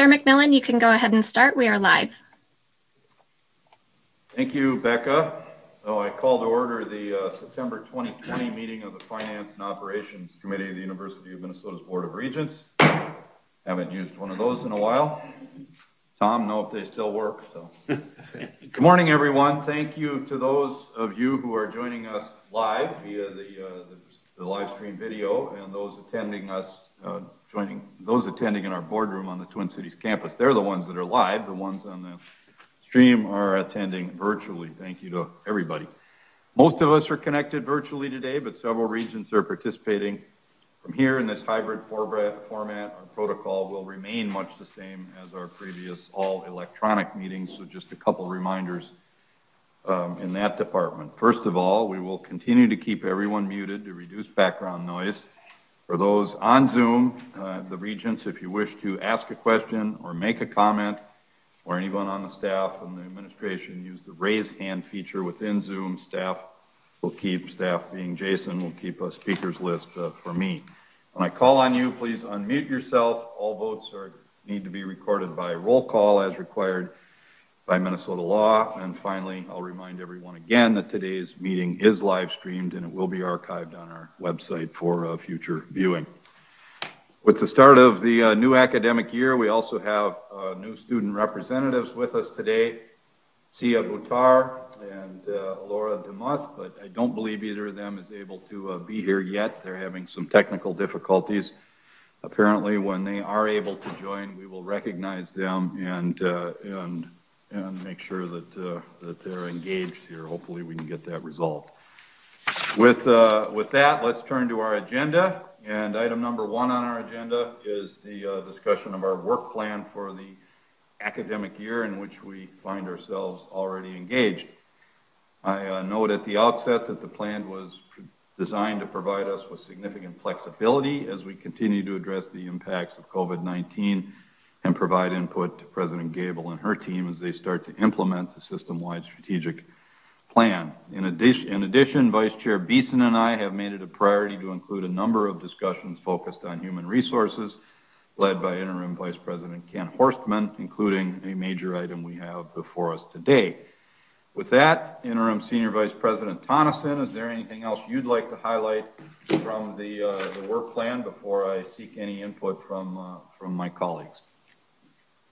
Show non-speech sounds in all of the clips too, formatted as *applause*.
Chair McMillan, you can go ahead and start. We are live. Thank you, Becca. Oh, I call to order the uh, September 2020 meeting of the Finance and Operations Committee of the University of Minnesota's Board of Regents. Haven't used one of those in a while. Tom, know if they still work. So, *laughs* good morning, everyone. Thank you to those of you who are joining us live via the, uh, the, the live stream video, and those attending us, uh, joining those attending in our boardroom on the Twin Cities campus. They're the ones that are live. The ones on the stream are attending virtually. Thank you to everybody. Most of us are connected virtually today, but several regions are participating from here in this hybrid format, our protocol will remain much the same as our previous all electronic meetings, so just a couple reminders um, in that department. First of all, we will continue to keep everyone muted to reduce background noise. For those on Zoom, uh, the regents, if you wish to ask a question or make a comment, or anyone on the staff and the administration, use the raise hand feature within Zoom. Staff will keep, staff being Jason, will keep a speakers list uh, for me. When I call on you, please unmute yourself. All votes are, need to be recorded by roll call as required by Minnesota law. And finally, I'll remind everyone again that today's meeting is live streamed and it will be archived on our website for uh, future viewing. With the start of the uh, new academic year, we also have uh, new student representatives with us today. Sia Butar and uh, Laura DeMuth, but I don't believe either of them is able to uh, be here yet. They're having some technical difficulties. Apparently, when they are able to join, we will recognize them and uh, and and make sure that uh, that they're engaged here. Hopefully, we can get that resolved. With uh, with that, let's turn to our agenda. And item number one on our agenda is the uh, discussion of our work plan for the academic year in which we find ourselves already engaged. I uh, note at the outset that the plan was designed to provide us with significant flexibility as we continue to address the impacts of COVID-19 and provide input to President Gabel and her team as they start to implement the system-wide strategic plan. In addition, in addition, Vice Chair Beeson and I have made it a priority to include a number of discussions focused on human resources, led by Interim Vice President Ken Horstman, including a major item we have before us today. With that, Interim Senior Vice President Tonneson, is there anything else you'd like to highlight from the, uh, the work plan before I seek any input from, uh, from my colleagues?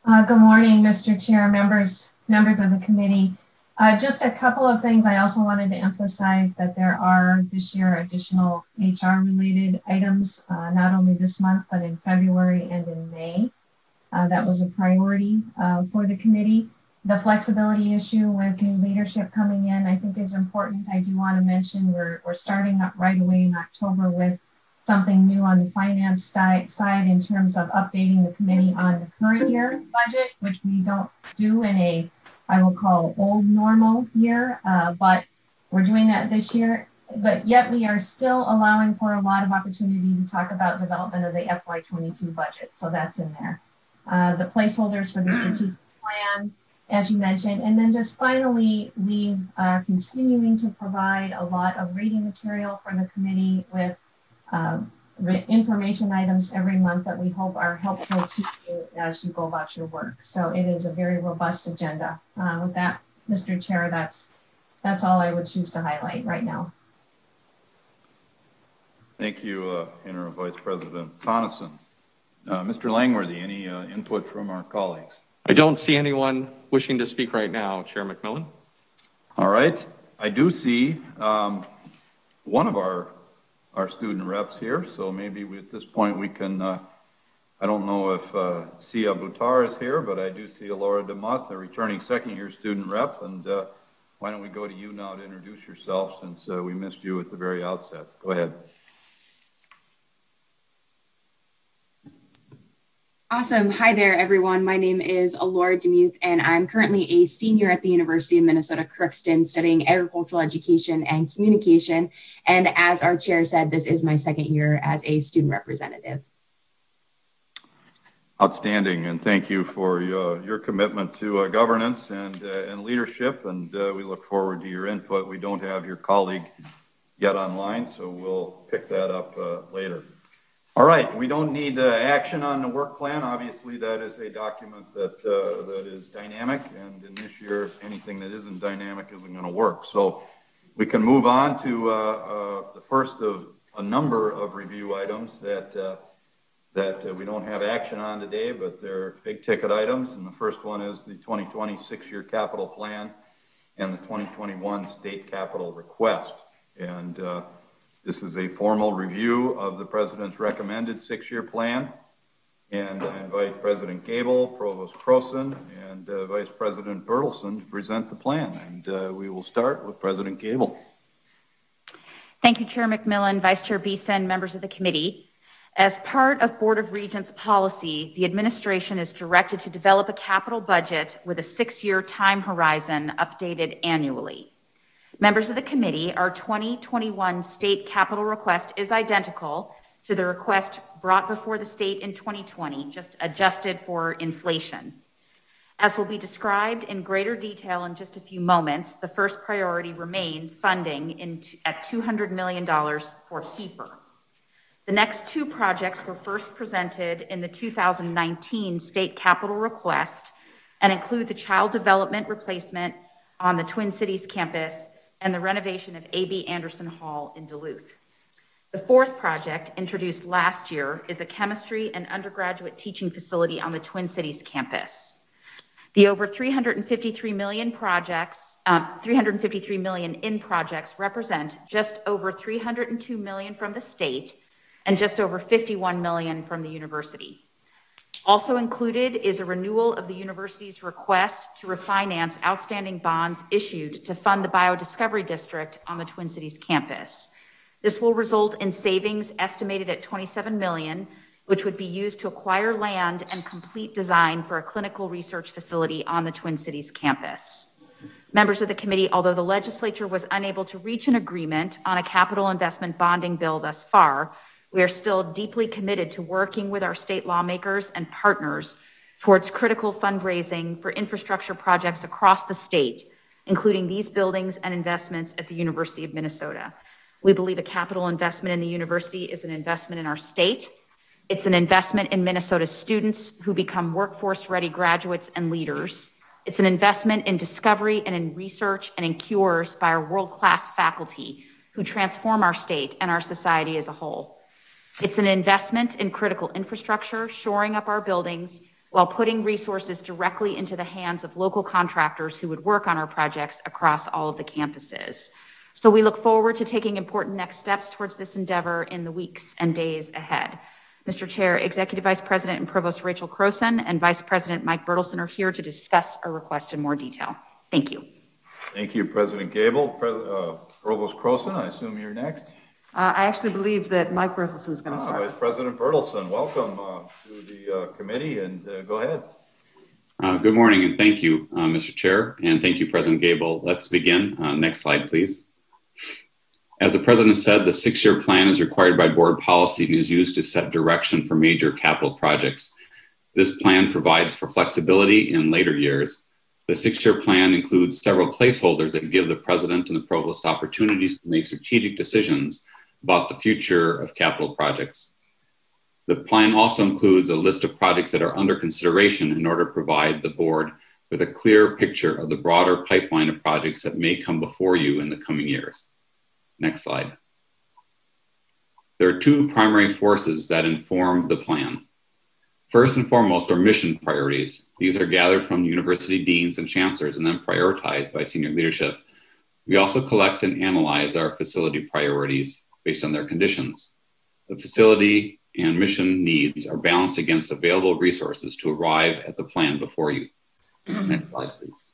Uh, good morning, Mr. Chair, members, members of the committee. Uh, just a couple of things. I also wanted to emphasize that there are this year additional HR related items, uh, not only this month, but in February and in May. Uh, that was a priority uh, for the committee. The flexibility issue with new leadership coming in, I think is important. I do want to mention we're, we're starting up right away in October with something new on the finance side in terms of updating the committee on the current year budget, which we don't do in a I will call old normal year, uh, but we're doing that this year. But yet we are still allowing for a lot of opportunity to talk about development of the FY22 budget. So that's in there. Uh, the placeholders for the strategic plan, as you mentioned. And then just finally, we are continuing to provide a lot of reading material for the committee with um, information items every month that we hope are helpful to you as you go about your work. So it is a very robust agenda. Uh, with that, Mr. Chair, that's that's all I would choose to highlight right now. Thank you, uh, Interim Vice President Tonneson. Uh, Mr. Langworthy, any uh, input from our colleagues? I don't see anyone wishing to speak right now, Chair McMillan. All right. I do see um, one of our our student reps here. So maybe we, at this point we can, uh, I don't know if uh, Sia Butar is here, but I do see Laura DeMuth, a returning second year student rep. And uh, why don't we go to you now to introduce yourself since uh, we missed you at the very outset. Go ahead. Awesome. Hi there, everyone. My name is Alora Demuth, and I'm currently a senior at the University of Minnesota Crookston studying agricultural education and communication. And as our chair said, this is my second year as a student representative. Outstanding, and thank you for your commitment to uh, governance and, uh, and leadership, and uh, we look forward to your input. We don't have your colleague yet online, so we'll pick that up uh, later. All right, we don't need uh, action on the work plan. Obviously, that is a document that uh, that is dynamic, and in this year, anything that isn't dynamic isn't going to work. So we can move on to uh, uh, the first of a number of review items that uh, that uh, we don't have action on today, but they're big ticket items. And the first one is the 2020 six-year capital plan and the 2021 state capital request. And this is a formal review of the president's recommended six-year plan. And I invite President Gabel, Provost Croson, and uh, Vice President Bertelsen to present the plan. And uh, we will start with President Gabel. Thank you, Chair McMillan, Vice Chair Beeson, members of the committee. As part of Board of Regents policy, the administration is directed to develop a capital budget with a six-year time horizon updated annually. Members of the committee, our 2021 state capital request is identical to the request brought before the state in 2020, just adjusted for inflation. As will be described in greater detail in just a few moments, the first priority remains funding in, at $200 million for HEAPR. The next two projects were first presented in the 2019 state capital request and include the child development replacement on the Twin Cities campus and the renovation of A.B. Anderson Hall in Duluth. The fourth project, introduced last year, is a chemistry and undergraduate teaching facility on the Twin Cities campus. The over 353 million projects, um, 353 million in projects represent just over 302 million from the state and just over 51 million from the university. Also included is a renewal of the university's request to refinance outstanding bonds issued to fund the Biodiscovery District on the Twin Cities campus. This will result in savings estimated at 27 million, which would be used to acquire land and complete design for a clinical research facility on the Twin Cities campus. Members of the committee, although the legislature was unable to reach an agreement on a capital investment bonding bill thus far, we are still deeply committed to working with our state lawmakers and partners towards critical fundraising for infrastructure projects across the state, including these buildings and investments at the University of Minnesota. We believe a capital investment in the university is an investment in our state. It's an investment in Minnesota students who become workforce ready graduates and leaders. It's an investment in discovery and in research and in cures by our world class faculty who transform our state and our society as a whole. It's an investment in critical infrastructure, shoring up our buildings while putting resources directly into the hands of local contractors who would work on our projects across all of the campuses. So we look forward to taking important next steps towards this endeavor in the weeks and days ahead. Mr. Chair, Executive Vice President and Provost Rachel Croson and Vice President Mike Bertelsen are here to discuss our request in more detail. Thank you. Thank you, President Gabel. Pre- uh, Provost Croson, I assume you're next. Uh, I actually believe that Mike Bertelsen is going to Uh, start. Vice President Bertelsen, welcome uh, to the uh, committee, and uh, go ahead. Uh, Good morning and thank you, uh, Mr. Chair, and thank you, President Gabel. Let's begin. Uh, Next slide, please. As the President said, the six-year plan is required by board policy and is used to set direction for major capital projects. This plan provides for flexibility in later years. The six-year plan includes several placeholders that give the President and the Provost opportunities to make strategic decisions about the future of capital projects. The plan also includes a list of projects that are under consideration in order to provide the board with a clear picture of the broader pipeline of projects that may come before you in the coming years. Next slide. There are two primary forces that inform the plan. First and foremost are mission priorities. These are gathered from university deans and chancellors and then prioritized by senior leadership. We also collect and analyze our facility priorities based on their conditions. The facility and mission needs are balanced against available resources to arrive at the plan before you. *clears throat* Next slide, please.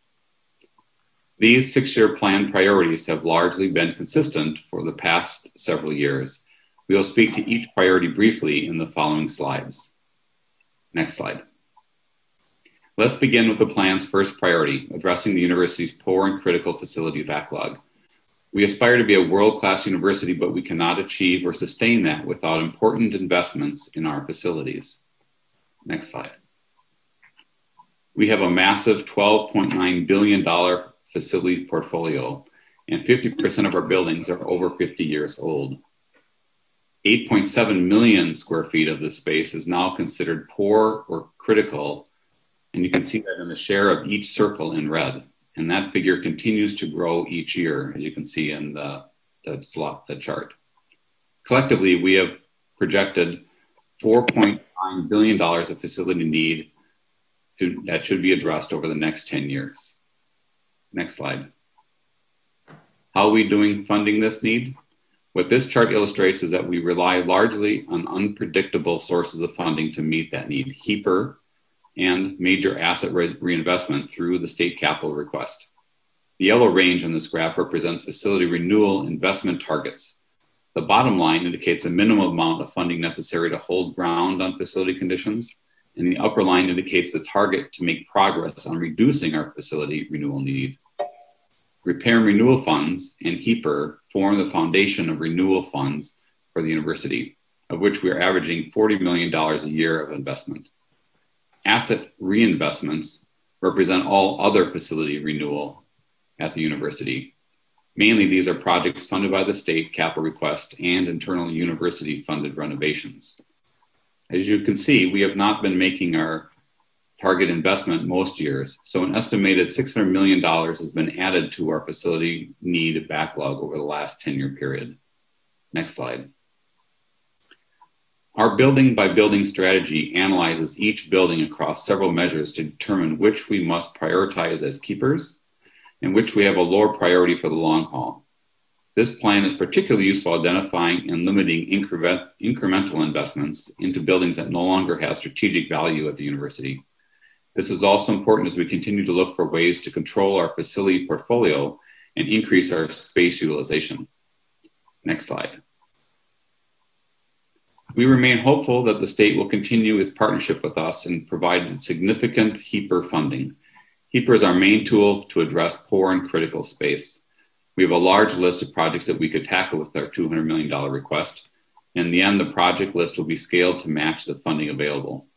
These six year plan priorities have largely been consistent for the past several years. We will speak to each priority briefly in the following slides. Next slide. Let's begin with the plan's first priority, addressing the university's poor and critical facility backlog. We aspire to be a world class university, but we cannot achieve or sustain that without important investments in our facilities. Next slide. We have a massive $12.9 billion facility portfolio, and 50% of our buildings are over 50 years old. 8.7 million square feet of this space is now considered poor or critical, and you can see that in the share of each circle in red. And that figure continues to grow each year, as you can see in the, the slot, the chart. Collectively, we have projected $4.9 billion of facility need to, that should be addressed over the next 10 years. Next slide. How are we doing funding this need? What this chart illustrates is that we rely largely on unpredictable sources of funding to meet that need, HEAPR and major asset re reinvestment through the state capital request. The yellow range on this graph represents facility renewal investment targets. The bottom line indicates a minimum amount of funding necessary to hold ground on facility conditions, and the upper line indicates the target to make progress on reducing our facility renewal need. Repair and renewal funds and HEAPR form the foundation of renewal funds for the university, of which we are averaging $40 million a year of investment. Asset reinvestments represent all other facility renewal at the university. Mainly, these are projects funded by the state capital request and internal university funded renovations. As you can see, we have not been making our target investment most years, so an estimated $600 million has been added to our facility need backlog over the last 10 year period. Next slide. Our building by building strategy analyzes each building across several measures to determine which we must prioritize as keepers and which we have a lower priority for the long haul. This plan is particularly useful identifying and limiting increment, incremental investments into buildings that no longer have strategic value at the university. This is also important as we continue to look for ways to control our facility portfolio and increase our space utilization. Next slide. We remain hopeful that the state will continue its partnership with us and provide significant HEAPR funding. HEAPR is our main tool to address poor and critical space. We have a large list of projects that we could tackle with our $200 million request. In the end, the project list will be scaled to match the funding available.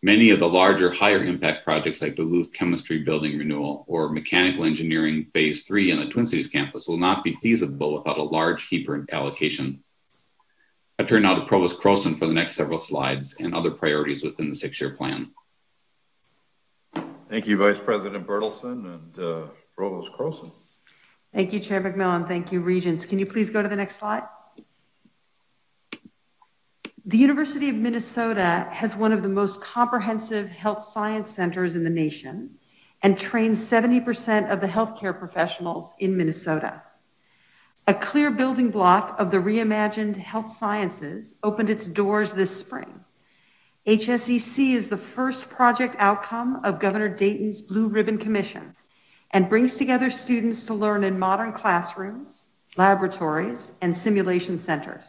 Many of the larger, higher impact projects like Duluth Chemistry Building Renewal or Mechanical Engineering Phase 3 on the Twin Cities campus will not be feasible without a large HEAPR allocation. I turn now to Provost Croson for the next several slides and other priorities within the six-year plan. Thank you, Vice President Bertelsen and uh, Provost Croson. Thank you, Chair McMillan. Thank you, Regents. Can you please go to the next slide? The University of Minnesota has one of the most comprehensive health science centers in the nation and trains 70% of the healthcare professionals in Minnesota. A clear building block of the reimagined health sciences opened its doors this spring. HSEC is the first project outcome of Governor Dayton's Blue Ribbon Commission and brings together students to learn in modern classrooms, laboratories, and simulation centers.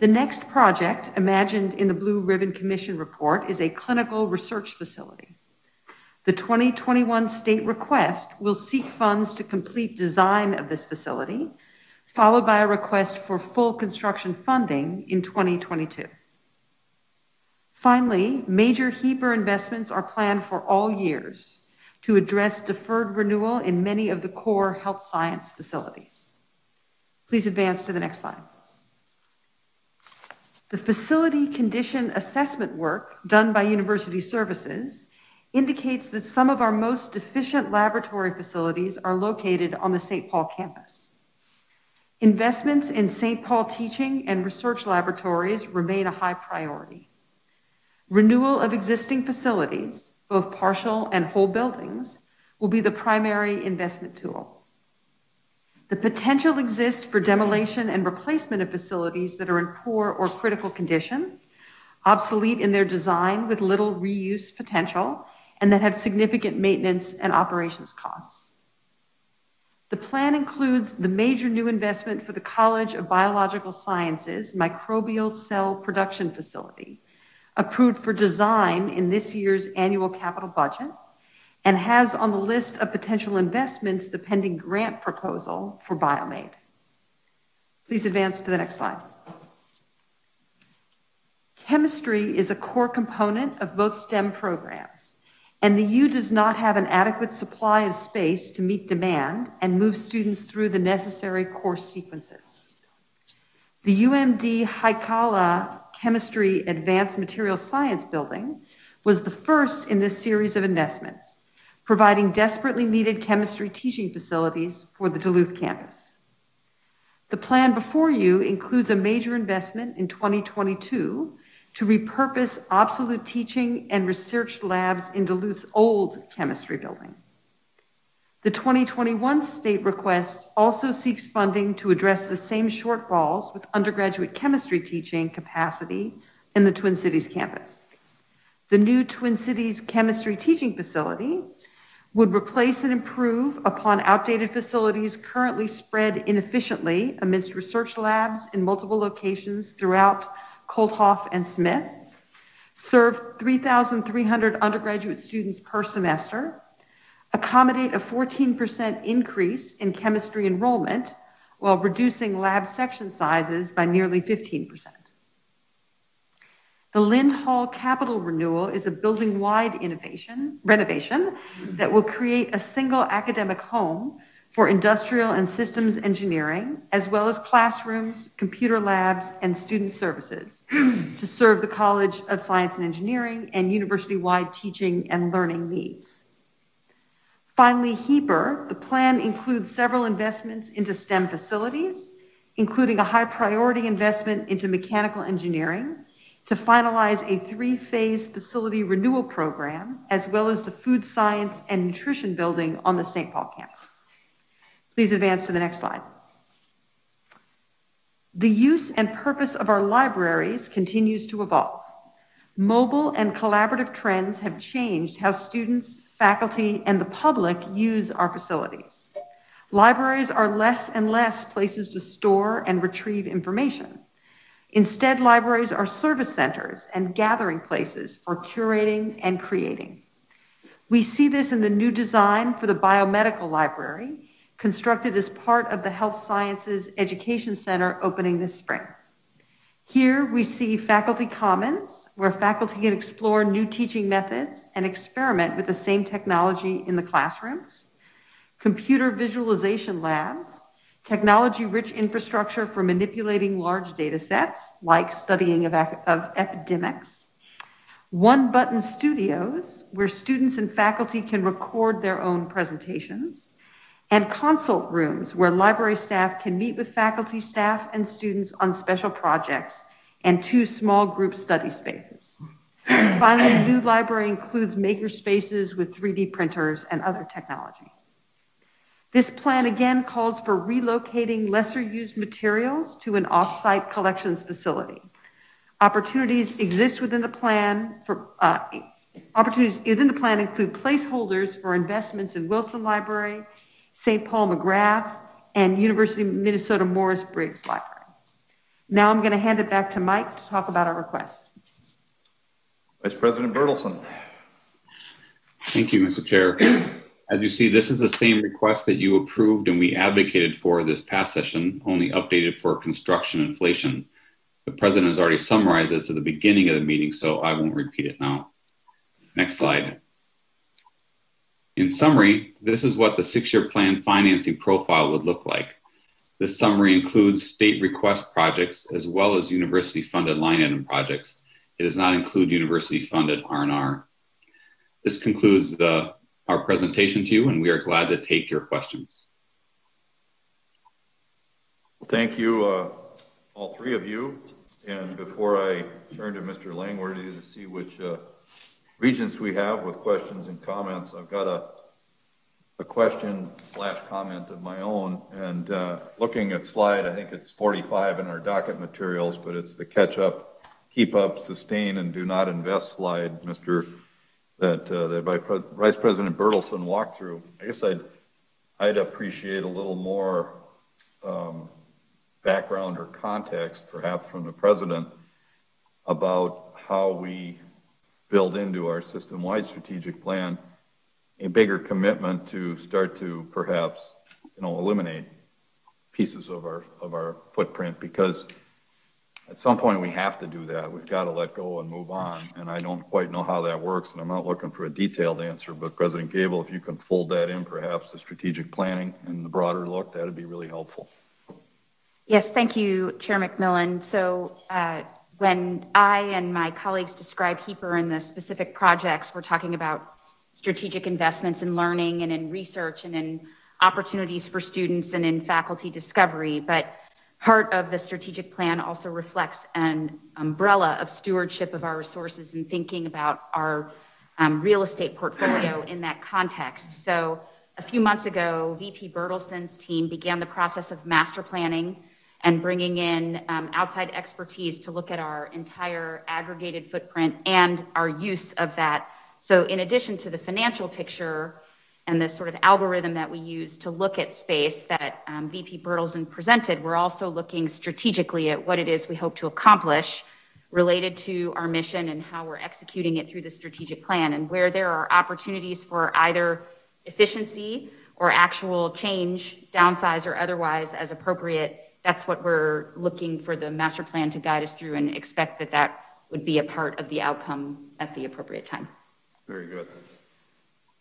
The next project, imagined in the Blue Ribbon Commission report, is a clinical research facility. The 2021 state request will seek funds to complete design of this facility, followed by a request for full construction funding in 2022. Finally, major HEAPR investments are planned for all years, to address deferred renewal in many of the core health science facilities. Please advance to the next slide. The facility condition assessment work done by University Services indicates that some of our most deficient laboratory facilities are located on the St. Paul campus. Investments in St. Paul teaching and research laboratories remain a high priority. Renewal of existing facilities both partial and whole buildings, will be the primary investment tool. The potential exists for demolition and replacement of facilities that are in poor or critical condition, obsolete in their design with little reuse potential, and that have significant maintenance and operations costs. The plan includes the major new investment for the College of Biological Sciences microbial cell production facility, approved for design in this year's annual capital budget and has on the list of potential investments the pending grant proposal for BioMADE. Please advance to the next slide. Chemistry is a core component of both STEM programs, and the U does not have an adequate supply of space to meet demand and move students through the necessary course sequences. The UMD Heikkila Chemistry Advanced Material Science Building was the first in this series of investments, providing desperately needed chemistry teaching facilities for the Duluth campus. The plan before you includes a major investment in 2022 to repurpose obsolete teaching and research labs in Duluth's old chemistry building. The 2021 state request also seeks funding to address the same shortfalls with undergraduate chemistry teaching capacity in the Twin Cities campus. The new Twin Cities chemistry teaching facility would replace and improve upon outdated facilities currently spread inefficiently amidst research labs in multiple locations throughout Kolthoff and Smith, serve 3,300 undergraduate students per semester, accommodate a 14% increase in chemistry enrollment while reducing lab section sizes by nearly 15%. The Lind Hall Capital Renewal is a building-wide innovation renovation that will create a single academic home for industrial and systems engineering, as well as classrooms, computer labs, and student services *clears throat* to serve the College of Science and Engineering and university-wide teaching and learning needs. Finally, HEAPR, the plan includes several investments into STEM facilities, including a high priority investment into mechanical engineering to finalize a three-phase facility renewal program, as well as the food science and nutrition building on the St. Paul campus. Please advance to the next slide. The use and purpose of our libraries continues to evolve. Mobile and collaborative trends have changed how students, faculty, and the public use our facilities. Libraries are less and less places to store and retrieve information. Instead, libraries are service centers and gathering places for curating and creating. We see this in the new design for the biomedical library, constructed as part of the Health Sciences Education Center opening this spring. Here we see faculty commons, where faculty can explore new teaching methods and experiment with the same technology in the classrooms, computer visualization labs, technology-rich infrastructure for manipulating large data sets, like studying of, of epidemics, one-button studios, where students and faculty can record their own presentations, and consult rooms where library staff can meet with faculty, staff, and students on special projects, and two small group study spaces. Finally, the new library includes maker spaces with 3D printers and other technology. This plan again calls for relocating lesser used materials to an off-site collections facility. Opportunities exist within the plan for uh, opportunities within the plan include placeholders for investments in Wilson Library, St. Paul Magrath, and University of Minnesota Morris Briggs Library. Now I'm going to hand it back to Mike to talk about our request. Vice President Bertelsen. Thank you, Mr. Chair. As you see, this is the same request that you approved and we advocated for this past session, only updated for construction inflation. The president has already summarized this at the beginning of the meeting, so I won't repeat it now. Next slide. In summary, this is what the six-year plan financing profile would look like. This summary includes state request projects as well as university-funded line item projects. It does not include university-funded R&R. This concludes the, our presentation to you, and we are glad to take your questions. Thank you, uh, all three of you. And before I turn to Mr. Langworthy to see which uh, regents we have with questions and comments. I've got a, a question slash comment of my own. And uh, looking at slide, I think it's 45 in our docket materials, but it's the catch up, keep up, sustain, and do not invest slide, Mr. That, uh, that Vice President Bertelsen walked through. I guess I'd, I'd appreciate a little more um, background or context, perhaps from the president, about how we build into our system-wide strategic plan a bigger commitment to start to perhaps, you know, eliminate pieces of our of our footprint because at some point we have to do that. We've got to let go and move on. And I don't quite know how that works, and I'm not looking for a detailed answer. But President Gabel, if you can fold that in, perhaps to strategic planning and the broader look, that'd be really helpful. Yes, thank you, Chair McMillan. So uh, when I and my colleagues describe HEAPR and the specific projects, we're talking about strategic investments in learning and in research and in opportunities for students and in faculty discovery. But part of the strategic plan also reflects an umbrella of stewardship of our resources and thinking about our um, real estate portfolio *clears throat* in that context. So a few months ago, VP Bertelsen's team began the process of master planning and bringing in um, outside expertise to look at our entire aggregated footprint and our use of that. So, in addition to the financial picture and the sort of algorithm that we use to look at space that um, VP Bertelsen presented, we're also looking strategically at what it is we hope to accomplish related to our mission and how we're executing it through the strategic plan, and where there are opportunities for either efficiency or actual change, downsize or otherwise, as appropriate that's what we're looking for the master plan to guide us through and expect that that would be a part of the outcome at the appropriate time. Very good.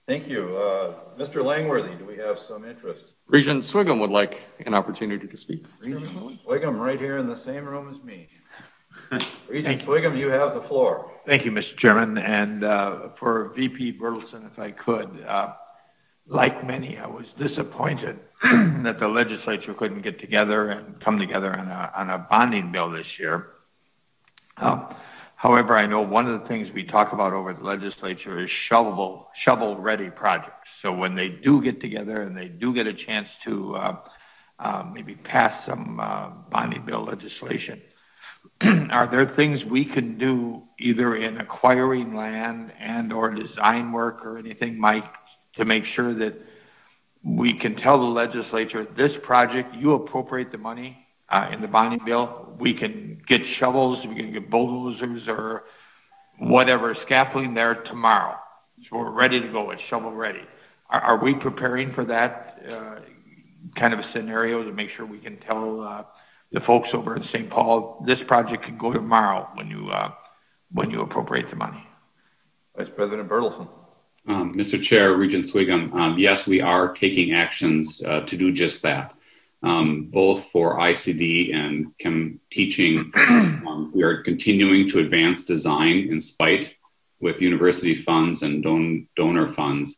Thank you. Uh, Mr. Langworthy, do we have some interest? Regent Sviggum would like an opportunity to speak. Regent Sviggum, right here in the same room as me. *laughs* Regent Sviggum, you have the floor. Thank you, Mr. Chairman. And uh, for VP Bertelsen, if I could, uh, like many, I was disappointed *clears throat* that the legislature couldn't get together and come together on a, on a bonding bill this year. Uh, however, I know one of the things we talk about over the legislature is shovel shovel ready projects. So when they do get together and they do get a chance to uh, uh, maybe pass some uh, bonding bill legislation, *clears throat* are there things we can do either in acquiring land and or design work or anything, Mike, to make sure that we can tell the legislature this project, you appropriate the money uh, in the bonding bill. We can get shovels, we can get bulldozers or whatever scaffolding there tomorrow. So we're ready to go. It's shovel ready. Are, are we preparing for that uh, kind of a scenario to make sure we can tell uh, the folks over in St. Paul this project can go tomorrow when you uh, when you appropriate the money? Vice President Bertelsen. Um, Mr. Chair, Regent Sviggum, um, yes, we are taking actions uh, to do just that. Um, both for ICD and chem teaching, *clears throat* um, we are continuing to advance design in spite with university funds and don- donor funds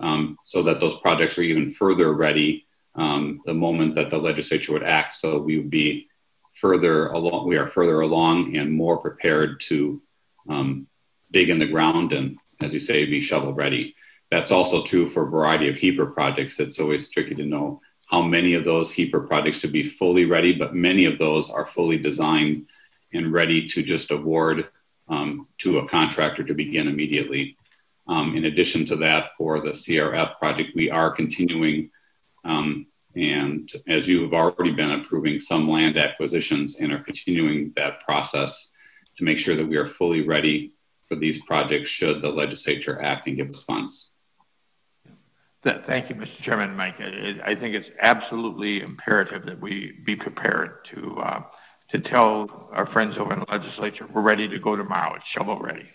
um, so that those projects are even further ready um, the moment that the legislature would act. So we would be further along, we are further along and more prepared to dig in the ground and as you say, be shovel ready. That's also true for a variety of HEAPR projects. It's always tricky to know how many of those HEAPR projects to be fully ready, but many of those are fully designed and ready to just award um, to a contractor to begin immediately. Um, in addition to that, for the CRF project, we are continuing, um, and as you have already been approving some land acquisitions and are continuing that process to make sure that we are fully ready for these projects should the legislature act and give us funds. Thank you, Mr. Chairman, Mike. I think it's absolutely imperative that we be prepared to uh, to tell our friends over in the legislature we're ready to go tomorrow. It's shovel ready.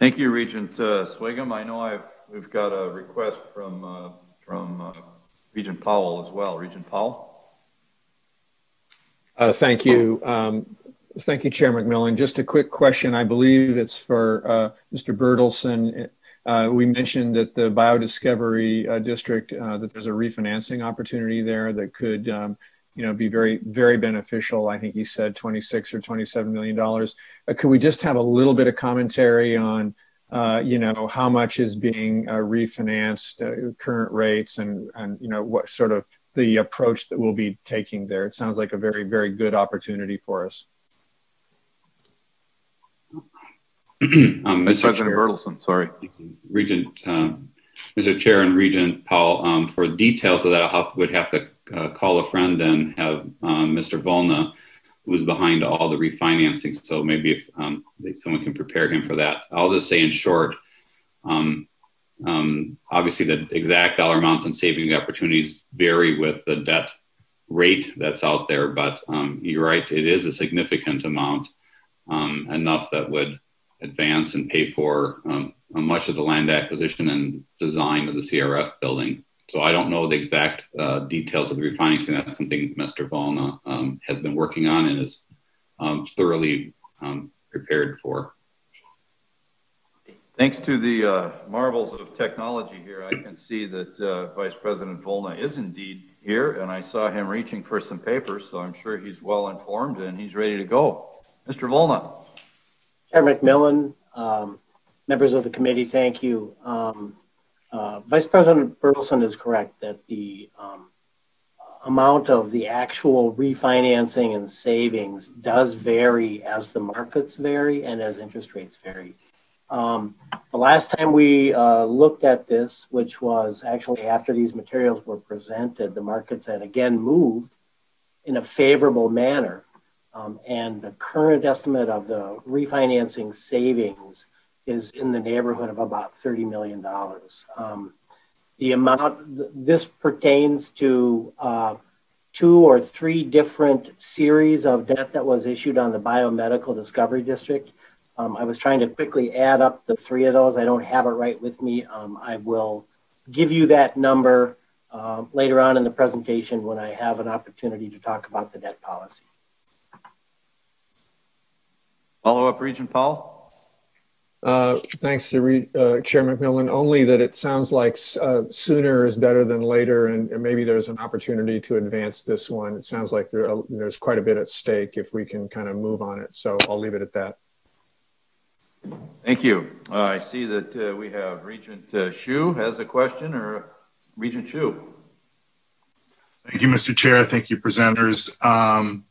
Thank you, Regent uh, Sviggum. I know I've we've got a request from uh, from uh, Regent Powell as well. Regent Powell. Uh, thank you. Um, Thank you, Chair McMillan. Just a quick question. I believe it's for uh, Mr. Bertelsen. Uh, we mentioned that the biodiscovery uh, district, uh, that there's a refinancing opportunity there that could, um, you know, be very, very beneficial. I think he said 26 or 27 million dollars. Uh, could we just have a little bit of commentary on, uh, you know, how much is being refinanced, current rates, and and you know what sort of the approach that we'll be taking there? It sounds like a very, very good opportunity for us. Um, Mr. President Bertelsen, sorry. Regent, um, Mr. Chair and Regent Powell, um, for details of that, I have, would have to uh, call a friend and have um, Mr. Volna, who's behind all the refinancing. So maybe if um, someone can prepare him for that. I'll just say in short, um, obviously the exact dollar amount and saving opportunities vary with the debt rate that's out there, but you're right, it is a significant amount, enough that would advance and pay for um, much of the land acquisition and design of the CRF building. so I don't know the exact uh, details of the refinancing. That's something Mr. Volna um, has been working on and is um, thoroughly um, prepared for. Thanks to the uh, marvels of technology here, I can see that uh, Vice President Volna is indeed here, and I saw him reaching for some papers, so I'm sure he's well informed and he's ready to go. Mr. Volna. Chair McMillan, um, members of the committee, thank you. Um, uh, Vice President Bertelsen is correct that the um, amount of the actual refinancing and savings does vary as the markets vary and as interest rates vary. Um, the last time we uh, looked at this, which was actually after these materials were presented, the markets had again moved in a favorable manner. Um, and the current estimate of the refinancing savings is in the neighborhood of about $30 million. Um, the amount, this pertains to uh, two or three different series of debt that was issued on the biomedical discovery district. Um, I was trying to quickly add up the three of those. I don't have it right with me. Um, I will give you that number uh, later on in the presentation when I have an opportunity to talk about the debt policy. Follow up, Regent Powell. Uh, thanks to Re- uh, Chair McMillan. Only that it sounds like uh, sooner is better than later, and, and, maybe there's an opportunity to advance this one. It sounds like there, uh, there's quite a bit at stake if we can kind of move on it. So I'll leave it at that. Thank you. Uh, I see that uh, we have Regent uh, Hsu has a question, or Regent Hsu. Thank you, Mr. Chair. Thank you, presenters. Um,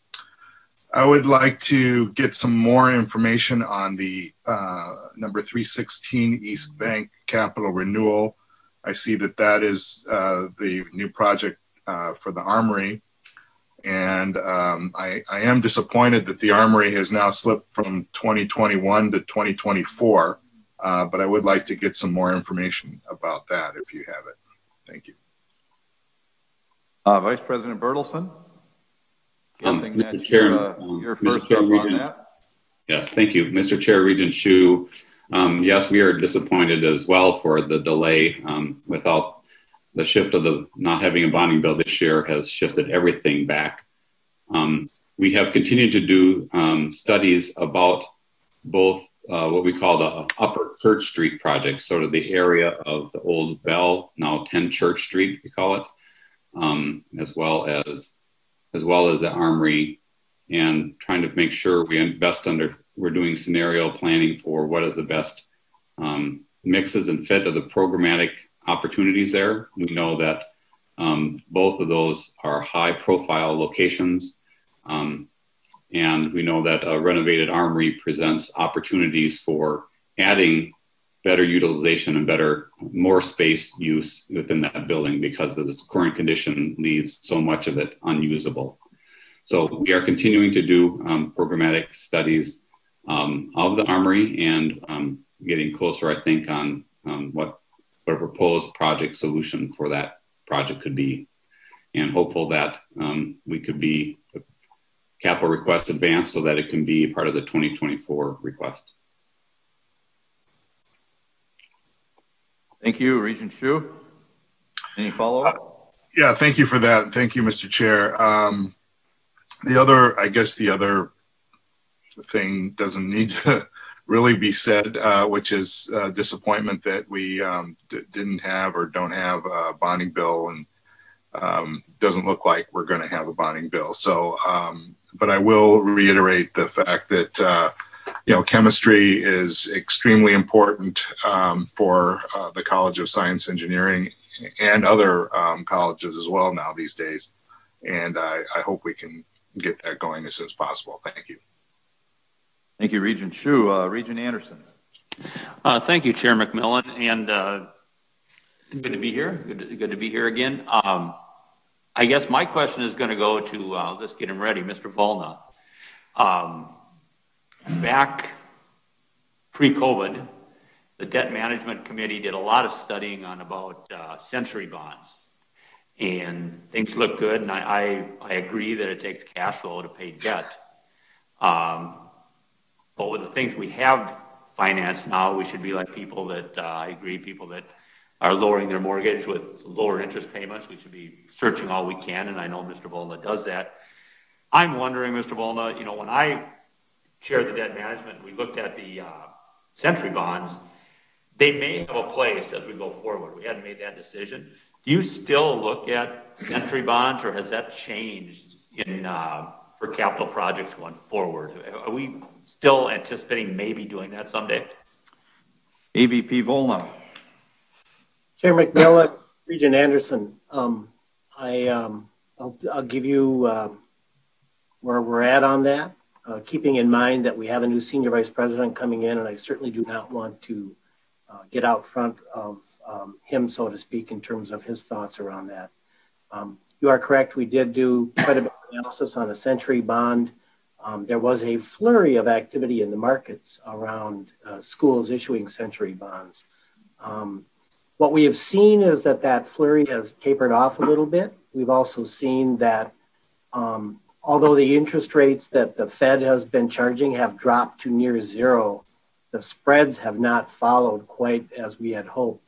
I would like to get some more information on the uh, number 316 East Bank Capital Renewal. I see that that is uh, the new project uh, for the Armory. And um, I, I, am disappointed that the Armory has now slipped from 2021 to 2024. Uh, but I would like to get some more information about that if you have it. Thank you. Uh, Vice President Bertelsen. Guessing um, Mr. Chair, uh, um, your first Chair, that. Yes, thank you. Mr. Chair, Regent Hsu. Um, yes, we are disappointed as well for the delay um, without the shift of the not having a bonding bill this year has shifted everything back. Um, we have continued to do um, studies about both uh, what we call the Upper Church Street project, sort of the area of the old Bell, now 10 Church Street, we call it, um, as well as as well as the armory and trying to make sure we invest under we're doing scenario planning for what is the best um, mixes and fit of the programmatic opportunities there. We know that um, both of those are high profile locations. Um, and we know that a renovated armory presents opportunities for adding better utilization and better, more space use within that building because of this current condition leaves so much of it unusable. So we are continuing to do um, programmatic studies um, of the Armory and um, getting closer, I think, on um, what, what a proposed project solution for that project could be. And hopeful that um, we could be capital request advanced so that it can be part of the 2024 request. Thank you, Regent Hsu. Any follow-up? Uh, yeah, thank you for that. Thank you, Mr. Chair. Um, the other, I guess the other thing doesn't need to *laughs* really be said, uh, which is uh, disappointment that we um, d- didn't have or don't have a bonding bill and um, doesn't look like we're going to have a bonding bill. So, um, but I will reiterate the fact that uh, you know, chemistry is extremely important um, for uh, the College of Science Engineering and other um, colleges as well now these days. And I, I, hope we can get that going as soon as possible. Thank you. Thank you, Regent Hsu. Uh, Regent Anderson. Uh, thank you, Chair McMillan. And uh, good to be here. Good to, good to be here again. Um, I guess my question is going to go to, uh, let's get him ready, Mr. Volna. Um, back pre-COVID, the debt management committee did a lot of studying on about uh, century bonds. And things look good, and I, I, I, agree that it takes cash flow to pay debt. Um, but with the things we have financed now, we should be like people that, uh, I agree, people that are lowering their mortgage with lower interest payments. We should be searching all we can, and I know Mr. Volna does that. I'm wondering, Mr. Volna, you know, when I chaired the debt management, we looked at the uh, century bonds. They may have a place as we go forward. We hadn't made that decision. Do you still look at century bonds, or has that changed in uh, for capital projects going forward? Are we still anticipating maybe doing that someday? AVP Volna. Chair McMillan, Regent Anderson, um, I, um, I'll, I'll, give you uh, where we're at on that, uh, keeping in mind that we have a new senior vice president coming in, and I certainly do not want to uh, get out front of um, him, so to speak, in terms of his thoughts around that. Um, you are correct. We did do quite a bit of analysis on a century bond. Um, there was a flurry of activity in the markets around uh, schools issuing century bonds. Um, what we have seen is that that flurry has tapered off a little bit. We've also seen that um, although the interest rates that the Fed has been charging have dropped to near zero, the spreads have not followed quite as we had hoped.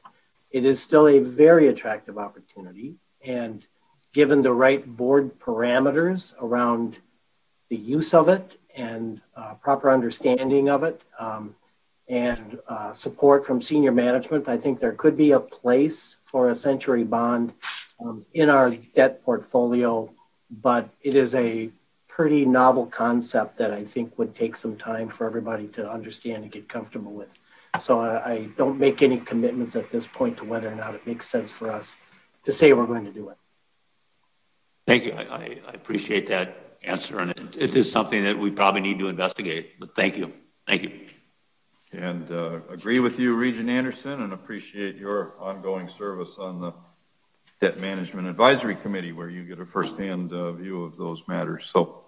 It is still a very attractive opportunity. And given the right board parameters around the use of it and uh, proper understanding of it, um, and uh, support from senior management, I think there could be a place for a century bond um, in our debt portfolio, but it is a pretty novel concept that I think would take some time for everybody to understand and get comfortable with. So I, I don't make any commitments at this point to whether or not it makes sense for us to say we're going to do it. Thank you. I, I appreciate that answer, and it, it is something that we probably need to investigate. But thank you. Thank you. And uh, agree with you, Regent Anderson, and appreciate your ongoing service on the Debt Management Advisory Committee, where you get a firsthand uh, view of those matters. So,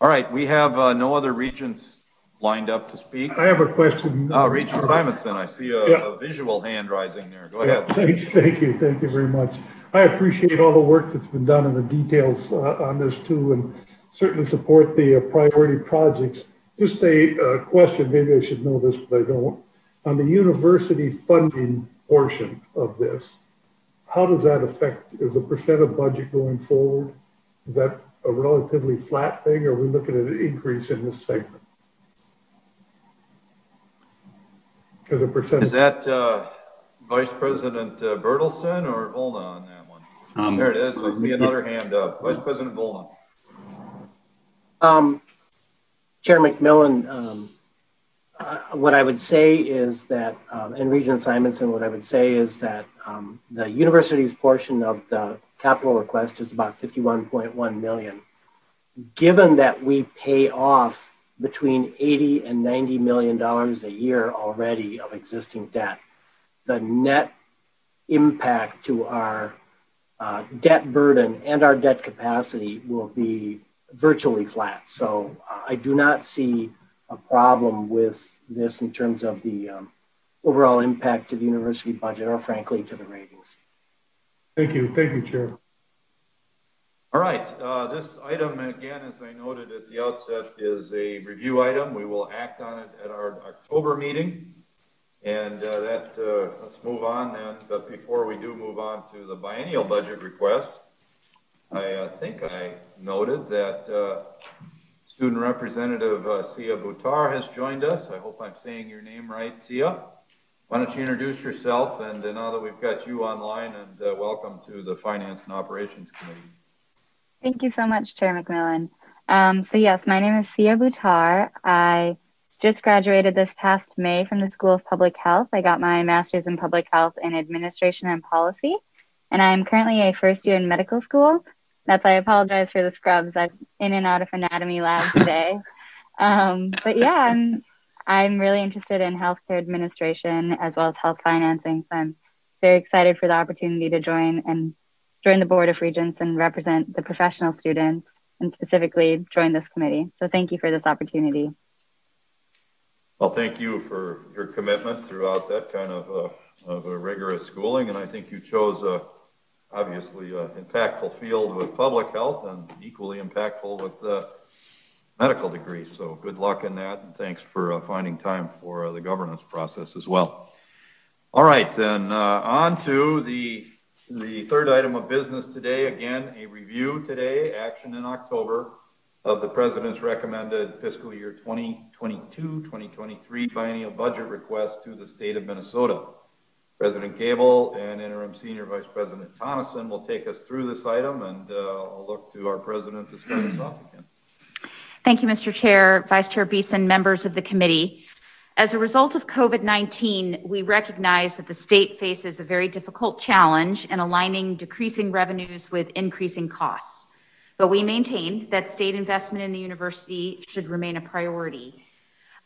all right, we have uh, no other regents lined up to speak. I have a question. Oh, Regent Simonson, I see a, yeah. a visual hand rising there. Go yeah, ahead. Thank, thank you, thank you very much. I appreciate all the work that's been done and the details uh, on this too, and certainly support the uh, priority projects. Just a uh, question, maybe I should know this, but I don't. On the university funding portion of this, how does that affect, is the percent of budget going forward? Is that a relatively flat thing, or are we looking at an increase in this segment? As a percent. Is that uh, Vice President uh, Bertelsen or Volna on that one? Um, there it is. I see another hand up. Vice President Volna. Um, Chair McMillan, um, uh, what I would say is that, um, and Regent Simonson, what I would say is that um, the university's portion of the capital request is about 51.1 million. Given that we pay off between 80 and 90 million dollars a year already of existing debt, the net impact to our uh, debt burden and our debt capacity will be virtually flat. So uh, I do not see a problem with this in terms of the um, overall impact to the university budget or frankly to the ratings. Thank you. Thank you, Chair. All right. Uh, this item, again, as I noted at the outset, is a review item. We will act on it at our October meeting. And uh, that, uh, let's move on then. But before we do move on to the biennial budget request, I uh, think I noted that uh, student representative uh, Sia Buttar has joined us. I hope I'm saying your name right, Sia. Why don't you introduce yourself? And uh, now that we've got you online, and uh, welcome to the Finance and Operations Committee. Thank you so much, Chair McMillan. Um, so yes, my name is Sia Buttar. I just graduated this past May from the School of Public Health. I got my master's in public health in administration and policy, and I'm currently a first year in medical school that's I apologize for the scrubs. I'm in and out of anatomy lab today. *laughs* um, but yeah, I'm I'm really interested in healthcare administration as well as health financing. So I'm very excited for the opportunity to join and join the board of regents and represent the professional students and specifically join this committee. So thank you for this opportunity. Well, thank you for your commitment throughout that kind of, uh, of a rigorous schooling, and I think you chose a obviously an impactful field with public health and equally impactful with uh, medical degrees. So good luck in that, and thanks for uh, finding time for uh, the governance process as well. All right, then uh, on to the the third item of business today. Again, a review today, action in October of the President's recommended fiscal year 2022-2023 biennial budget request to the state of Minnesota. President Gabel and Interim Senior Vice President Tonneson will take us through this item, and uh, I'll look to our President to start us off again. Thank you, Mr. Chair, Vice Chair Beeson, members of the committee. As a result of COVID-19, we recognize that the state faces a very difficult challenge in aligning decreasing revenues with increasing costs. But we maintain that state investment in the university should remain a priority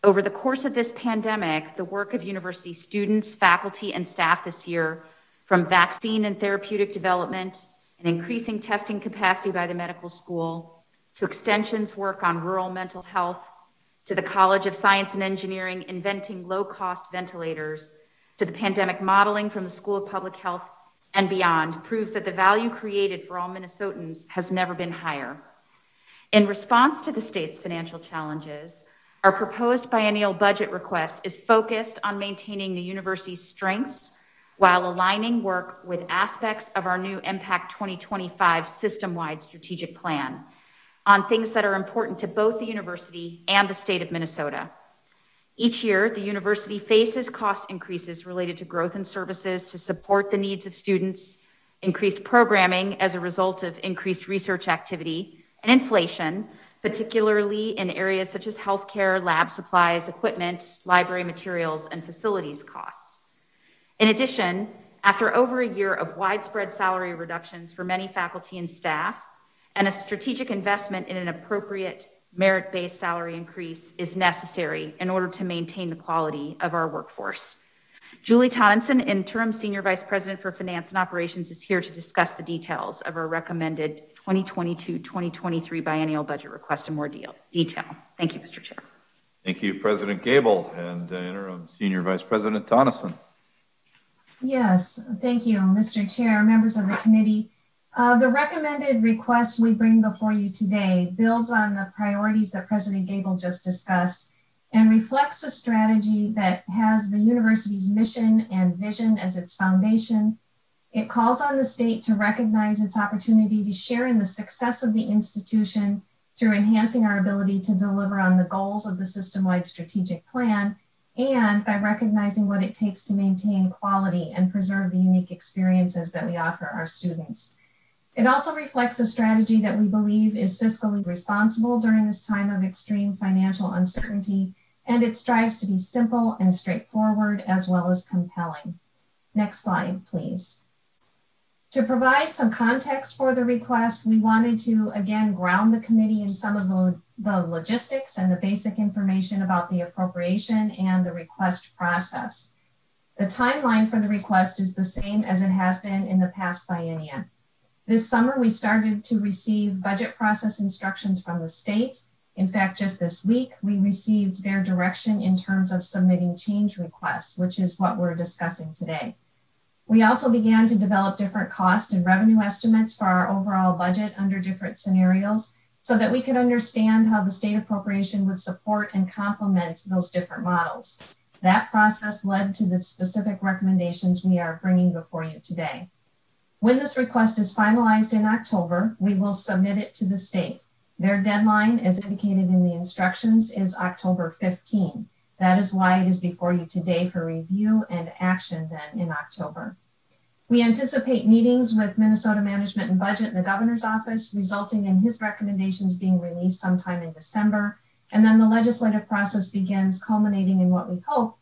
over the course of this pandemic, the work of university students, faculty, and staff this year, from vaccine and therapeutic development and increasing testing capacity by the medical school, to extensions work on rural mental health, to the College of Science and Engineering inventing low cost ventilators, to the pandemic modeling from the School of Public Health and beyond, proves that the value created for all Minnesotans has never been higher. In response to the state's financial challenges, our proposed biennial budget request is focused on maintaining the university's strengths while aligning work with aspects of our new MPact 2025 system-wide strategic plan on things that are important to both the university and the state of Minnesota. Each year, the university faces cost increases related to growth in services to support the needs of students, increased programming as a result of increased research activity, and inflation, particularly in areas such as healthcare, lab supplies, equipment, library materials, and facilities costs. In addition, after over a year of widespread salary reductions for many faculty and staff, and a strategic investment in an appropriate merit-based salary increase is necessary in order to maintain the quality of our workforce. Julie Tonneson, Interim Senior Vice President for Finance and Operations, is here to discuss the details of our recommended 2022-2023 biennial budget request in more deal, detail. Thank you, Mr. Chair. Thank you, President Gabel and uh, Interim Senior Vice President Tonneson. Yes, thank you, Mr. Chair, members of the committee. Uh, the recommended request we bring before you today builds on the priorities that President Gabel just discussed and reflects a strategy that has the university's mission and vision as its foundation it calls on the state to recognize its opportunity to share in the success of the institution through enhancing our ability to deliver on the goals of the system-wide strategic plan and by recognizing what it takes to maintain quality and preserve the unique experiences that we offer our students. It also reflects a strategy that we believe is fiscally responsible during this time of extreme financial uncertainty, and it strives to be simple and straightforward as well as compelling. Next slide, please. To provide some context for the request, we wanted to again ground the committee in some of the, the logistics and the basic information about the appropriation and the request process. The timeline for the request is the same as it has been in the past biennia. This summer, we started to receive budget process instructions from the state. In fact, just this week, we received their direction in terms of submitting change requests, which is what we're discussing today. We also began to develop different cost and revenue estimates for our overall budget under different scenarios so that we could understand how the state appropriation would support and complement those different models. That process led to the specific recommendations we are bringing before you today. When this request is finalized in October, we will submit it to the state. Their deadline, as indicated in the instructions, is October 15. That is why it is before you today for review and action then in October. We anticipate meetings with Minnesota Management and Budget and the governor's office, resulting in his recommendations being released sometime in December. And then the legislative process begins, culminating in what we hope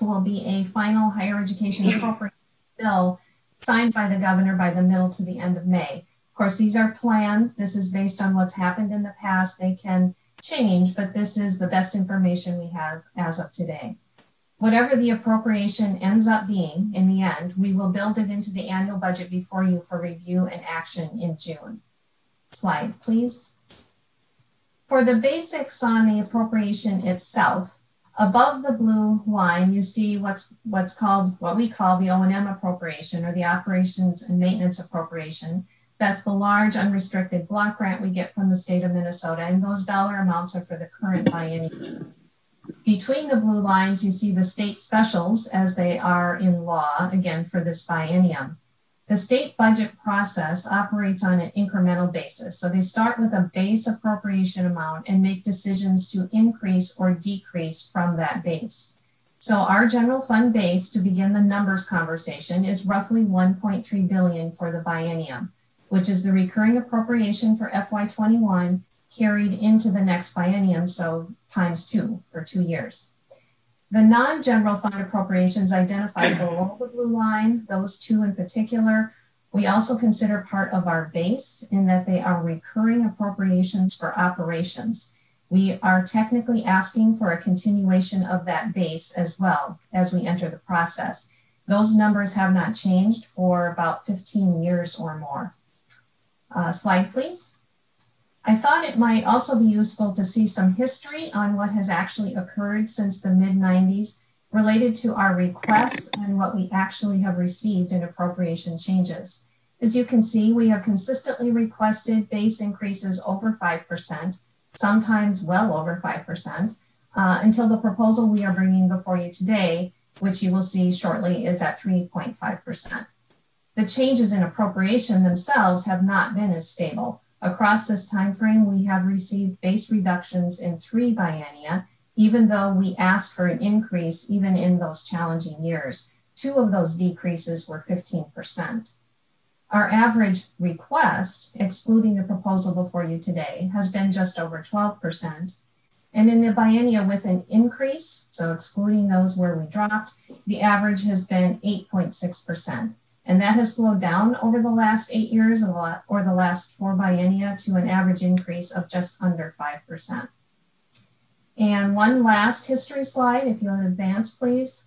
will be a final higher education appropriation bill signed by the governor by the middle to the end of May. Of course, these are plans. This is based on what's happened in the past. They can change, but this is the best information we have as of today. Whatever the appropriation ends up being in the end, we will build it into the annual budget before you for review and action in June. Slide, please. For the basics on the appropriation itself, above the blue line, you see what's what's called what we call the O&M appropriation or the operations and maintenance appropriation. That's the large unrestricted block grant we get from the state of Minnesota, and those dollar amounts are for the current biennium. Between the blue lines, you see the state specials as they are in law, again, for this biennium. The state budget process operates on an incremental basis. So they start with a base appropriation amount and make decisions to increase or decrease from that base. So our general fund base to begin the numbers conversation is roughly 1.3 billion for the biennium, which is the recurring appropriation for FY21 carried into the next biennium, so times two for two years. The non-general fund appropriations identified below the *coughs* blue line, those two in particular, we also consider part of our base in that they are recurring appropriations for operations. We are technically asking for a continuation of that base as well as we enter the process. Those numbers have not changed for about 15 years or more. Uh, slide, please. I thought it might also be useful to see some history on what has actually occurred since the mid 90s related to our requests and what we actually have received in appropriation changes. As you can see, we have consistently requested base increases over 5%, sometimes well over 5%, uh, until the proposal we are bringing before you today, which you will see shortly, is at 3.5%. The changes in appropriation themselves have not been as stable. Across this timeframe, we have received base reductions in three biennia, even though we asked for an increase even in those challenging years. Two of those decreases were 15%. Our average request, excluding the proposal before you today, has been just over 12%. And in the biennia with an increase, so excluding those where we dropped, the average has been 8.6%. And that has slowed down over the last eight years or the last four biennia to an average increase of just under 5%. And one last history slide, if you'll advance, please,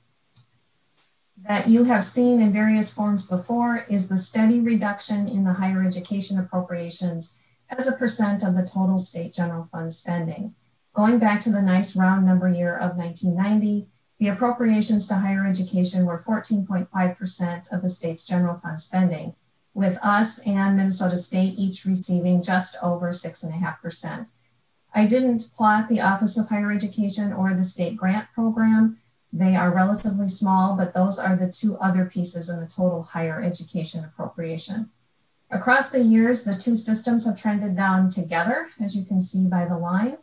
that you have seen in various forms before is the steady reduction in the higher education appropriations as a percent of the total state general fund spending. Going back to the nice round number year of 1990, the appropriations to higher education were 14.5% of the state's general fund spending, with us and Minnesota State each receiving just over 6.5%. I didn't plot the Office of Higher Education or the state grant program. They are relatively small, but those are the two other pieces in the total higher education appropriation. Across the years, the two systems have trended down together, as you can see by the line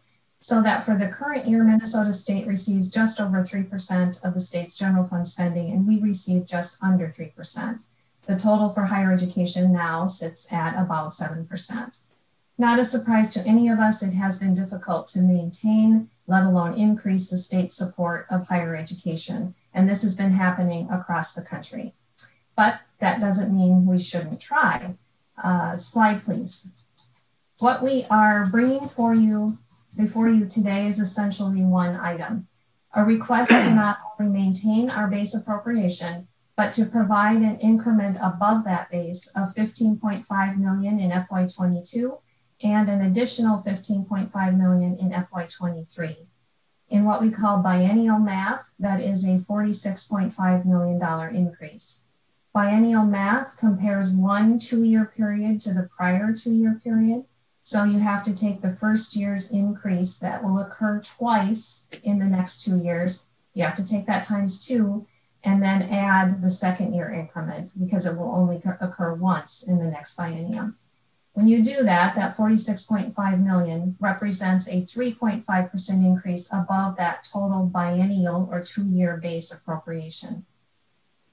so that for the current year, Minnesota State receives just over 3% of the state's general fund spending, and we receive just under 3%. The total for higher education now sits at about 7%. Not a surprise to any of us, it has been difficult to maintain, let alone increase the state support of higher education. And this has been happening across the country. But that doesn't mean we shouldn't try. Uh, slide, please. What we are bringing for you before you today is essentially one item. A request to *clears throat* not only maintain our base appropriation, but to provide an increment above that base of 15.5 million in FY22 and an additional 15.5 million in FY23. In what we call biennial math, that is a $46.5 million increase. Biennial math compares one two-year period to the prior two-year period so you have to take the first year's increase that will occur twice in the next two years. You have to take that times two and then add the second year increment because it will only occur once in the next biennium. When you do that, that 46.5 million represents a 3.5% increase above that total biennial or two-year base appropriation.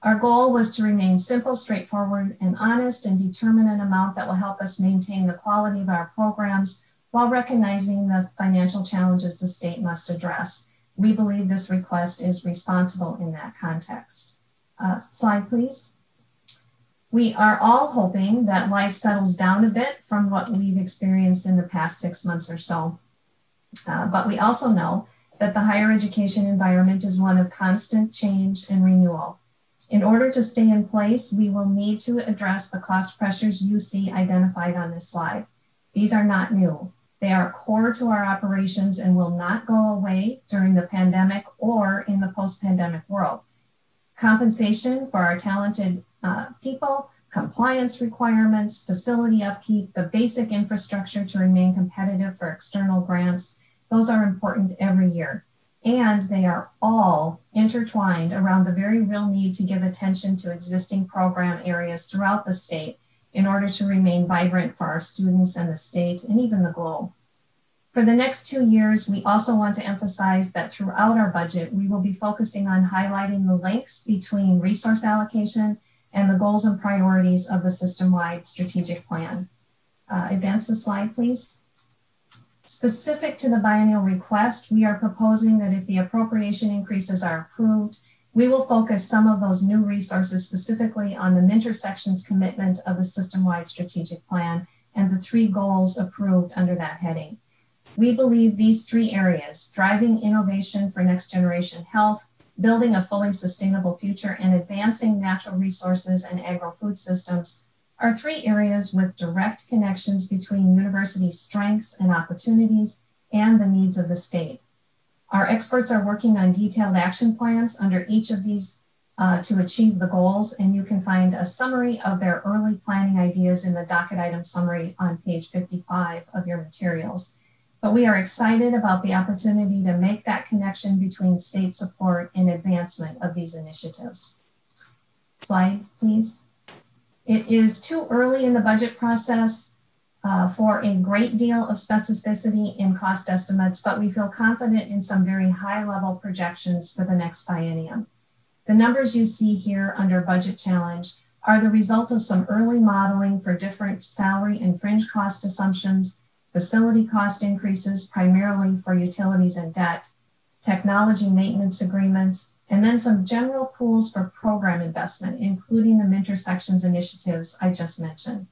Our goal was to remain simple, straightforward, and honest and determine an amount that will help us maintain the quality of our programs while recognizing the financial challenges the state must address. We believe this request is responsible in that context. Uh, slide, please. We are all hoping that life settles down a bit from what we've experienced in the past six months or so. Uh, but we also know that the higher education environment is one of constant change and renewal. In order to stay in place, we will need to address the cost pressures you see identified on this slide. These are not new. They are core to our operations and will not go away during the pandemic or in the post-pandemic world. Compensation for our talented uh, people, compliance requirements, facility upkeep, the basic infrastructure to remain competitive for external grants, those are important every year. And they are all intertwined around the very real need to give attention to existing program areas throughout the state in order to remain vibrant for our students and the state and even the globe. For the next two years, we also want to emphasize that throughout our budget, we will be focusing on highlighting the links between resource allocation and the goals and priorities of the system-wide strategic plan. Uh, advance the slide, please. Specific to the biennial request, we are proposing that if the appropriation increases are approved, we will focus some of those new resources specifically on the intersections commitment of the system-wide strategic plan and the three goals approved under that heading. We believe these three areas, driving innovation for next generation health, building a fully sustainable future, and advancing natural resources and agro-food systems are three areas with direct connections between university strengths and opportunities and the needs of the state. Our experts are working on detailed action plans under each of these uh, to achieve the goals, and you can find a summary of their early planning ideas in the docket item summary on page 55 of your materials. But we are excited about the opportunity to make that connection between state support and advancement of these initiatives. Slide, please. It is too early in the budget process uh, for a great deal of specificity in cost estimates, but we feel confident in some very high level projections for the next biennium. The numbers you see here under budget challenge are the result of some early modeling for different salary and fringe cost assumptions, facility cost increases primarily for utilities and debt, technology maintenance agreements, and then some general pools for program investment, including the intersections initiatives I just mentioned.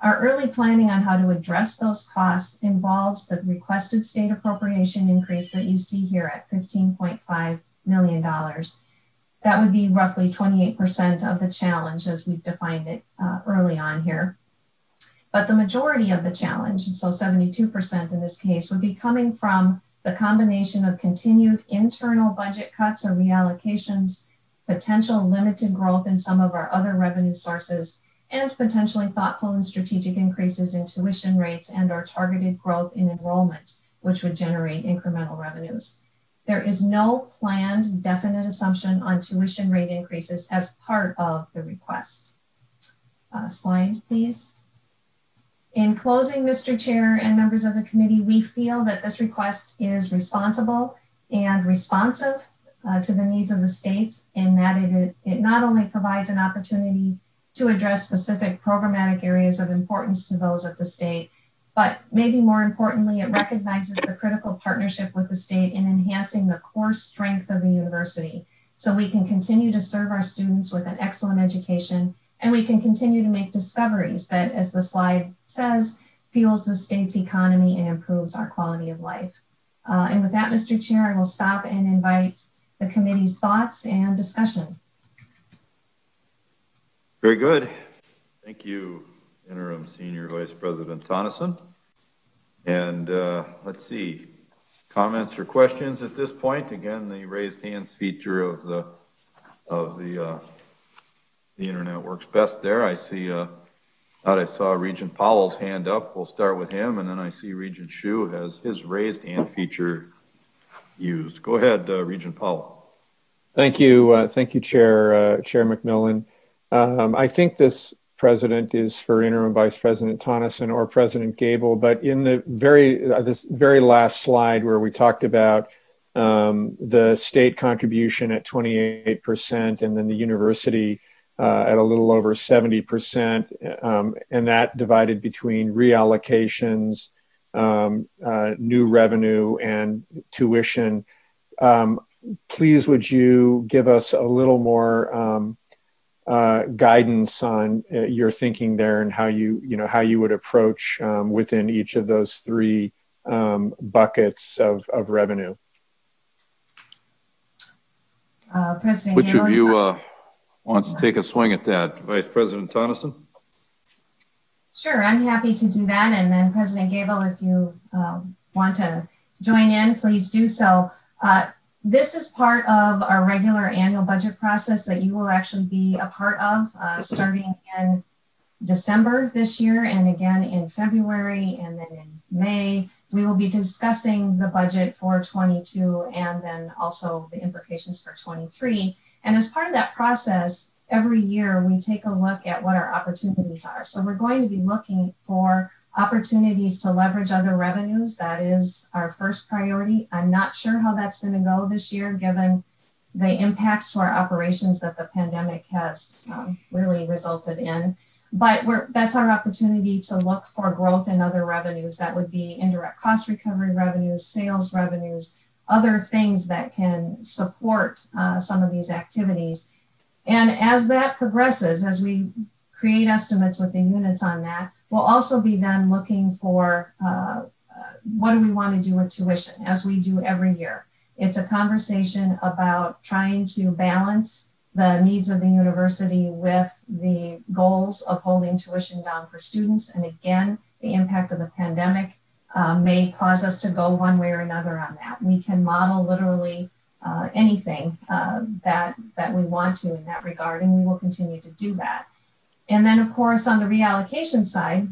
Our early planning on how to address those costs involves the requested state appropriation increase that you see here at $15.5 million. That would be roughly 28% of the challenge as we've defined it uh, early on here. But the majority of the challenge, so 72% in this case, would be coming from the combination of continued internal budget cuts or reallocations, potential limited growth in some of our other revenue sources, and potentially thoughtful and strategic increases in tuition rates and our targeted growth in enrollment, which would generate incremental revenues. There is no planned definite assumption on tuition rate increases as part of the request. Uh, slide, please. In closing, Mr. Chair and members of the committee, we feel that this request is responsible and responsive uh, to the needs of the states in that it, it not only provides an opportunity to address specific programmatic areas of importance to those at the state, but maybe more importantly, it recognizes the critical partnership with the state in enhancing the core strength of the university so we can continue to serve our students with an excellent education and we can continue to make discoveries that, as the slide says, fuels the state's economy and improves our quality of life. Uh, and with that, Mr. Chair, I will stop and invite the committee's thoughts and discussion. Very good. Thank you, Interim Senior Vice President Tonneson. And uh, let's see, comments or questions at this point? Again, the raised hands feature of the of the uh, the internet works best there. I see, uh, thought I saw Regent Powell's hand up. We'll start with him, and then I see Regent Hsu has his raised hand feature used. Go ahead, uh, Regent Powell. Thank you. Uh, thank you, Chair, uh, Chair McMillan. Um, I think this president is for interim vice president Tonneson or president Gabel, but in the very, uh, this very last slide where we talked about um, the state contribution at 28% and then the university uh, at a little over 70%, um, and that divided between reallocations, um, uh, new revenue, and tuition. Um, please, would you give us a little more um, uh, guidance on uh, your thinking there and how you, you know, how you would approach um, within each of those three um, buckets of, of revenue? Uh, President Which of you uh, wants to take a swing at that. Vice President Tonneson? Sure, I'm happy to do that. And then President Gabel, if you uh, want to join in, please do so. Uh, this is part of our regular annual budget process that you will actually be a part of uh, starting in December this year and again in February and then in May. We will be discussing the budget for 22 and then also the implications for 23. And as part of that process, every year we take a look at what our opportunities are. So we're going to be looking for opportunities to leverage other revenues. That is our first priority. I'm not sure how that's going to go this year, given the impacts to our operations that the pandemic has um, really resulted in. But that's our opportunity to look for growth in other revenues. That would be indirect cost recovery revenues, sales revenues, other things that can support uh, some of these activities. And as that progresses, as we create estimates with the units on that, we'll also be then looking for uh, what do we want to do with tuition, as we do every year. It's a conversation about trying to balance the needs of the university with the goals of holding tuition down for students. And again, the impact of the pandemic uh, may cause us to go one way or another on that. We can model literally uh, anything uh, that that we want to in that regard, and we will continue to do that. And then, of course, on the reallocation side,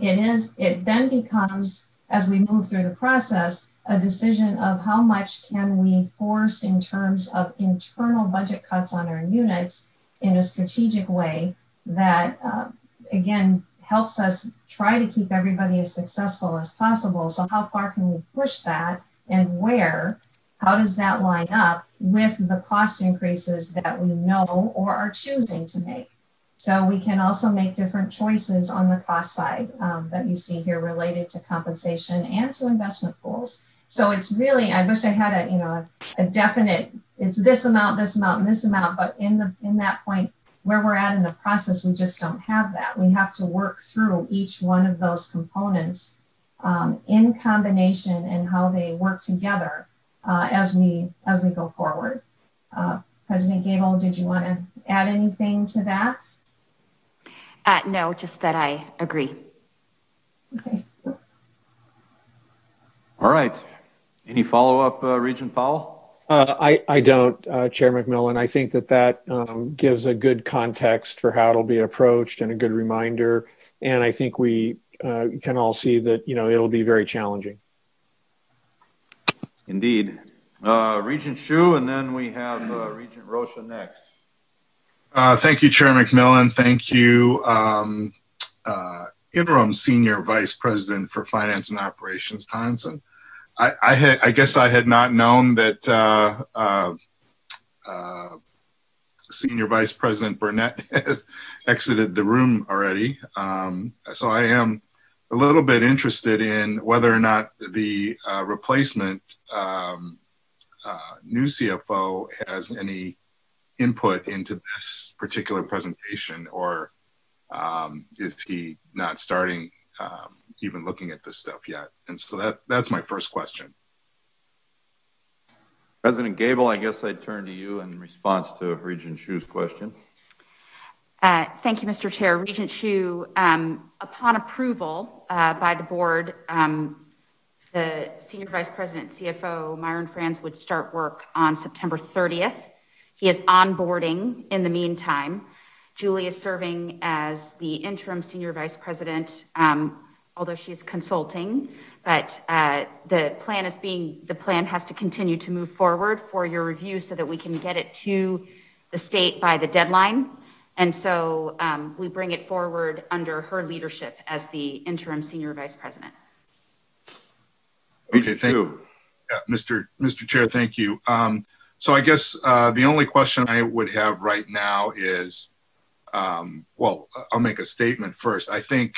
it is it then becomes as we move through the process a decision of how much can we force in terms of internal budget cuts on our units in a strategic way that, uh, again, helps us try to keep everybody as successful as possible. So, how far can we push that and where? How does that line up with the cost increases that we know or are choosing to make? So we can also make different choices on the cost side um, that you see here related to compensation and to investment pools. So it's really, I wish I had a, you know, a, a definite, it's this amount, this amount, and this amount, but in the in that point where we're at in the process, we just don't have that. We have to work through each one of those components um, in combination and how they work together uh, as we as we go forward. Uh, President Gabel, did you want to add anything to that? Uh, no, just that I agree. Okay. All right. Any follow-up, uh, Regent Powell? Uh, I, I don't, uh, Chair McMillan. I think that that um, gives a good context for how it'll be approached and a good reminder. And I think we uh, can all see that, you know, it'll be very challenging. Indeed. Uh, Regent Hsu, and then we have uh, Regent Rosha next. Uh, thank you, Chair McMillan. Thank you, um, uh, Interim Senior Vice President for Finance and Operations, Tonson. I, had, I guess I had not known that uh, uh, uh Senior Vice President Burnett *laughs* has exited the room already. Um, so I am a little bit interested in whether or not the uh, replacement um, new CFO has any input into this particular presentation, or um, is he not starting um, even looking at this stuff yet? And so that that's my first question. President Gabel, I guess I'd turn to you in response to Regent Hsu's question. Uh, thank you, Mr. Chair. Regent Hsu, um, upon approval uh, by the board, um, the Senior Vice President CFO, Myron Frans, would start work on September 30th. He is onboarding in the meantime. Julie is serving as the interim senior vice president, um, although she is consulting. But uh, the plan is being the plan has to continue to move forward for your review so that we can get it to the state by the deadline. And so um, we bring it forward under her leadership as the interim senior vice president. Okay, thank you. Yeah, Mr. Mr. Chair, thank you. Um, so I guess uh, the only question I would have right now is, um, well, I'll make a statement first. I think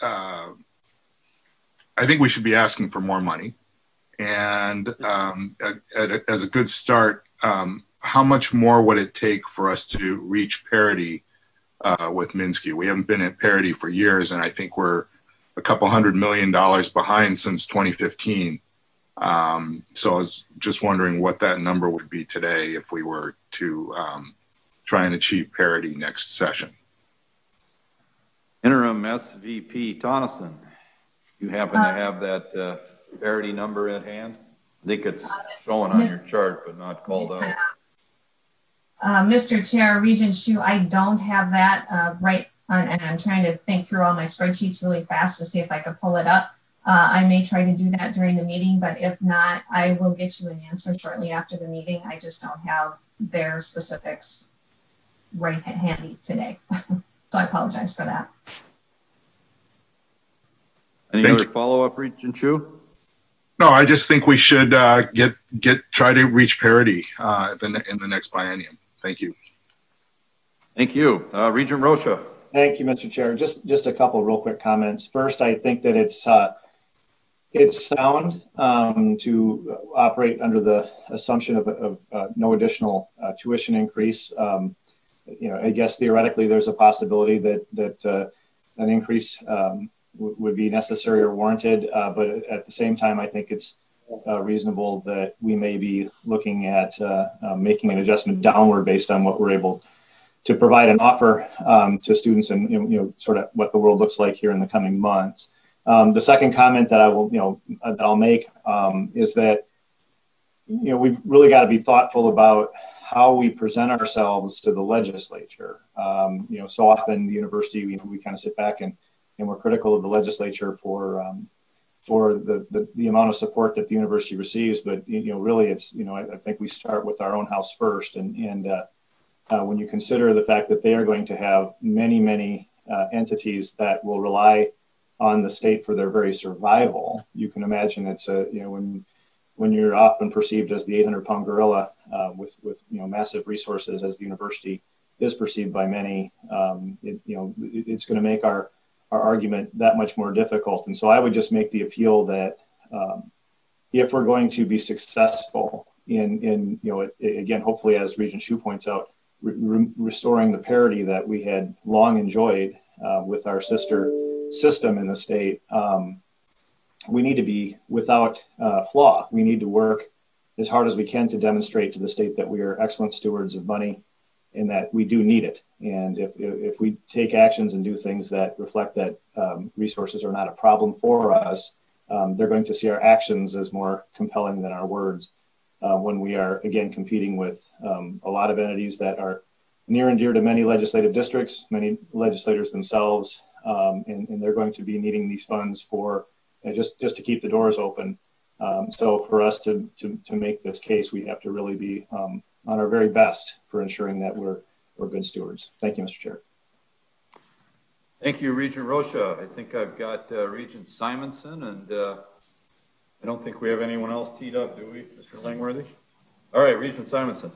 uh, I think we should be asking for more money, and um, as a good start, um, how much more would it take for us to reach parity uh, with Minn State? We haven't been at parity for years, and I think we're a couple hundred million dollars behind since 2015. Um, so I was just wondering what that number would be today if we were to um, try and achieve parity next session. Interim SVP Tonneson, you happen to have that uh, parity number at hand? I think it's showing on your chart, but not called out. Uh, Mr. Chair, Regent Hsu, I don't have that uh, right and, and I'm trying to think through all my spreadsheets really fast to see if I could pull it up. Uh, I may try to do that during the meeting, but if not, I will get you an answer shortly after the meeting. I just don't have their specifics right handy today. *laughs* so I apologize for that. Any Thank other follow-up, Regent Hsu? No, I just think we should uh, get get try to reach parity uh, in the in the next biennium. Thank you. Thank you. Uh, Regent Rosha. Thank you, Mr. Chair. Just just a couple real quick comments. First, I think that it's uh, it's sound um, to operate under the assumption of, of uh, no additional uh, tuition increase. Um, you know, I guess theoretically there's a possibility that that uh, an increase um, would be necessary or warranted, uh, but at the same time, I think it's uh, reasonable that we may be looking at uh, making an adjustment downward based on what we're able to provide an offer um, to students and you know sort of what the world looks like here in the coming months. Um, the second comment that I will, you know, that I'll make um, is that, you know, we've really got to be thoughtful about how we present ourselves to the legislature. Um, you know, so often the university, we kind of sit back and, and we're critical of the legislature for um, for the, the, the amount of support that the university receives. But you know, really, it's you know, I, I think we start with our own house first, and and uh, uh, when you consider the fact that they are going to have many many uh, entities that will rely on the state for their very survival. You can imagine it's a you know when when you're often perceived as the 800 pound gorilla uh, with with you know massive resources as the university is perceived by many, um, it, you know it, it's going to make our our argument that much more difficult. And so I would just make the appeal that um, if we're going to be successful in in you know it, again hopefully as Regent Hsu points out re- restoring the parity that we had long enjoyed uh, with our sister system in the state, um, we need to be without uh, flaw. We need to work as hard as we can to demonstrate to the state that we are excellent stewards of money and that we do need it. And if, if we take actions and do things that reflect that um, resources are not a problem for us, um, they're going to see our actions as more compelling than our words uh, when we are, again, competing with um, a lot of entities that are near and dear to many legislative districts, many legislators themselves, um, and, and, they're going to be needing these funds for uh, just just to keep the doors open. Um, so for us to, to to make this case, we have to really be um, on our very best for ensuring that we're we're good stewards. Thank you, Mr. Chair. Thank you, Regent Rosha. I think I've got uh, Regent Simonson, and uh, I don't think we have anyone else teed up, do we, Mr. Langworthy? All right, Regent Simonson.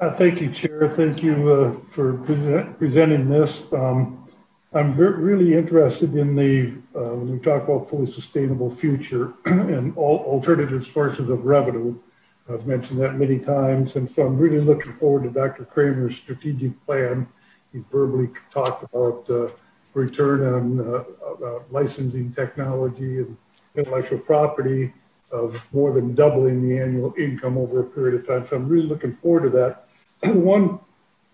Uh, thank you, Chair. Thank you uh, for present, presenting this. Um, I'm really interested in the, uh, when we talk about fully sustainable future *clears throat* and all alternative sources of revenue. I've mentioned that many times, and so I'm really looking forward to Dr. Cramer's strategic plan. He verbally talked about uh, return on uh, uh, licensing technology and intellectual property of more than doubling the annual income over a period of time. So I'm really looking forward to that. *clears throat* One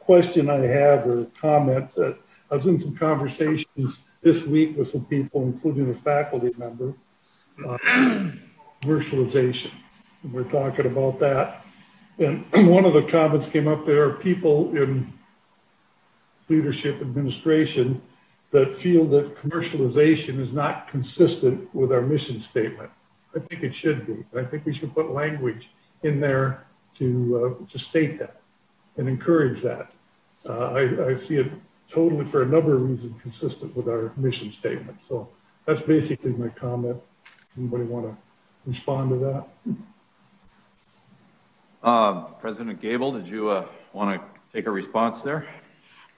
question I have or comment that I was in some conversations this week with some people, including a faculty member, uh, *clears throat* We're talking about that. And *clears throat* one of the comments came up there are people in leadership administration that feel that commercialization is not consistent with our mission statement. I think it should be. I think we should put language in there to, uh, to state that and encourage that. Uh, I, I see it totally, for a number of reasons, consistent with our mission statement. So that's basically my comment. Anybody want to respond to that? Uh, President Gabel, did you uh, want to take a response there?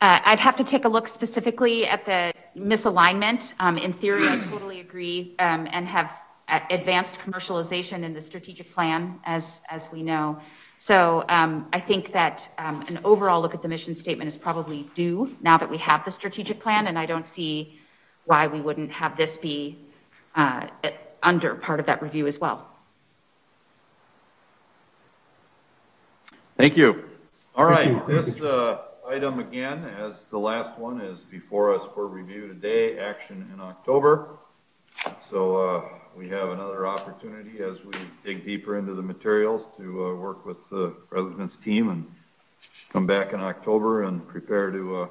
Uh, I'd have to take a look specifically at the misalignment. Um, in theory, I totally agree um, and have uh, advanced commercialization in the strategic plan, as as we know. So um, I think that um, an overall look at the mission statement is probably due now that we have the strategic plan, and I don't see why we wouldn't have this be uh, under part of that review as well. Thank you. All right, this uh, item again, as the last one, is before us for review today, action in October. So uh, we have another opportunity as we dig deeper into the materials to uh, work with the president's team and come back in October and prepare to uh,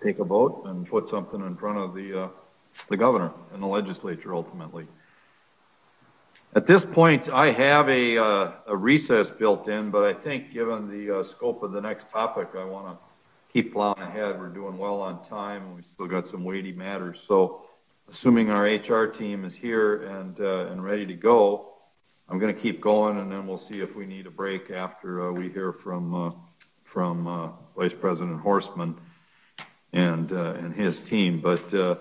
take a vote and put something in front of the, uh, the governor and the legislature ultimately. At this point, I have a, uh, a recess built in, but I think given the uh, scope of the next topic, I want to keep plowing ahead. We're doing well on time. and We still got some weighty matters. So assuming our HR team is here and, uh, and ready to go, I'm going to keep going and then we'll see if we need a break after uh, we hear from, uh, from uh, Vice President Horstman and, and his team. But the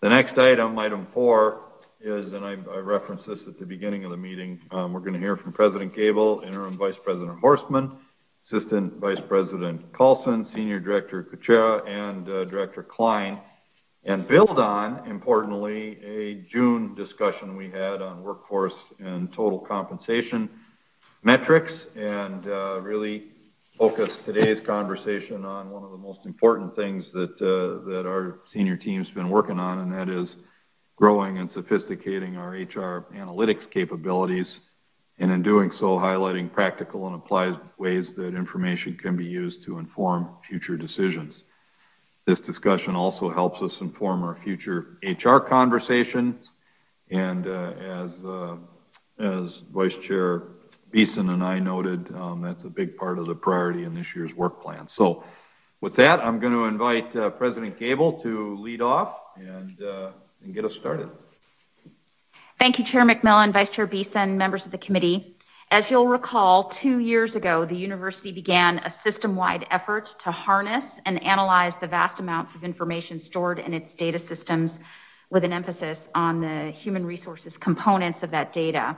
next item, item four, is, and I, I referenced this at the beginning of the meeting, um, we're going to hear from President Gabel, Interim Vice President Horstman, Assistant Vice President Carlson, Senior Director Kuchera, and uh, Director Klein, and build on, importantly, a June discussion we had on workforce and total compensation metrics, and uh, really focus today's conversation on one of the most important things that uh, that our senior team's been working on, and that is growing and sophisticating our HR analytics capabilities, and in doing so, highlighting practical and applied ways that information can be used to inform future decisions. This discussion also helps us inform our future HR conversations, and uh, as uh, as Vice Chair Beeson and I noted, um, that's a big part of the priority in this year's work plan. So, with that, I'm going to invite uh, President Gabel to lead off and uh, and get us started. Thank you, Chair McMillan, Vice Chair Beeson, members of the committee. As you'll recall, two years ago, the university began a system-wide effort to harness and analyze the vast amounts of information stored in its data systems with an emphasis on the human resources components of that data.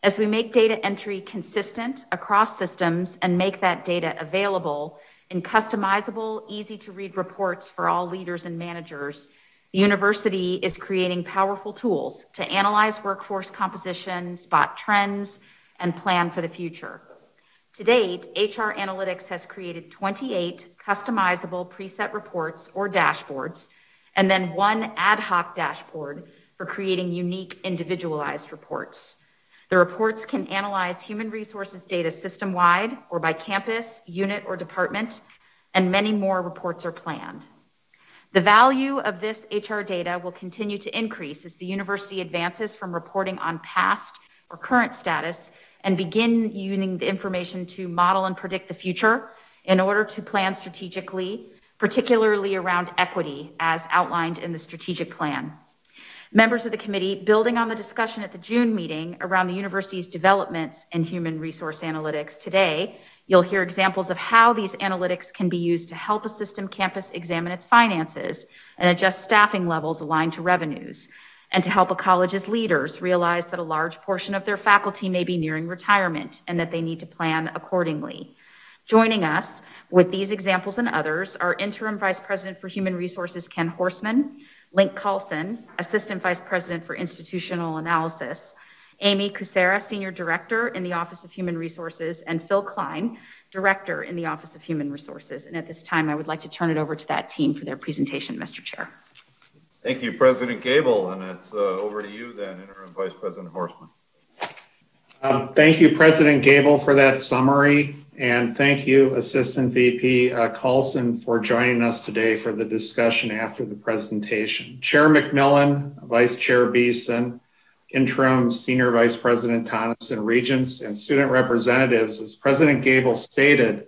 As we make data entry consistent across systems and make that data available in customizable, easy to read reports for all leaders and managers, the university is creating powerful tools to analyze workforce composition, spot trends, and plan for the future. To date, HR Analytics has created 28 customizable preset reports or dashboards, and then one ad hoc dashboard for creating unique individualized reports. The reports can analyze human resources data system wide or by campus, unit, or department, and many more reports are planned. The value of this HR data will continue to increase as the university advances from reporting on past or current status and begin using the information to model and predict the future in order to plan strategically, particularly around equity as outlined in the strategic plan. Members of the committee, building on the discussion at the June meeting around the university's developments in human resource analytics today, You'll hear examples of how these analytics can be used to help a system campus examine its finances and adjust staffing levels aligned to revenues, and to help a college's leaders realize that a large portion of their faculty may be nearing retirement and that they need to plan accordingly. Joining us with these examples and others are Interim Vice President for Human Resources Ken Horstman, Link Carlson, Assistant Vice President for Institutional Analysis, Amy Kuchera, Senior Director in the Office of Human Resources, and Phil Klein, Director in the Office of Human Resources. And at this time, I would like to turn it over to that team for their presentation, Mr. Chair. Thank you, President Gabel, and it's uh, over to you then, Interim Vice President Horstman. Um, thank you, President Gabel, for that summary, and thank you, Assistant VP uh, Carlson, for joining us today for the discussion after the presentation. Chair McMillan, Vice Chair Beeson, interim senior vice president Tonneson regents and student representatives, as President Gabel stated,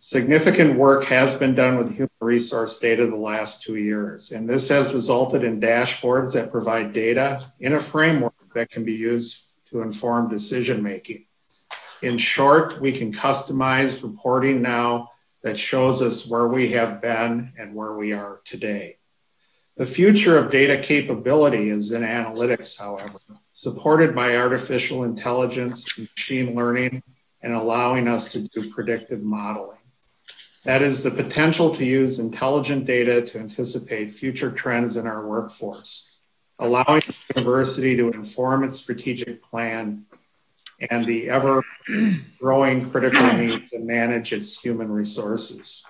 significant work has been done with human resource data the last two years. And this has resulted in dashboards that provide data in a framework that can be used to inform decision making. In short, we can customize reporting now that shows us where we have been and where we are today. The future of data capability is in analytics, however, supported by artificial intelligence, machine learning, and allowing us to do predictive modeling. That is the potential to use intelligent data to anticipate future trends in our workforce, allowing the university to inform its strategic plan and the ever growing critical need to manage its human resources.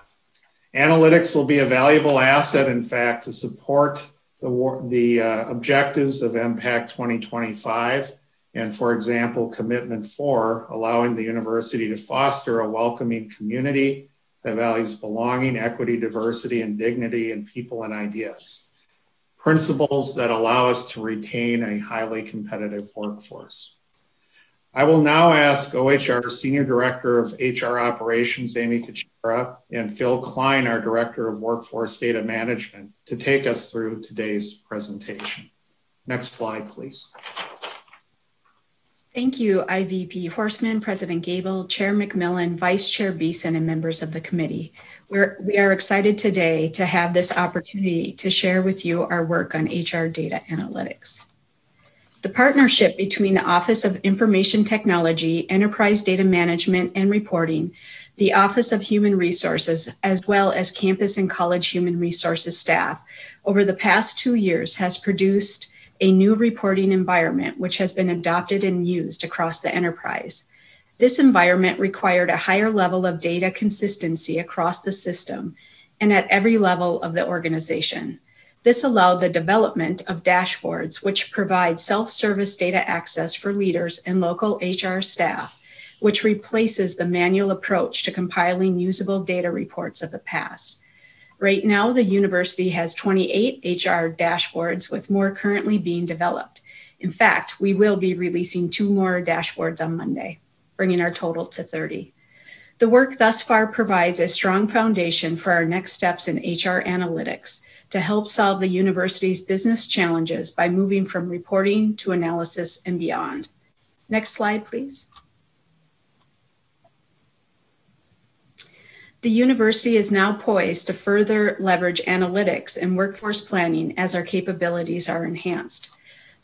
Analytics will be a valuable asset, in fact, to support the, the uh, objectives of MPact 2025 and, for example, Commitment 4, allowing the university to foster a welcoming community, that values belonging, equity, diversity, and dignity in people and ideas. Principles that allow us to retain a highly competitive workforce. I will now ask OHR Senior Director of HR Operations, Amy Kuchera, and Phil Klein, our Director of Workforce Data Management, to take us through today's presentation. Next slide, please. Thank you, IVP Horstman, President Gabel, Chair McMillan, Vice Chair Beeson, and members of the committee. We're, we are excited today to have this opportunity to share with you our work on HR data analytics. The partnership between the Office of Information Technology, Enterprise Data Management and Reporting, the Office of Human Resources, as well as campus and college human resources staff over the past two years has produced a new reporting environment which has been adopted and used across the enterprise. This environment required a higher level of data consistency across the system and at every level of the organization. This allowed the development of dashboards, which provide self service data access for leaders and local HR staff, which replaces the manual approach to compiling usable data reports of the past. Right now, the university has 28 HR dashboards, with more currently being developed. In fact, we will be releasing two more dashboards on Monday, bringing our total to 30. The work thus far provides a strong foundation for our next steps in HR analytics to help solve the university's business challenges by moving from reporting to analysis and beyond. Next slide, please. The university is now poised to further leverage analytics and workforce planning as our capabilities are enhanced.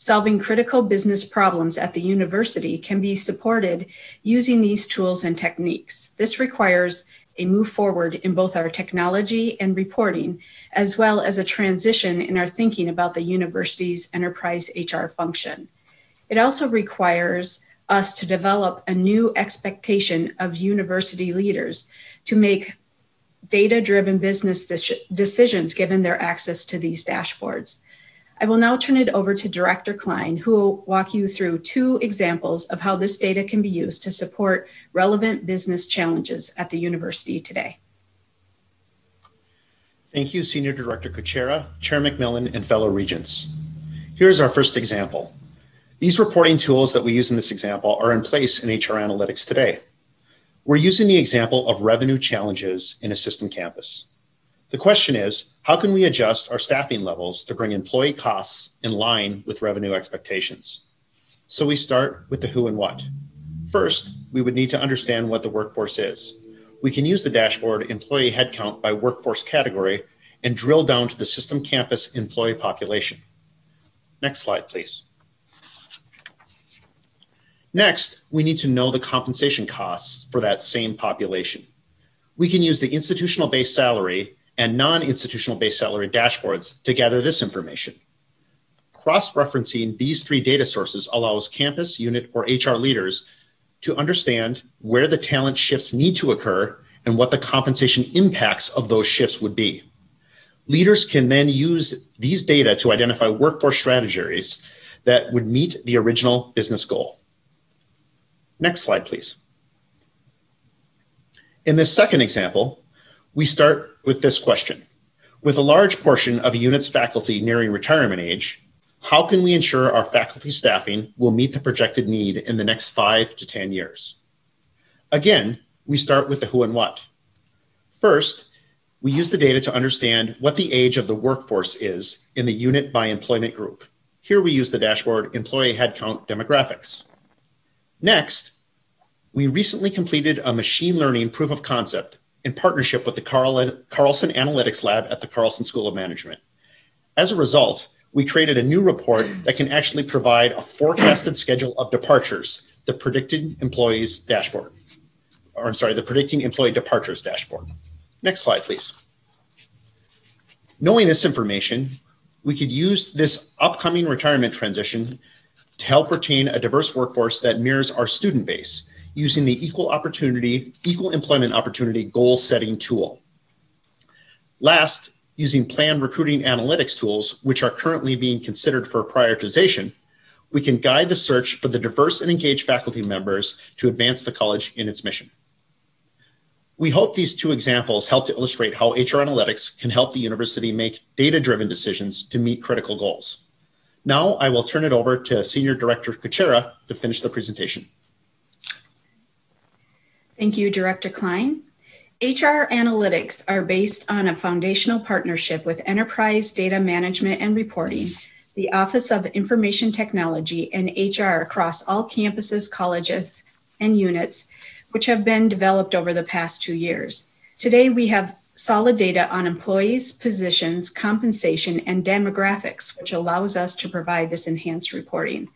Solving critical business problems at the university can be supported using these tools and techniques. This requires a move forward in both our technology and reporting, as well as a transition in our thinking about the university's enterprise HR function. It also requires us to develop a new expectation of university leaders to make data driven business decisions given their access to these dashboards. I will now turn it over to Director Klein, who will walk you through two examples of how this data can be used to support relevant business challenges at the university today. Thank you, Senior Director Kuchera, Chair McMillan, and fellow regents. Here's our first example. These reporting tools that we use in this example are in place in HR analytics today. We're using the example of revenue challenges in a system campus. The question is, how can we adjust our staffing levels to bring employee costs in line with revenue expectations? So we start with the who and what. First, we would need to understand what the workforce is. We can use the dashboard employee headcount by workforce category and drill down to the system campus employee population. Next slide, please. Next, we need to know the compensation costs for that same population. We can use the institutional based salary and non institutional based salary dashboards to gather this information. Cross referencing these three data sources allows campus, unit, or HR leaders to understand where the talent shifts need to occur and what the compensation impacts of those shifts would be. Leaders can then use these data to identify workforce strategies that would meet the original business goal. Next slide, please. In this second example, we start with this question. With a large portion of a unit's faculty nearing retirement age, how can we ensure our faculty staffing will meet the projected need in the next five to 10 years? Again, we start with the who and what. First, we use the data to understand what the age of the workforce is in the unit by employment group. Here we use the dashboard Employee Headcount Demographics. Next, we recently completed a machine learning proof of concept in partnership with the Carlson Analytics Lab at the Carlson School of Management. As a result, we created a new report that can actually provide a forecasted schedule of departures, the predicted employees dashboard. Or I'm sorry, the predicting employee departures dashboard. Next slide, please. Knowing this information, we could use this upcoming retirement transition to help retain a diverse workforce that mirrors our student base using the equal opportunity, equal employment opportunity goal setting tool. Last, using planned recruiting analytics tools, which are currently being considered for prioritization, we can guide the search for the diverse and engaged faculty members to advance the college in its mission. We hope these two examples help to illustrate how HR analytics can help the university make data-driven decisions to meet critical goals. Now I will turn it over to Senior Director Kuchera to finish the presentation. Thank you, Director Klein. HR analytics are based on a foundational partnership with Enterprise Data Management and Reporting, the Office of Information Technology, and HR across all campuses, colleges, and units, which have been developed over the past two years. Today, we have solid data on employees, positions, compensation, and demographics, which allows us to provide this enhanced reporting.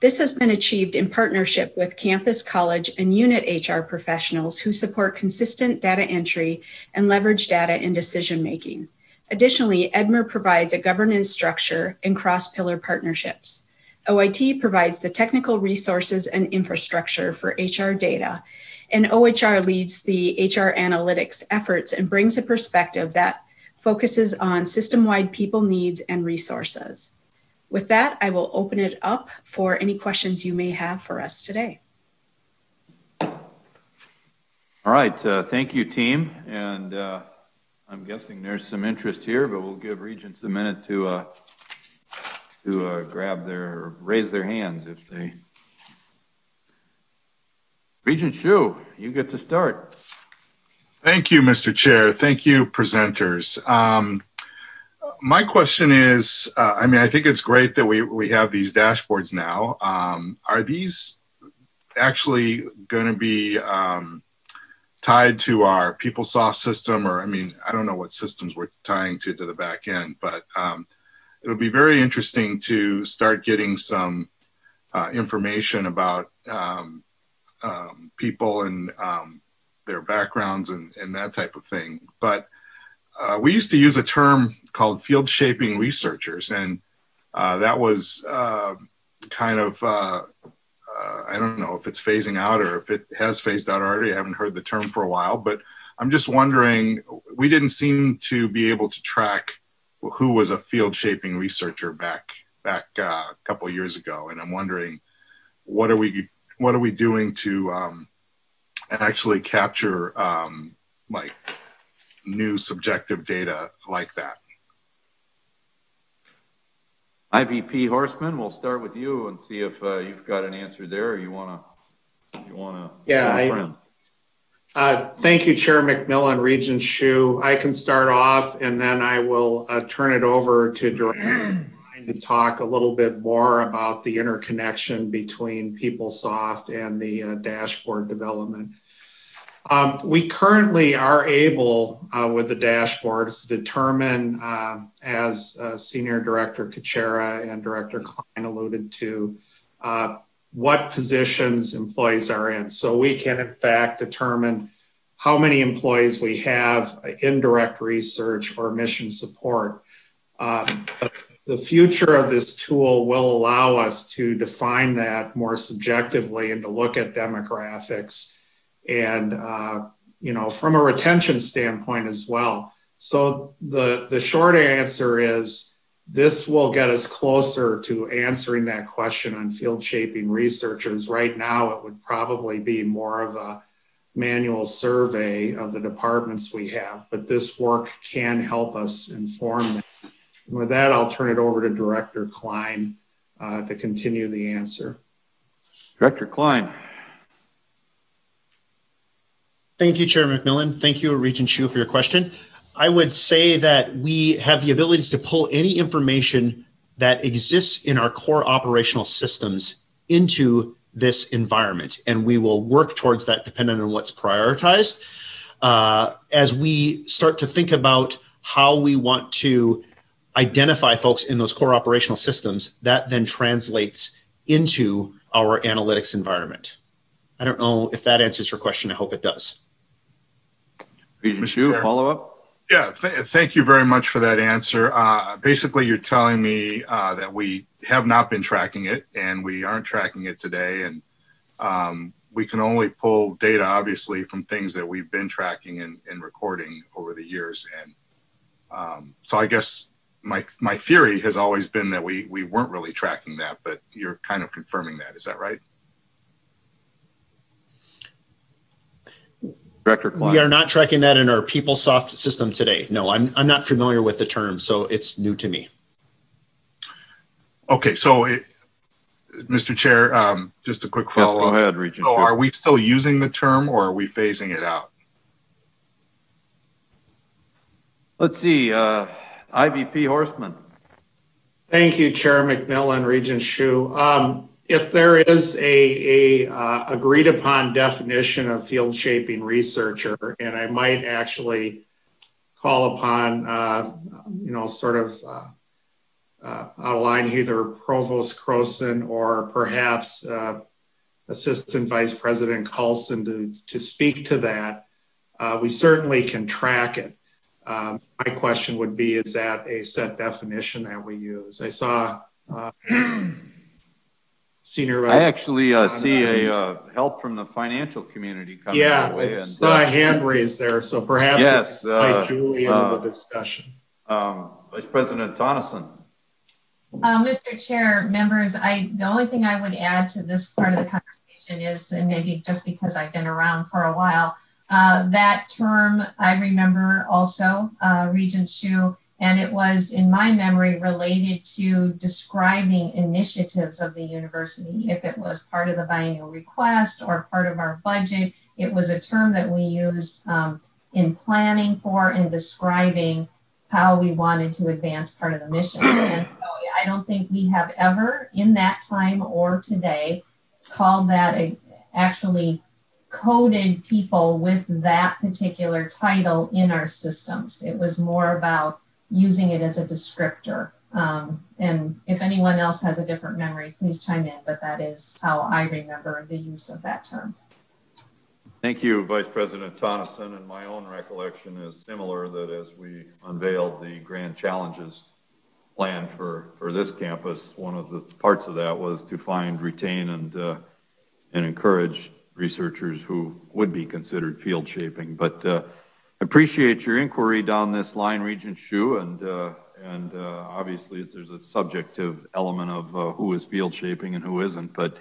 This has been achieved in partnership with campus, college, and unit HR professionals who support consistent data entry and leverage data in decision making. Additionally, EDMER provides a governance structure and cross pillar partnerships. OIT provides the technical resources and infrastructure for HR data, and OHR leads the HR analytics efforts and brings a perspective that focuses on system wide people needs and resources. With that, I will open it up for any questions you may have for us today. All right, uh, thank you, team. And uh, I'm guessing there's some interest here, but we'll give Regents a minute to uh, to uh, grab their, raise their hands if they. Regent Hsu, you get to start. Thank you, Mr. Chair. Thank you, presenters. Um, my question is, uh, I mean, I think it's great that we, we have these dashboards now. Um, are these actually going to be um, tied to our PeopleSoft system? Or, I mean, I don't know what systems we're tying to to the back end, but um, it'll be very interesting to start getting some uh, information about um, um, people and um, their backgrounds and, and that type of thing. But uh, we used to use a term called field shaping researchers, and uh, that was uh, kind of uh, uh, I don't know if it's phasing out or if it has phased out already. I haven't heard the term for a while, but I'm just wondering. We didn't seem to be able to track who was a field shaping researcher back back uh, a couple years ago, and I'm wondering what are we what are we doing to um, actually capture um, like new subjective data like that. IVP Horstman, we'll start with you and see if uh, you've got an answer there. Or you want to, you want to. Yeah. I, uh, thank you, Chair McMillan, Regent Hsu. I can start off, and then I will uh, turn it over to Director to talk a little bit more about the interconnection between PeopleSoft and the uh, dashboard development. Um, we currently are able, uh, with the dashboards, to determine, uh, as uh, Senior Director Kuchera and Director Klein alluded to, uh, what positions employees are in. So we can, in fact, determine how many employees we have in direct research or mission support. Um, the future of this tool will allow us to define that more subjectively and to look at demographics and uh, you know from a retention standpoint as well. So the the short answer is this will get us closer to answering that question on field shaping researchers. Right now, it would probably be more of a manual survey of the departments we have, but this work can help us inform that. And with that, I'll turn it over to Director Klein uh, to continue the answer. Director Klein. Thank you, Chair McMillan. Thank you, Regent Hsu, for your question. I would say that we have the ability to pull any information that exists in our core operational systems into this environment, and we will work towards that depending on what's prioritized. Uh, as we start to think about how we want to identify folks in those core operational systems, that then translates into our analytics environment. I don't know if that answers your question. I hope it does. Regent Hsu, follow up? Yeah, th- thank you very much for that answer. Uh, basically, you're telling me uh, that we have not been tracking it and we aren't tracking it today. And um, we can only pull data, obviously, from things that we've been tracking and, and recording over the years. And um, so I guess my, my theory has always been that we, we weren't really tracking that, but you're kind of confirming that. Is that right? Director Klein. We are not tracking that in our PeopleSoft system today. No, I'm, I'm not familiar with the term, so it's new to me. Okay, so it, Mr. Chair, um, just a quick follow-up. Yes, follow go up. ahead, Regent So Hsu. are we still using the term or are we phasing it out? Let's see, uh, IVP Horstman. Thank you, Chair McMillan, Regent Hsu. Um, if there is a, a uh, agreed upon definition of field shaping researcher, and I might actually call upon, uh, you know, sort of uh, uh, outline either Provost Croson or perhaps uh, Assistant Vice President Carlson to, to speak to that, uh, we certainly can track it. Um, my question would be, is that a set definition that we use? I saw Senior I actually uh, see a uh, help from the financial community coming Yeah, our way. I and, saw a uh, hand raised there, so perhaps Yes, it uh, Julie into uh, the discussion. um, Vice President Tonneson. Uh, Mr. Chair, members, I, the only thing I would add to this part of the conversation is, and maybe just because I've been around for a while, uh, that term I remember also, uh, Regent Hsu, and it was in my memory related to describing initiatives of the university. If it was part of the biennial request or part of our budget, it was a term that we used um, in planning for and describing how we wanted to advance part of the mission. *clears throat* And so I don't think we have ever in that time or today called that a, actually coded people with that particular title in our systems. It was more about using it as a descriptor. Um, and if anyone else has a different memory, please chime in, but that is how I remember the use of that term. Thank you, Vice President Tonneson, and my own recollection is similar that as we unveiled the grand challenges plan for, for this campus, one of the parts of that was to find, retain, and, uh, and encourage researchers who would be considered field shaping. But uh, appreciate your inquiry down this line, Regent Hsu, and, uh, and uh, obviously there's a subjective element of uh, who is field shaping and who isn't. But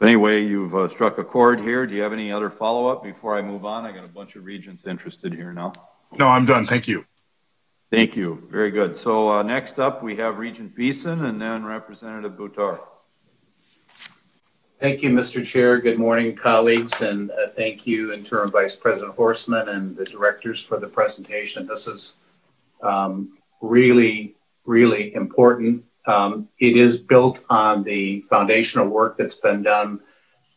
anyway, you've uh, struck a chord here. Do you have any other follow-up before I move on? I got a bunch of regents interested here now. No, I'm done. Thank you. Thank you. Very good. So uh, next up, we have Regent Beeson and then Representative Buttar. Thank you, Mr. Chair. Good morning, colleagues, and uh, thank you, Interim Vice President Horstman and the directors for the presentation. This is um, really, really important. Um, it is built on the foundational work that's been done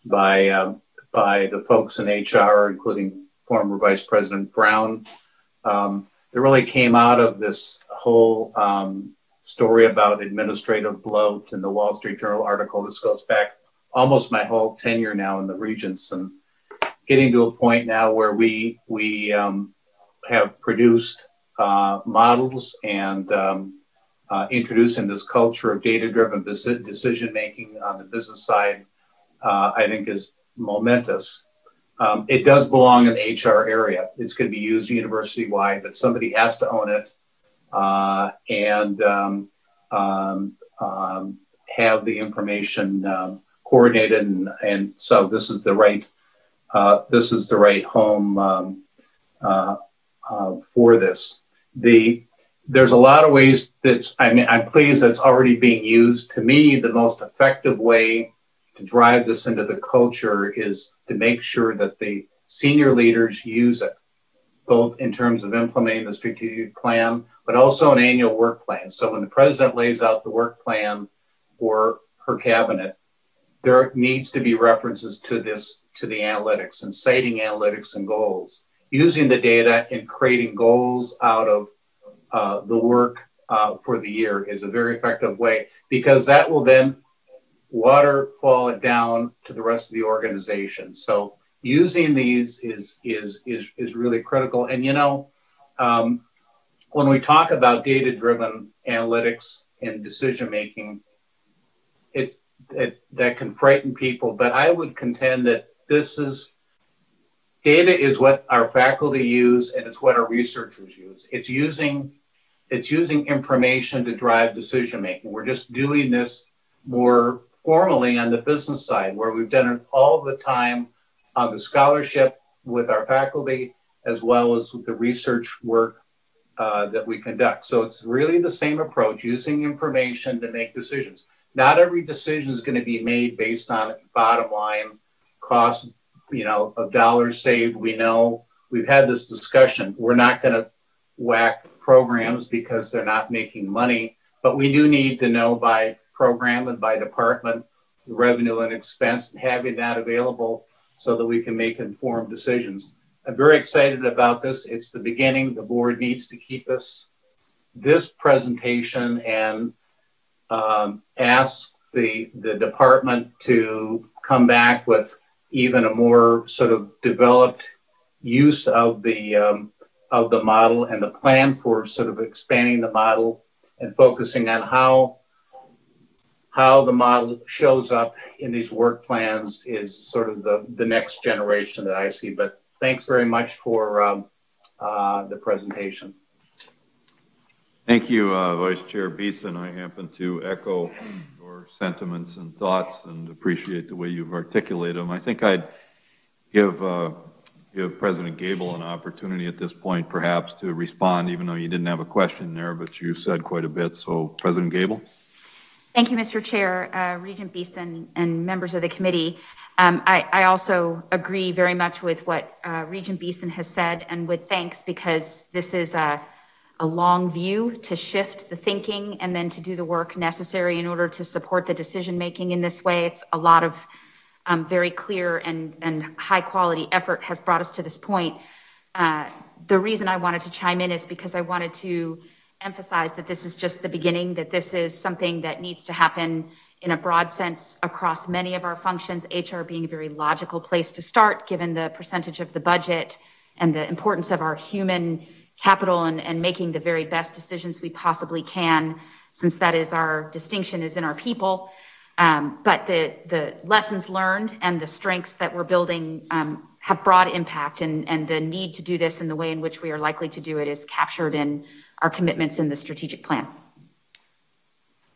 by um, by the folks in HR, including former Vice President Brown. Um, it really came out of this whole um, story about administrative bloat in the Wall Street Journal article. This goes back almost my whole tenure now in the Regents, and getting to a point now where we we um, have produced uh, models and um, uh, introducing this culture of data-driven decision making on the business side, uh, I think is momentous. Um, it does belong in the HR area. It's going to be used university-wide, but somebody has to own it uh, and um, um, um have the information um, coordinated. And, and, so this is the right uh, this is the right home um, uh, uh, for this. The there's a lot of ways that's I mean I'm pleased that's already being used. To me, the most effective way to drive this into the culture is to make sure that the senior leaders use it, both in terms of implementing the strategic plan, but also an annual work plan. So when the president lays out the work plan for her cabinet, there needs to be references to this to the analytics and citing analytics and goals, using the data and creating goals out of uh, the work uh, for the year is a very effective way because that will then waterfall it down to the rest of the organization. So using these is is is is really critical. And you know, um, when we talk about data-driven analytics and decision making, it's it, that can frighten people. But I would contend that this is data is what our faculty use and it's what our researchers use. It's using it's using information to drive decision making. We're just doing this more formally on the business side, where we've done it all the time on the scholarship with our faculty as well as with the research work uh, that we conduct. So it's really the same approach, using information to make decisions. Not every decision is going to be made based on bottom line cost, you know, of dollars saved. We know we've had this discussion. We're not going to whack programs because they're not making money, but we do need to know by program and by department revenue and expense, having that available so that we can make informed decisions. I'm very excited about this. It's the beginning. The board needs to keep us this presentation and um, ask the the department to come back with even a more sort of developed use of the um, of the model and the plan for sort of expanding the model and focusing on how how the model shows up in these work plans is sort of the, the next generation that I see. But thanks very much for um, uh, the presentation. Thank you, uh, Vice Chair Beeson. I happen to echo your sentiments and thoughts and appreciate the way you've articulated them. I think I'd give uh, give President Gabel an opportunity at this point, perhaps, to respond, even though you didn't have a question there, but you said quite a bit. So, President Gabel. Thank you, Mr. Chair, uh, Regent Beeson, and members of the committee. Um, I, I, also agree very much with what uh, Regent Beeson has said, and with thanks because this is a, a, long view to shift the thinking and then to do the work necessary in order to support the decision making in this way. It's a lot of um, very clear and, and high quality effort has brought us to this point. Uh, the reason I wanted to chime in is because I wanted to emphasize that this is just the beginning, that this is something that needs to happen in a broad sense across many of our functions, HR being a very logical place to start given the percentage of the budget and the importance of our human capital and, and making the very best decisions we possibly can, since that is our distinction is in our people. Um, but the, the lessons learned and the strengths that we're building um, have broad impact, and, and the need to do this in the way in which we are likely to do it is captured in our commitments in the strategic plan.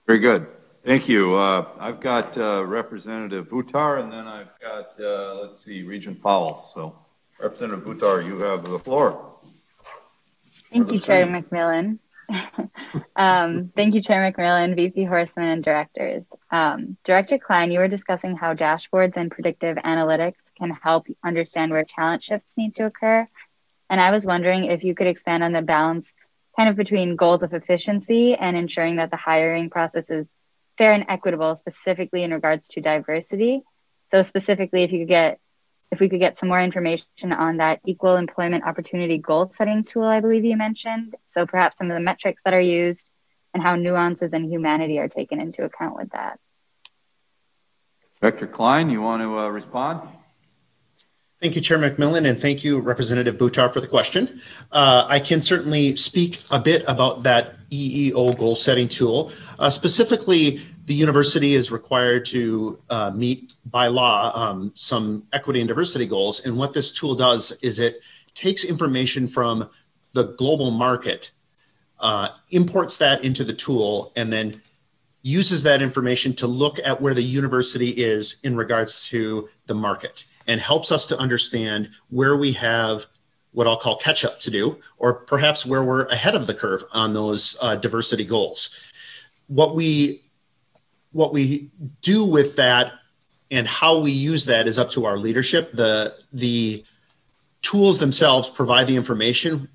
Very good. Thank you. Uh, I've got uh, Representative Buttar, and then I've got, uh, let's see, Regent Powell. So, Representative Buttar, you have the floor. Thank you, Chair McMillan. *laughs* um, thank you, Chair McMillan, VP Horstman, and directors. Um, Director Klein, you were discussing how dashboards and predictive analytics can help understand where talent shifts need to occur. And I was wondering if you could expand on the balance kind of between goals of efficiency and ensuring that the hiring process is fair and equitable, specifically in regards to diversity. So specifically, if you could get if we could get some more information on that equal employment opportunity goal setting tool, I believe you mentioned. So perhaps some of the metrics that are used and how nuances and humanity are taken into account with that. Director Klein, you want to uh, respond? Thank you, Chair McMillan, and thank you, Representative Buttar, for the question. Uh, I can certainly speak a bit about that EEO goal setting tool. Uh, specifically, the university is required to uh, meet by law um, some equity and diversity goals. And what this tool does is it takes information from the global market, uh, imports that into the tool, and then uses that information to look at where the university is in regards to the market and helps us to understand where we have what I'll call catch up to do, or perhaps where we're ahead of the curve on those uh, diversity goals. What we what we do with that and how we use that is up to our leadership. The the tools themselves provide the information.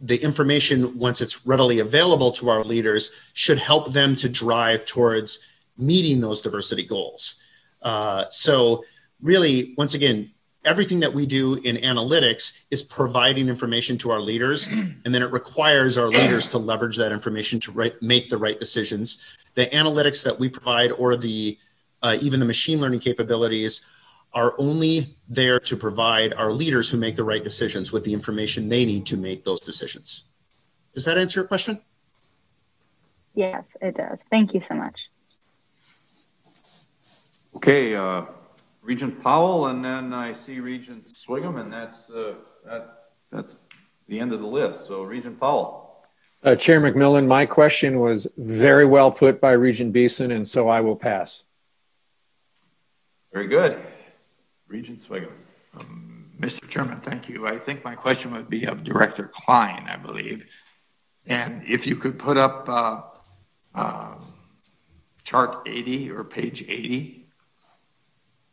The information, once it's readily available to our leaders, should help them to drive towards meeting those diversity goals. Uh, so really, once again, everything that we do in analytics is providing information to our leaders, *clears throat* and then it requires our leaders to leverage that information to right, make the right decisions. The analytics that we provide, or the uh, even the machine learning capabilities, are only there to provide our leaders who make the right decisions with the information they need to make those decisions. Does that answer your question? Yes, it does. Thank you so much. Okay, uh, Regent Powell, and then I see Regent Sviggum, and that's uh, that, that's the end of the list. So Regent Powell. Uh, Chair McMillan, my question was very well put by Regent Beeson, and so I will pass. Very good. Regent Sviggum. Um, Mr. Chairman, thank you. I think my question would be of Director Klein, I believe. And if you could put up uh, uh, chart 80 or page 80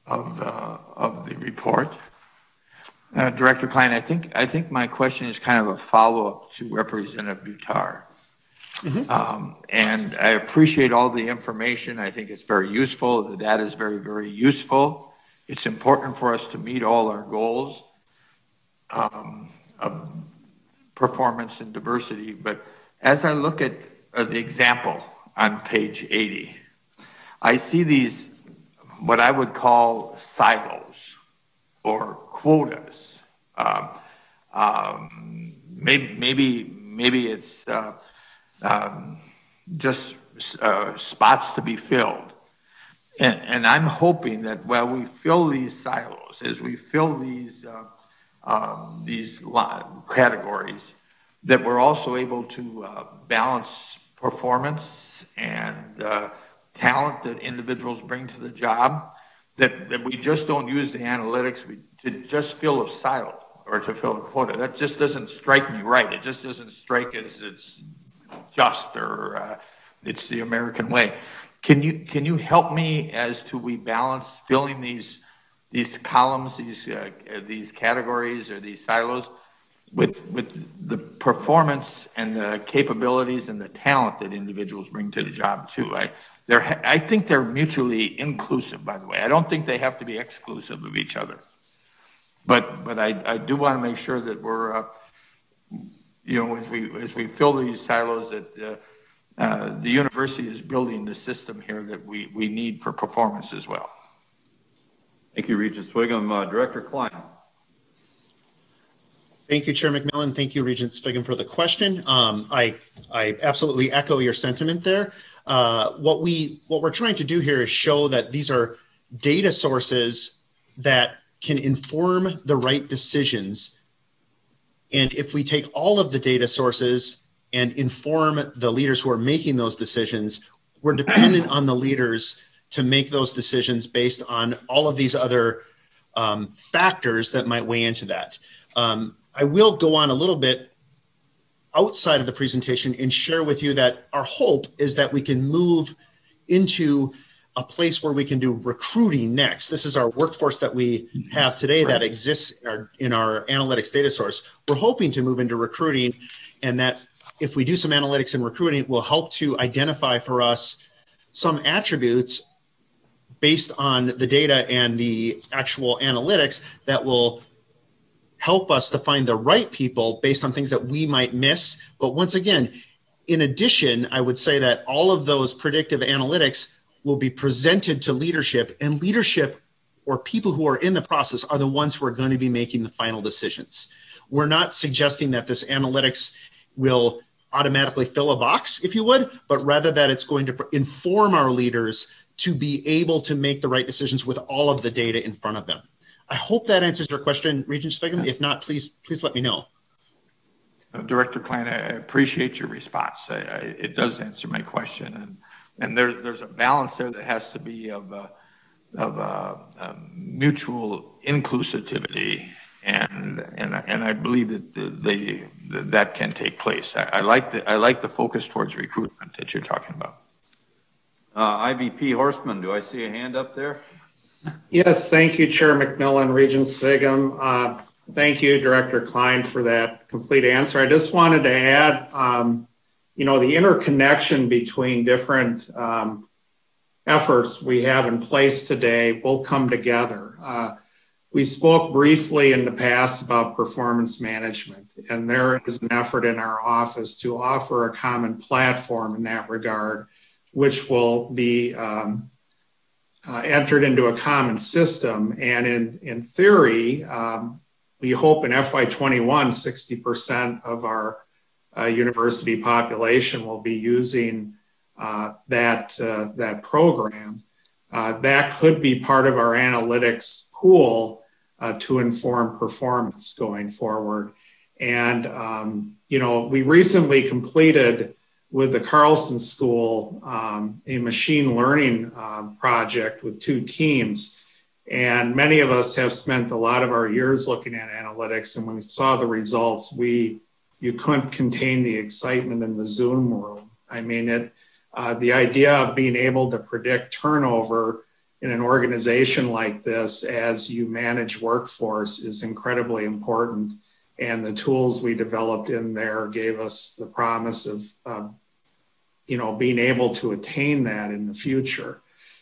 of, uh, of the report. Uh, Director Klein, I think I think my question is kind of a follow-up to Representative Buttar. Mm-hmm. Um, and I appreciate all the information. I think it's very useful. The data is very, very useful. It's important for us to meet all our goals um, of performance and diversity. But as I look at uh, the example on page 80, I see these, what I would call silos or quotas. Um, um, maybe, maybe, maybe it's uh, um, just uh, spots to be filled. And, and, I'm hoping that while we fill these silos, as we fill these uh, um, these categories, that we're also able to uh, balance performance and uh, talent that individuals bring to the job. That, that we just don't use the analytics to just fill a silo or to fill a quota. That just doesn't strike me right. It just doesn't strike as it's just or uh, it's the American way. Can you can you help me as to we balance filling these these columns, these uh, these categories or these silos with with the performance and the capabilities and the talent that individuals bring to the job too. I they're I think they're mutually inclusive. By the way, I don't think they have to be exclusive of each other. But but I, I do want to make sure that we're uh, you know, as we as we fill these silos, that uh, uh, the university is building the system here that we we need for performance as well. Thank you, Regent Sviggum. Uh, Director Klein. Thank you, Chair McMillan. Thank you, Regent Sviggum, for the question. Um, I I absolutely echo your sentiment there. Uh, what we what we're trying to do here is show that these are data sources that can inform the right decisions and if we take all of the data sources and inform the leaders who are making those decisions, we're dependent on the leaders to make those decisions based on all of these other um, factors that might weigh into that. Um, I will go on a little bit outside of the presentation and share with you that our hope is that we can move into a place where we can do recruiting next. This is our workforce that we have today that exists in our, in our analytics data source. We're hoping to move into recruiting, and that if we do some analytics and recruiting, it will help to identify for us some attributes based on the data and the actual analytics that will help us to find the right people based on things that we might miss. But once again, in addition, I would say that all of those predictive analytics will be presented to leadership, and leadership or people who are in the process are the ones who are going to be making the final decisions. We're not suggesting that this analytics will automatically fill a box, if you would, but rather that it's going to inform our leaders to be able to make the right decisions with all of the data in front of them. I hope that answers your question, Regent Sviggum. If not, please please let me know. Uh, Director Klein, I appreciate your response. I, I, it does answer my question, and and there, there's a balance there that has to be of, uh, of uh, um, mutual inclusivity, and and and I believe that the, the, the that can take place. I, I, like the I like the focus towards recruitment that you're talking about. Uh, IVP Horstman, do I see a hand up there? Yes, thank you, Chair McMillan, Regent Sviggum. Uh, thank you, Director Klein, for that complete answer. I just wanted to add. Um, you know, the interconnection between different um, efforts we have in place today will come together. Uh, we spoke briefly in the past about performance management, and there is an effort in our office to offer a common platform in that regard, which will be um, uh, entered into a common system. And in, in theory, um, we hope in FY21, 60% of our uh, university population will be using uh, that uh, that program. Uh, that could be part of our analytics pool uh, to inform performance going forward. And um, you know, we recently completed with the Carlson School um, a machine learning uh, project with two teams. And many of us have spent a lot of our years looking at analytics, and when we saw the results, we you couldn't contain the excitement in the Zoom room. I mean, it uh, the idea of being able to predict turnover in an organization like this as you manage workforce is incredibly important. And the tools we developed in there gave us the promise of, of you know, being able to attain that in the future.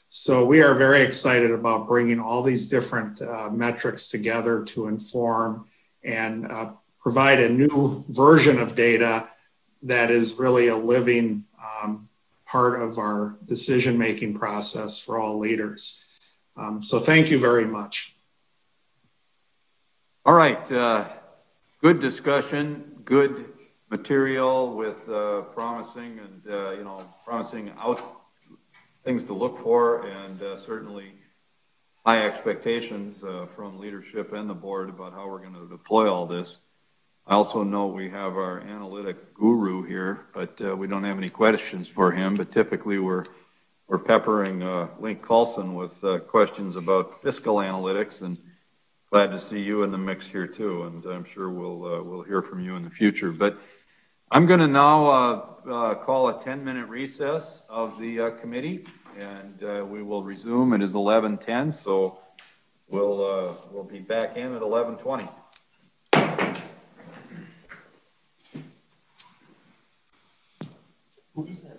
So we are very excited about bringing all these different uh, metrics together to inform and uh, provide a new version of data that is really a living um, part of our decision making process for all leaders. Um, so thank you very much. All right. Uh, good discussion, good material with uh, promising and, uh, you know, promising out things to look for and uh, certainly high expectations uh, from leadership and the board about how we're going to deploy all this. I also know we have our analytic guru here, but uh, we don't have any questions for him. But typically we're we're peppering uh, Link Carlson with questions about fiscal analytics, and glad to see you in the mix here too. And I'm sure we'll uh, we'll hear from you in the future. But I'm going to now uh, uh, call a 10-minute recess of the uh, committee, and uh, we will resume. It is 11:10, so we'll uh, we'll be back in at 11:20. Who is that?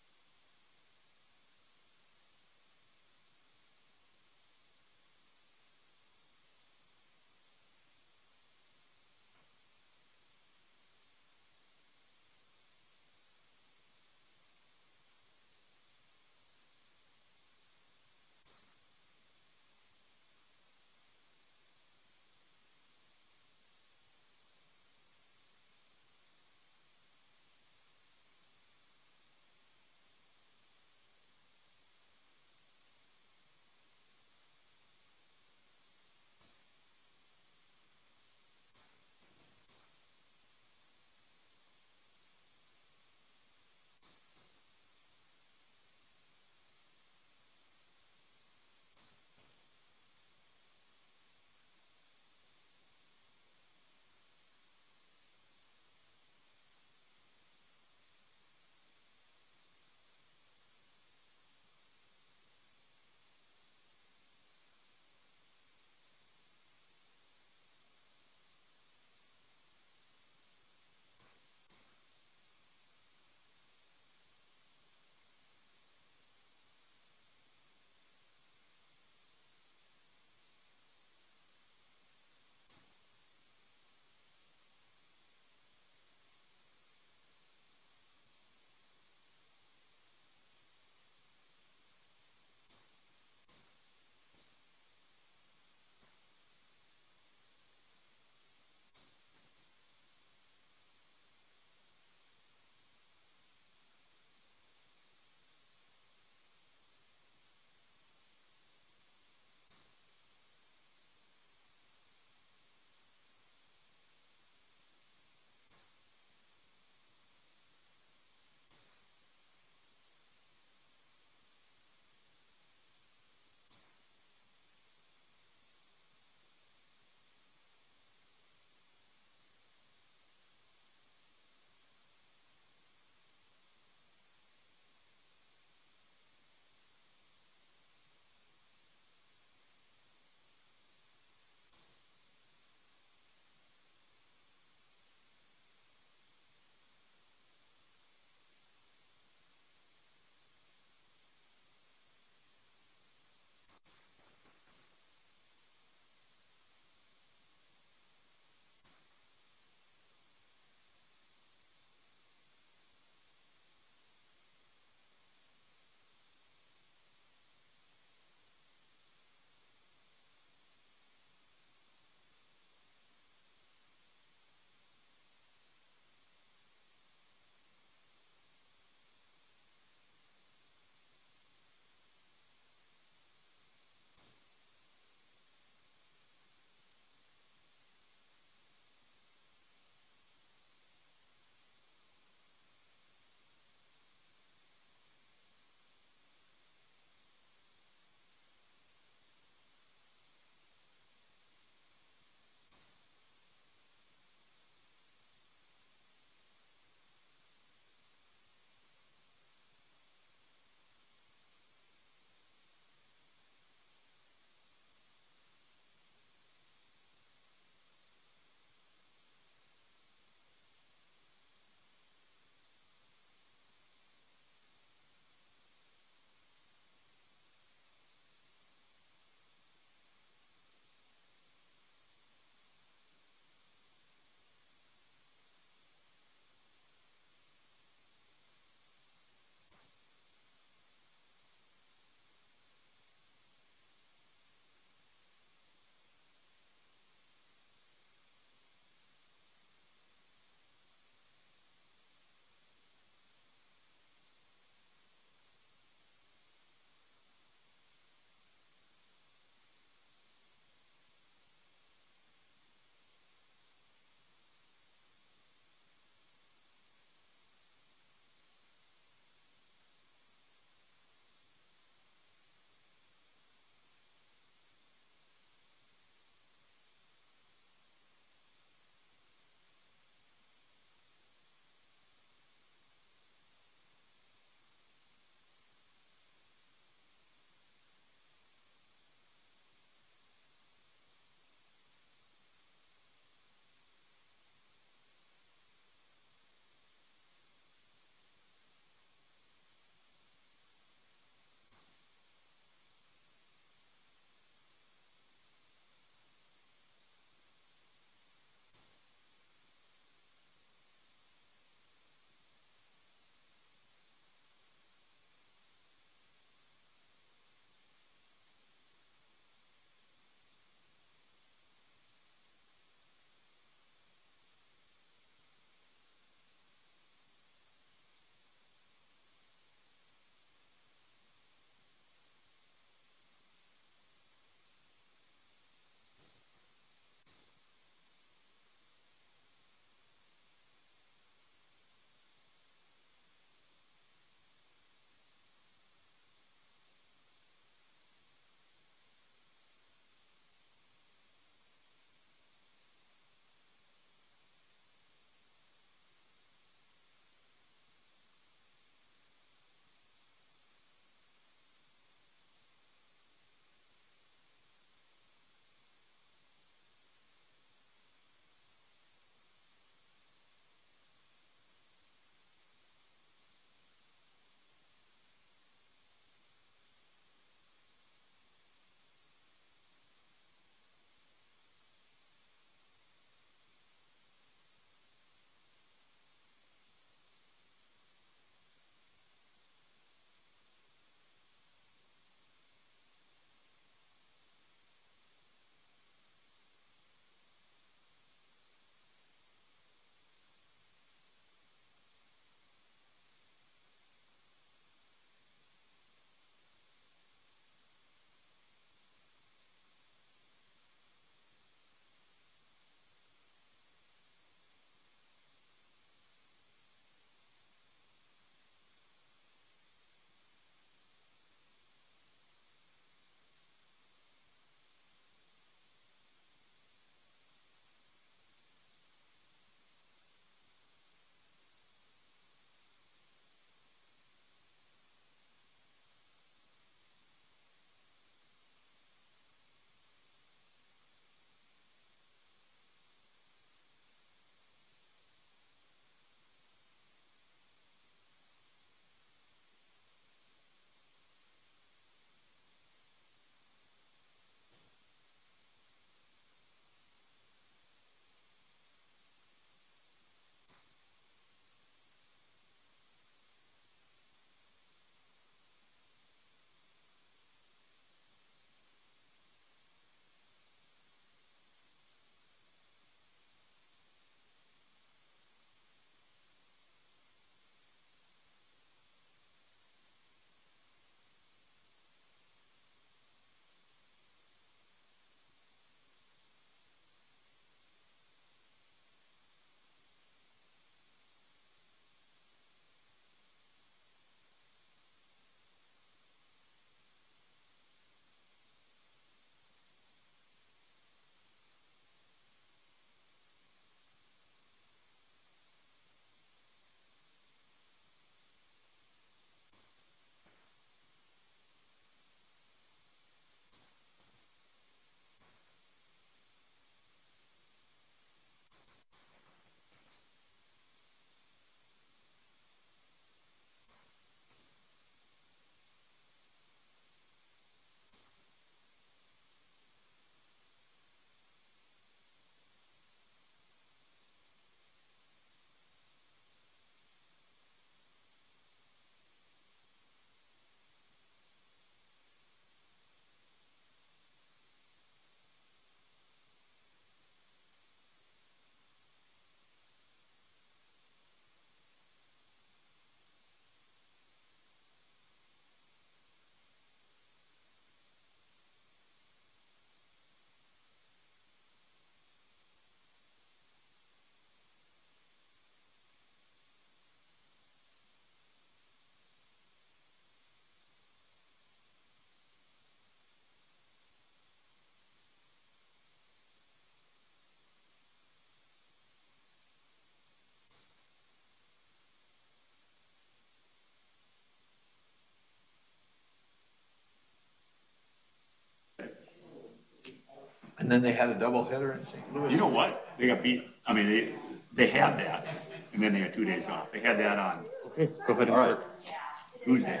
And then they had a double header in St. Louis. You know what? They got beat. I mean, they, they had that, and then they had two days off. They had that on Okay, go ahead and All right. start. Tuesday.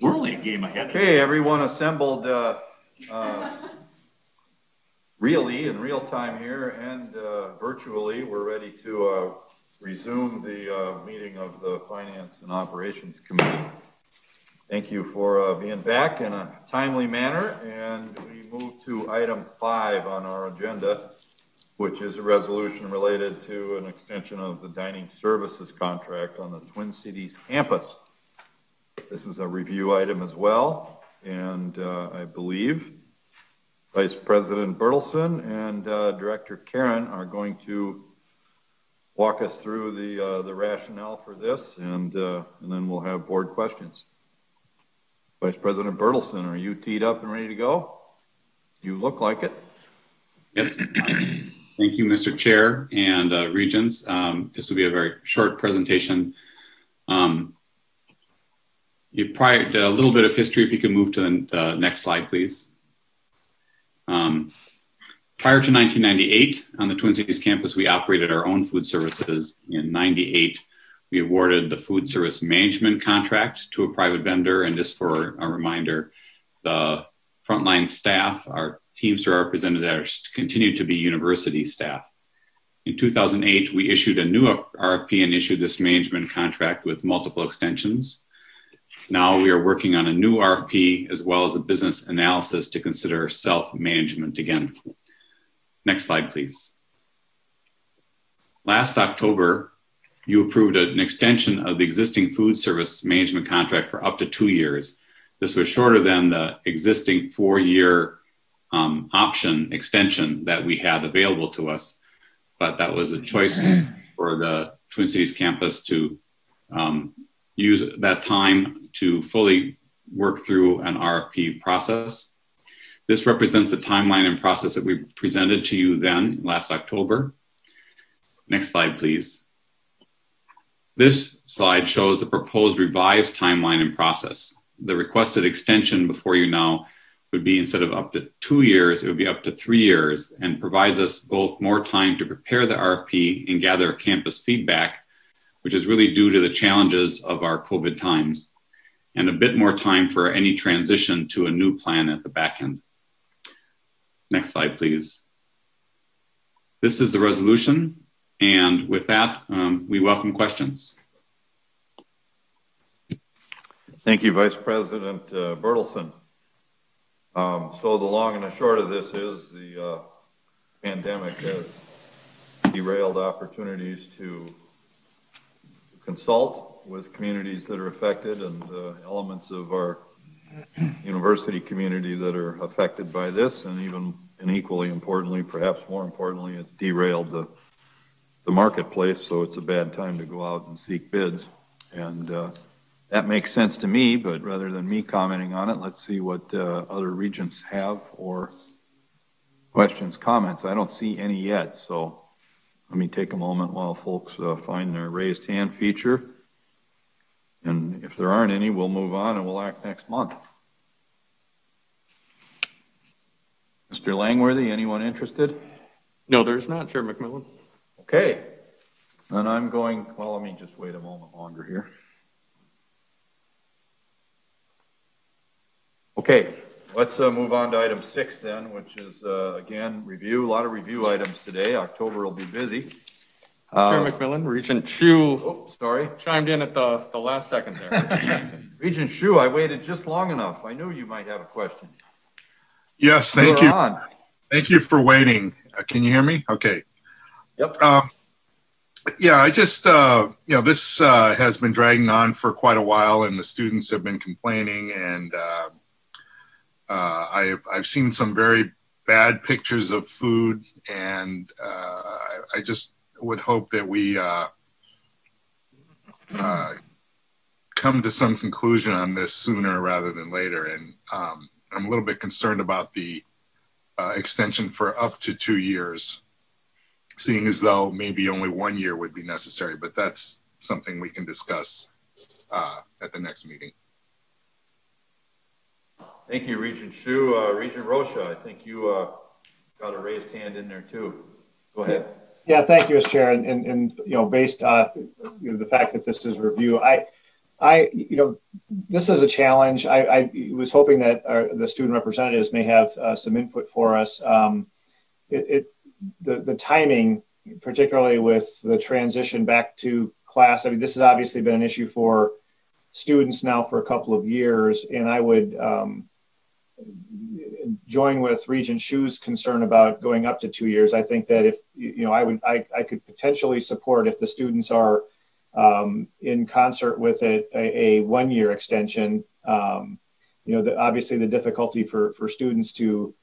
We're only a game ahead. Okay, everyone assembled uh, uh, really in real time here and uh, virtually. We're ready to uh, resume the uh, meeting of the Finance and Operations Committee. Thank you for uh, being back in a timely manner, and we move to item five on our agenda, which is a resolution related to an extension of the dining services contract on the Twin Cities campus. This is a review item as well, and uh, I believe Vice President Bertelsen and uh, Director Karen are going to walk us through the uh, the rationale for this, and uh, and then we'll have board questions. Vice President Bertelsen, are you teed up and ready to go? You look like it. Yes. Thank you, Mr. Chair and uh, Regents. Um, this will be a very short presentation. Um, you probably a little bit of history. If you can move to the uh, next slide, please. Um, prior to 1998, on the Twin Cities campus, we operated our own food services. In 98, we awarded the food service management contract to a private vendor. And just for a reminder, the frontline staff, our Teamster representatives continue to be university staff. In 2008, we issued a new RFP and issued this management contract with multiple extensions. Now we are working on a new RFP as well as a business analysis to consider self-management again. Next slide, please. Last October, you approved an extension of the existing food service management contract for up to two years. This was shorter than the existing four-year um, option extension that we had available to us, but that was a choice for the Twin Cities campus to um, use that time to fully work through an RFP process. This represents the timeline and process that we presented to you then last October. Next slide, please. This slide shows the proposed revised timeline and process. The requested extension before you now would be instead of up to two years, it would be up to three years and provides us both more time to prepare the RFP and gather campus feedback, which is really due to the challenges of our COVID times, and a bit more time for any transition to a new plan at the back end. Next slide, please. This is the resolution. And with that, um, we welcome questions. Thank you, Vice President uh, Bertelsen. Um, so the long and the short of this is the uh, pandemic has derailed opportunities to consult with communities that are affected and uh, elements of our university community that are affected by this, and even and equally importantly, perhaps more importantly, it's derailed the the marketplace. So it's a bad time to go out and seek bids, and uh, that makes sense to me. But rather than me commenting on it, let's see what uh, other regents have or questions, comments. I don't see any yet, so let me take a moment while folks uh, find their raised hand feature. And if there aren't any, we'll move on and we'll act next month. Mr. Langworthy, anyone interested? No, there's not, Chair McMillan. Okay. And I'm going, well, let me just wait a moment longer here. Okay, let's uh, move on to item six then, which is, uh, again, review. A lot of review items today. October will be busy. Uh, Chair McMillan, Regent Hsu oh, sorry. chimed in at the, the last second there. *coughs* Regent Hsu, I waited just long enough. I knew you might have a question. Yes, thank You're you. on. Thank you for waiting. Uh, can you hear me? Okay. Yep. Um, yeah, I just, uh, you know, this uh, has been dragging on for quite a while, and the students have been complaining, and uh, I've, I've seen some very bad pictures of food, and uh, I, I just would hope that we uh, uh, come to some conclusion on this sooner rather than later. And um, I'm a little bit concerned about the uh, extension for up to two years, seeing as though maybe only one year would be necessary, but that's something we can discuss uh, at the next meeting. Thank you, Regent Hsu. Uh, Regent Rosha, I think you uh, got a raised hand in there too. Go ahead. Yeah, thank you, Mr. Chair. And, and, and you know, based on you know, the fact that this is review, I, I, you know, this is a challenge. I, I was hoping that our, the student representatives may have uh, some input for us. Um, it, it, the, the timing, particularly with the transition back to class, I mean, this has obviously been an issue for students now for a couple of years, and I would um, join with Regent Hsu's concern about going up to two years. I think that if you know, I would, I, I could potentially support if the students are um, in concert with it, a, a one-year extension. Um, you know, the, obviously the difficulty for for students to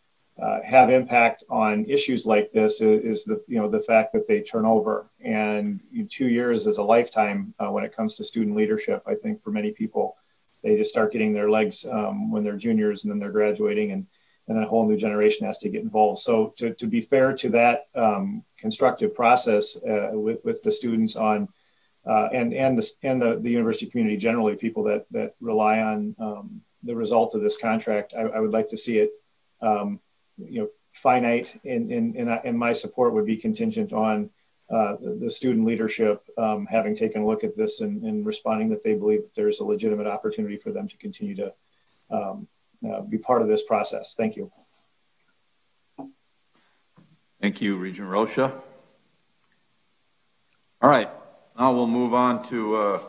uh, have impact on issues like this is, is, the you know the fact that they turn over, and two years is a lifetime uh, when it comes to student leadership. I think for many people, they just start getting their legs um, when they're juniors and then they're graduating and and a whole new generation has to get involved. So to, to be fair to that um, constructive process uh, with, with the students on uh, and and the and the, the university community generally, people that that rely on um, the result of this contract, I, I, would like to see it, um, you know, finite. And and and, and, my support would be contingent on uh, the, student leadership um, having taken a look at this and, and, responding that they believe that there's a legitimate opportunity for them to continue to um, uh, be part of this process. Thank you. Thank you, Regent Rosha. All right, now we'll move on to, uh,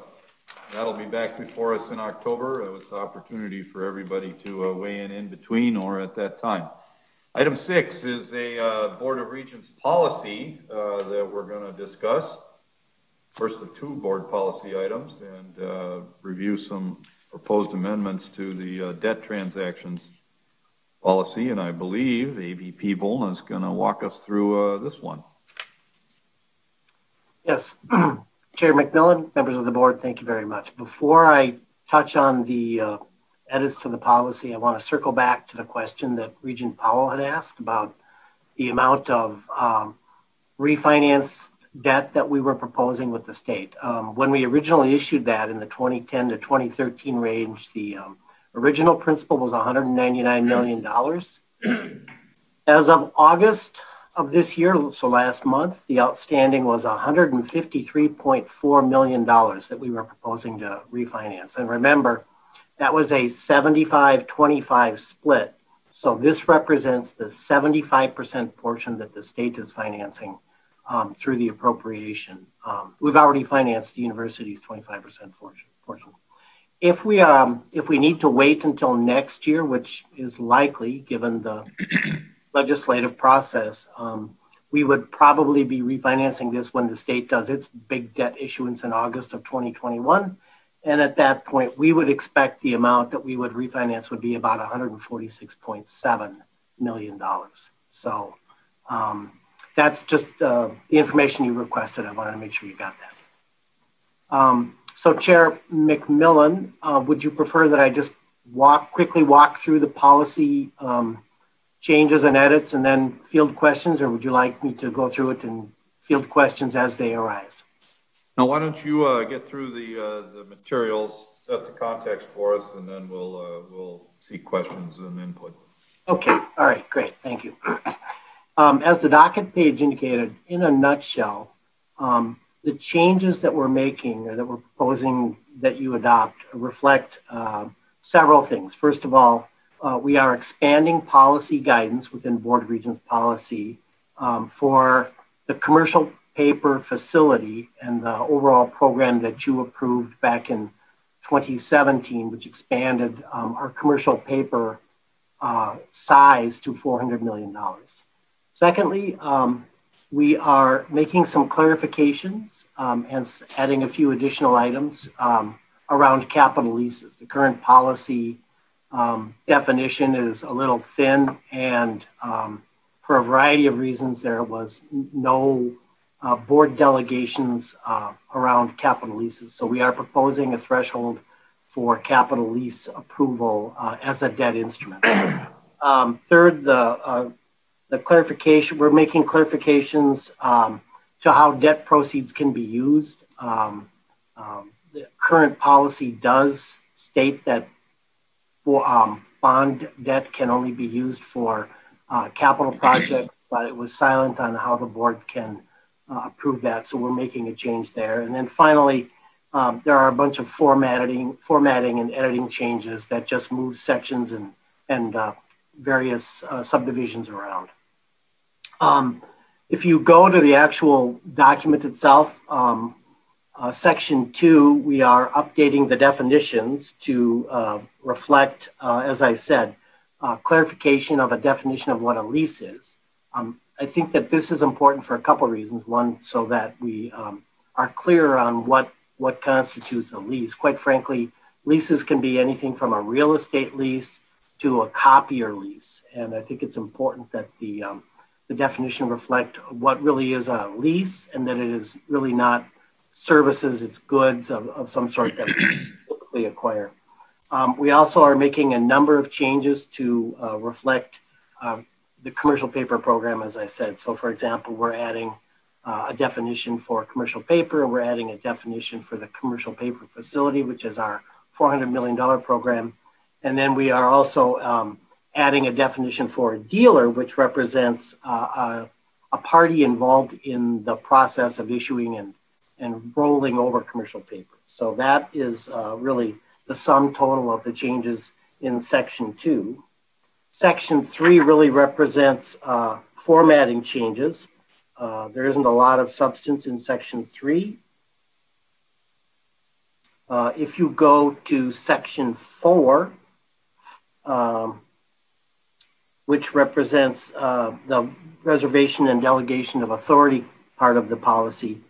that'll be back before us in October with the opportunity for everybody to uh, weigh in in between or at that time. Item six is a uh, Board of Regents policy uh, that we're going to discuss. First of two board policy items and uh, review some proposed amendments to the uh, debt transactions policy, and I believe AVP Volna is going to walk us through uh, this one. Yes. *clears throat* Chair McMillan, members of the board, thank you very much. Before I touch on the uh, edits to the policy, I want to circle back to the question that Regent Powell had asked about the amount of um, refinance debt that we were proposing with the state. Um, when we originally issued that in the 2010 to 2013 range, the um, original principal was $199 million. *clears throat* As of August of this year, so last month, the outstanding was $153.4 million that we were proposing to refinance. And remember, that was a 75 25 split. So this represents the 75% portion that the state is financing um, through the appropriation. Um, we've already financed the university's 25% portion. If we um, if we need to wait until next year, which is likely given the *clears throat* legislative process, um, we would probably be refinancing this when the state does its big debt issuance in August of 2021. And at that point, we would expect the amount that we would refinance would be about $146.7 million. So um, that's just uh, the information you requested. I wanted to make sure you got that. Um, so Chair McMillan, uh, would you prefer that I just walk quickly walk through the policy um, changes and edits and then field questions, or would you like me to go through it and field questions as they arise? Now, why don't you uh, get through the uh, the materials, set the context for us, and then we'll uh, we'll see questions and input. Okay. All right. Great. Thank you. *clears throat* Um, as the docket page indicated, in a nutshell, um, the changes that we're making or that we're proposing that you adopt reflect uh, several things. First of all, uh, we are expanding policy guidance within Board of Regents policy um, for the commercial paper facility and the overall program that you approved back in 2017, which expanded um, our commercial paper uh, size to $400 million. Secondly, um, we are making some clarifications um, and adding a few additional items um, around capital leases. The current policy um, definition is a little thin, and um, for a variety of reasons, there was no uh, board delegations uh, around capital leases. So we are proposing a threshold for capital lease approval uh, as a debt instrument. *coughs* Um, third, the uh, the clarification, we're making clarifications um, to how debt proceeds can be used. Um, um, the current policy does state that for, um, bond debt can only be used for uh, capital projects, but it was silent on how the board can uh, approve that. So we're making a change there. And then finally, um, there are a bunch of formatting, formatting and editing changes that just move sections and, and uh, various uh, subdivisions around. Um, if you go to the actual document itself, um, uh, section two, we are updating the definitions to uh, reflect, uh, as I said, clarification of a definition of what a lease is. Um, I think that this is important for a couple of reasons. One, so that we um, are clear on what, what constitutes a lease. Quite frankly, leases can be anything from a real estate lease to a copier lease. And I think it's important that the, um, the definition reflect what really is a lease and that it is really not services, it's goods of, of some sort that we typically acquire. Um, we also are making a number of changes to uh, reflect uh, the commercial paper program, as I said. So, for example, we're adding uh, a definition for commercial paper, we're adding a definition for the commercial paper facility, which is our $400 million program. And then we are also um, adding a definition for a dealer, which represents uh, a, a party involved in the process of issuing and and rolling over commercial paper. So that is uh, really the sum total of the changes in section two. Section three really represents uh, formatting changes. Uh, there isn't a lot of substance in section three. Uh, if you go to section four, um, which represents uh, the reservation and delegation of authority part of the policy,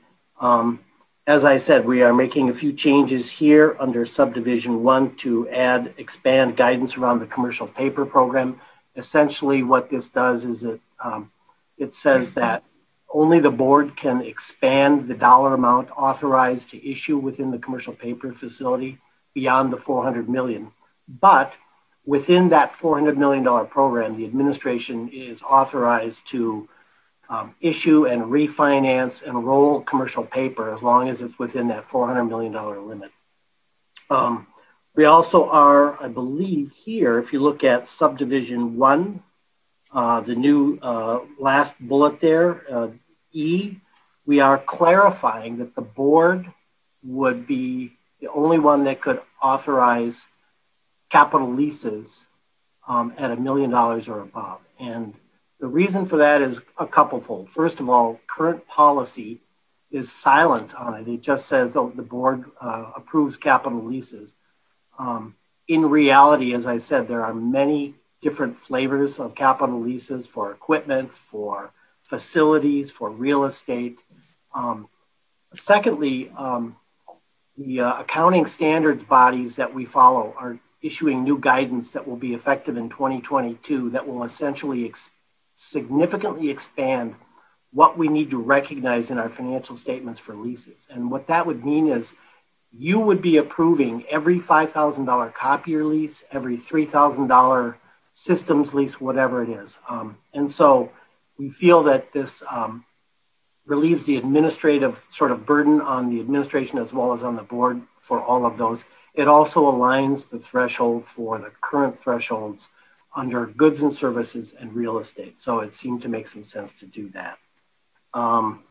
um, as I said, we are making a few changes here under subdivision one to add, expand guidance around the commercial paper program. Essentially what this does is it, um, it says that only the board can expand the dollar amount authorized to issue within the commercial paper facility beyond the 400 million. But within that $400 million program, the administration is authorized to um, issue and refinance and roll commercial paper as long as it's within that $400 million limit. Um, we also are, I believe, here, if you look at subdivision one, uh, the new uh, last bullet there, uh, E, we are clarifying that the board would be the only one that could authorize capital leases um, at a million dollars or above. And the reason for that is a couplefold. First of all, current policy is silent on it. It just says the, the board uh, approves capital leases. Um, in reality, as I said, there are many different flavors of capital leases for equipment, for facilities, for real estate. Um, secondly, um, the uh, accounting standards bodies that we follow are issuing new guidance that will be effective in 2022 that will essentially ex- significantly expand what we need to recognize in our financial statements for leases. And what that would mean is you would be approving every $5,000 copier lease, every $3,000 systems lease, whatever it is. Um, and so we feel that this um, relieves the administrative sort of burden on the administration as well as on the board for all of those. It also aligns the threshold for the current thresholds under goods and services and real estate. So it seemed to make some sense to do that. Um,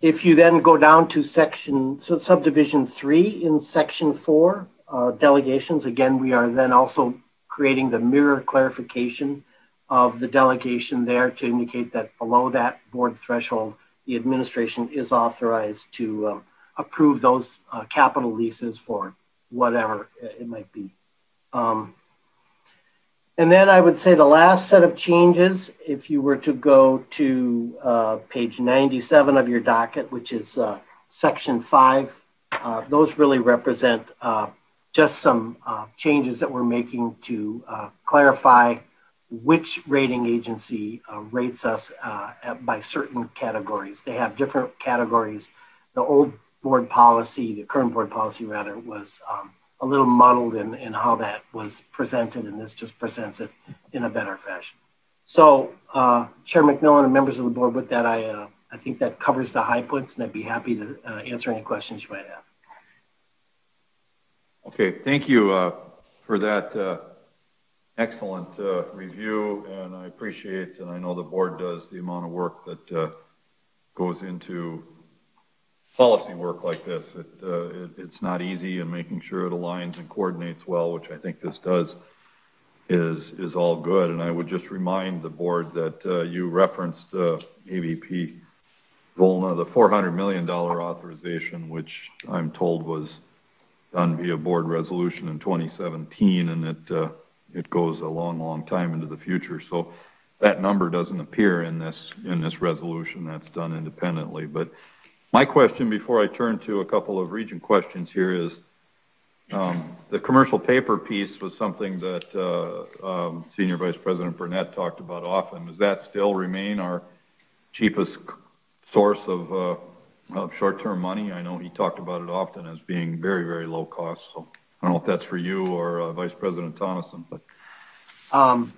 if you then go down to section, so subdivision three in section four, uh, delegations, again, we are then also creating the mirror clarification of the delegation there to indicate that below that board threshold, the administration is authorized to um, approve those uh, capital leases for whatever it might be. Um, and then I would say the last set of changes, if you were to go to uh, page 97 of your docket, which is uh, section five, uh, those really represent uh, just some uh, changes that we're making to uh, clarify which rating agency rates us at, by certain categories. They have different categories. The old board policy, the current board policy rather, was um, a little muddled in, in how that was presented, and this just presents it in a better fashion. So, uh, Chair McMillan and members of the board, with that, I, uh, I think that covers the high points, and I'd be happy to uh, answer any questions you might have. Okay, thank you uh, for that uh, excellent uh, review, and I appreciate, and I know the board does, the amount of work that goes into policy work like this. It, uh, it, it's not easy, and making sure it aligns and coordinates well, which I think this does, is is all good. And I would just remind the board that uh, you referenced uh, AVP Volna, the $400 million authorization, which I'm told was done via board resolution in 2017, and it uh, it goes a long, long time into the future. So that number doesn't appear in this in this resolution. That's done independently. But my question, before I turn to a couple of region questions here, is um, the commercial paper piece was something that uh, um, Senior Vice President Burnett talked about often. Does that still remain our cheapest source of, uh, of short-term money? I know he talked about it often as being very, very low cost. So I don't know if that's for you or uh, Vice President Tonneson, but. Um,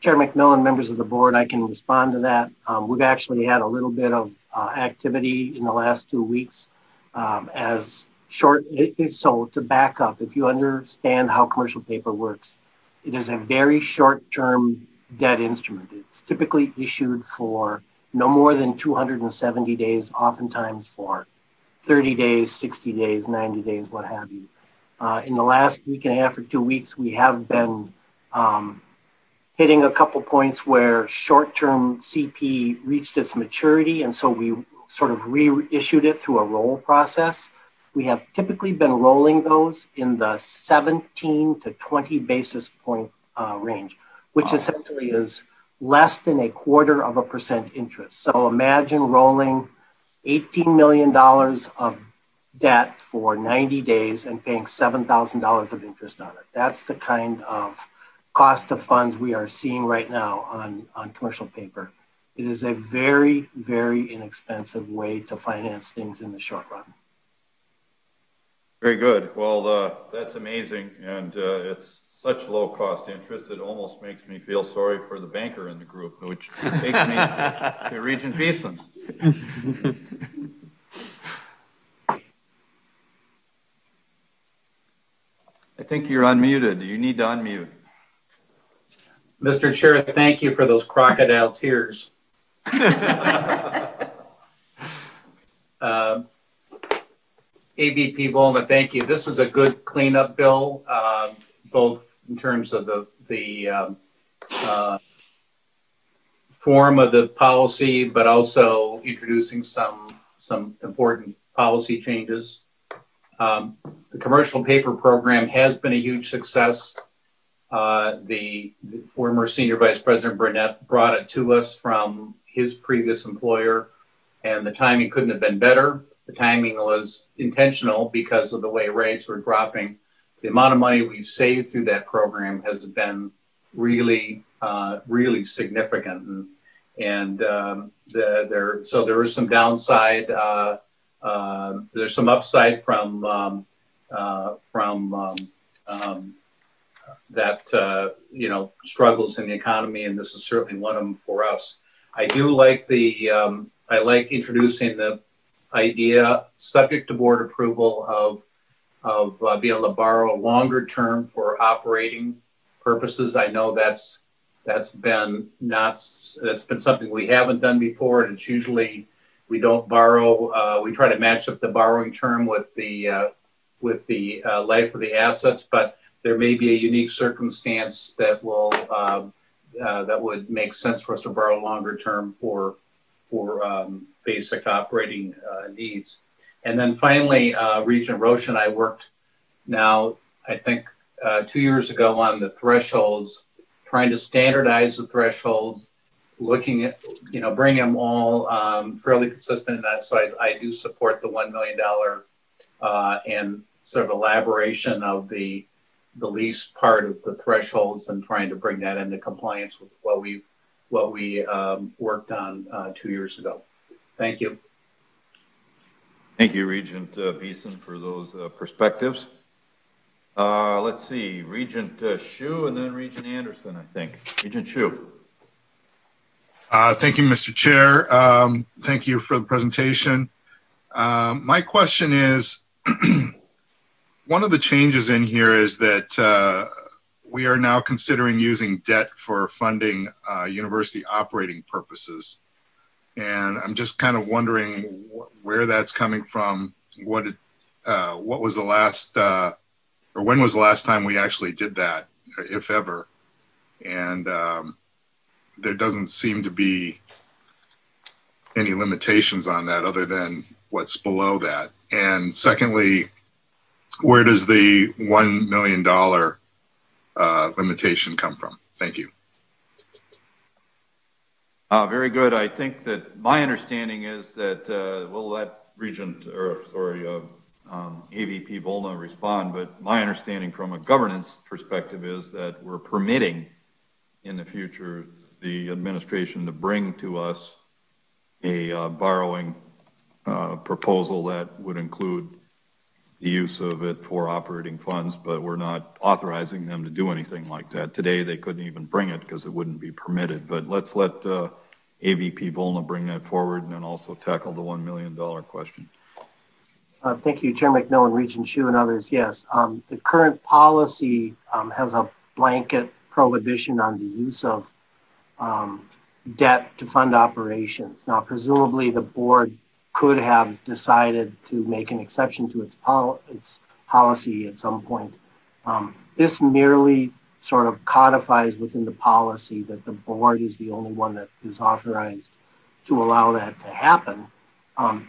Chair McMillan, members of the board, I can respond to that. Um, we've actually had a little bit of uh, activity in the last two weeks um, as short. So to back up, if you understand how commercial paper works, it is a very short-term debt instrument. It's typically issued for no more than 270 days, oftentimes for 30 days, 60 days, 90 days, what have you. Uh, in the last week and a half or two weeks, we have been um, hitting a couple points where short-term CP reached its maturity, and so we sort of reissued it through a roll process. We have typically been rolling those in the 17 to 20 basis point uh, range, which wow. essentially is less than a quarter of a percent interest. So imagine rolling $18 million of debt for 90 days and paying $7,000 of interest on it. That's the kind of cost of funds we are seeing right now on, on commercial paper. It is a very, very inexpensive way to finance things in the short run. Very good. Well, uh, that's amazing. And uh, it's such low cost interest, it almost makes me feel sorry for the banker in the group, which takes me to Regent Beeson. *laughs* I think you're unmuted. You need to unmute. Mr. Chair, thank you for those crocodile tears. *laughs* uh, AVP Volna, thank you. This is a good cleanup bill, uh, both in terms of the, the um, uh, form of the policy, but also introducing some, some important policy changes. Um, the commercial paper program has been a huge success. Uh, the, the, former senior vice president Burnett brought it to us from his previous employer, and the timing couldn't have been better. The timing was intentional because of the way rates were dropping the amount of money we've saved through that program has been really, uh, really significant. And, and um, the, there, so there is some downside. Uh, uh, there's some upside from um, uh, from um, um, that uh, you know struggles in the economy, and this is certainly one of them for us. I do like the um, I like introducing the idea, subject to board approval, of of uh, being able to borrow longer term for operating purposes. I know that's that's been not that's been something we haven't done before, and it's usually we don't borrow. Uh, we try to match up the borrowing term with the uh, with the uh, life of the assets, but there may be a unique circumstance that will um, uh, that would make sense for us to borrow longer term for for um, basic operating uh, needs. And then finally, uh, Regent Rosha and I worked now, I think, uh, two years ago on the thresholds, trying to standardize the thresholds, looking at, you know, bring them all um, fairly consistent that. So I, I do support the $1 million uh, and sort of elaboration of the the least part of the thresholds and trying to bring that into compliance with what we what we um, worked on uh, two years ago. Thank you. Thank you, Regent uh, Beeson, for those uh, perspectives. Uh, let's see, Regent uh, Hsu and then Regent Anderson, I think. Regent Hsu. Uh, thank you, Mr. Chair. Um, thank you for the presentation. Um, my question is, *clears throat* one of the changes in here is that uh, we are now considering using debt for funding uh, university operating purposes. And I'm just kind of wondering wh- where that's coming from. What it, uh, what was the last, uh, or when was the last time we actually did that, if ever? And um, there doesn't seem to be any limitations on that other than what's below that. And secondly, where does the $1 million uh, limitation come from? Thank you. Uh, very good. I think that my understanding is that uh, we'll let Regent, or sorry, uh, um, AVP Volna respond, but my understanding from a governance perspective is that we're permitting in the future the administration to bring to us a uh, borrowing uh, proposal that would include the use of it for operating funds, but we're not authorizing them to do anything like that. Today, they couldn't even bring it because it wouldn't be permitted. But let's let uh, AVP Volna bring that forward and then also tackle the $1 million question. Uh, thank you, Chair McMillan, Regent Hsu, and others. Yes, um, the current policy um, has a blanket prohibition on the use of um, debt to fund operations. Now, presumably, the board could have decided to make an exception to its, pol- its policy at some point. Um, this merely sort of codifies within the policy that the board is the only one that is authorized to allow that to happen. Um,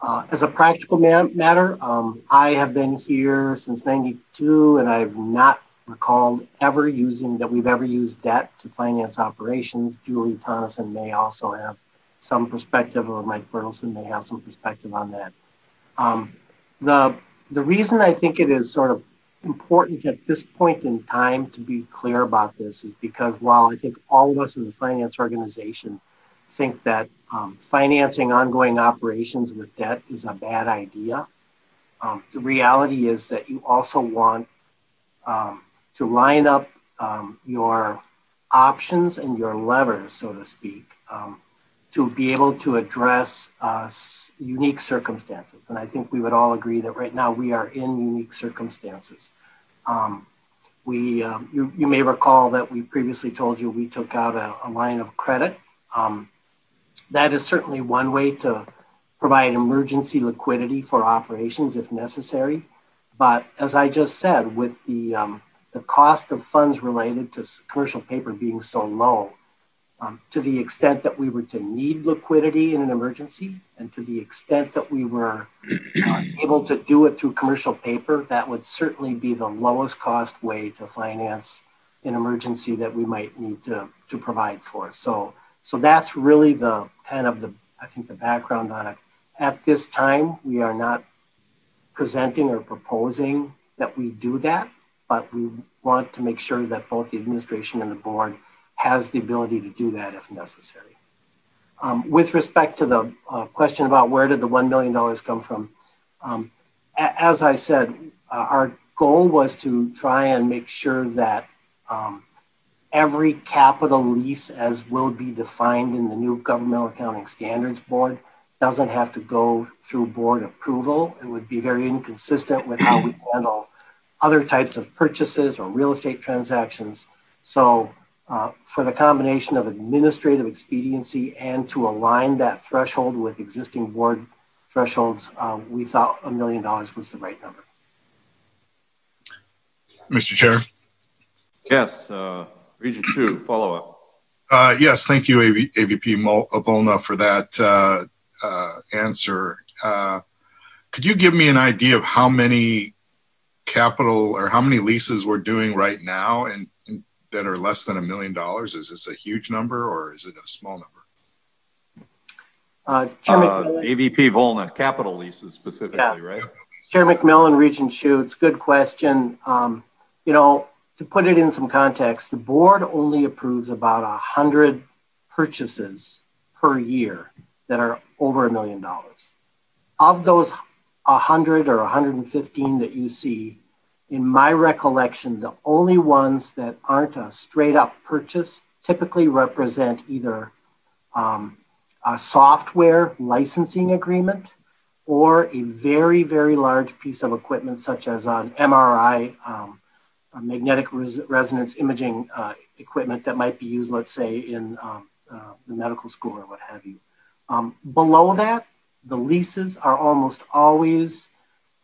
uh, as a practical ma- matter, um, I have been here since 92 and I've not recalled ever using that we've ever used debt to finance operations. Julie Tonneson may also have some perspective, or Mike Bertelsen may have some perspective on that. Um, the the reason I think it is sort of important at this point in time to be clear about this is because while I think all of us in the finance organization think that um, financing ongoing operations with debt is a bad idea, um, the reality is that you also want um, to line up um, your options and your levers, so to speak, um, to be able to address uh, unique circumstances. And I think we would all agree that right now we are in unique circumstances. Um, we, um, you, you, may recall that we previously told you we took out a, a line of credit. Um, that is certainly one way to provide emergency liquidity for operations if necessary. But as I just said, with the um, the cost of funds related to commercial paper being so low, um, to the extent that we were to need liquidity in an emergency, and to the extent that we were uh, able to do it through commercial paper, that would certainly be the lowest cost way to finance an emergency that we might need to, to provide for. So, so that's really the kind of the, I think, the background on it. At this time, we are not presenting or proposing that we do that but we want to make sure that both the administration and the board has the ability to do that if necessary. Um, with respect to the uh, question about where did the $1 million come from, um, as I said, uh, our goal was to try and make sure that um, every capital lease, as will be defined in the new Governmental Accounting Standards Board, doesn't have to go through board approval. It would be very inconsistent with how we handle other types of purchases or real estate transactions. So uh, for the combination of administrative expediency and to align that threshold with existing board thresholds, uh, we thought a million dollars was the right number. Mr. Chair. Yes, uh, Regent Hsu, follow up. Uh, yes, thank you, AV, AVP Volna, for that uh, uh, answer. Uh, could you give me an idea of how many capital or how many leases we're doing right now and, and that are less than a million dollars? Is this a huge number or is it a small number? Uh, Chair uh, AVP Volna, capital leases specifically, yeah. right? Chair McMillan, Regent Hsu, good question. Um, you know, to put it in some context, the board only approves about 100 purchases per year that are over a million dollars. Of those 100 or 115 that you see, in my recollection, the only ones that aren't a straight up purchase typically represent either um, a software licensing agreement or a very, very large piece of equipment, such as an MRI um, magnetic res resonance imaging uh, equipment that might be used, let's say, in um, uh, the medical school or what have you. Um, below that, the leases are almost always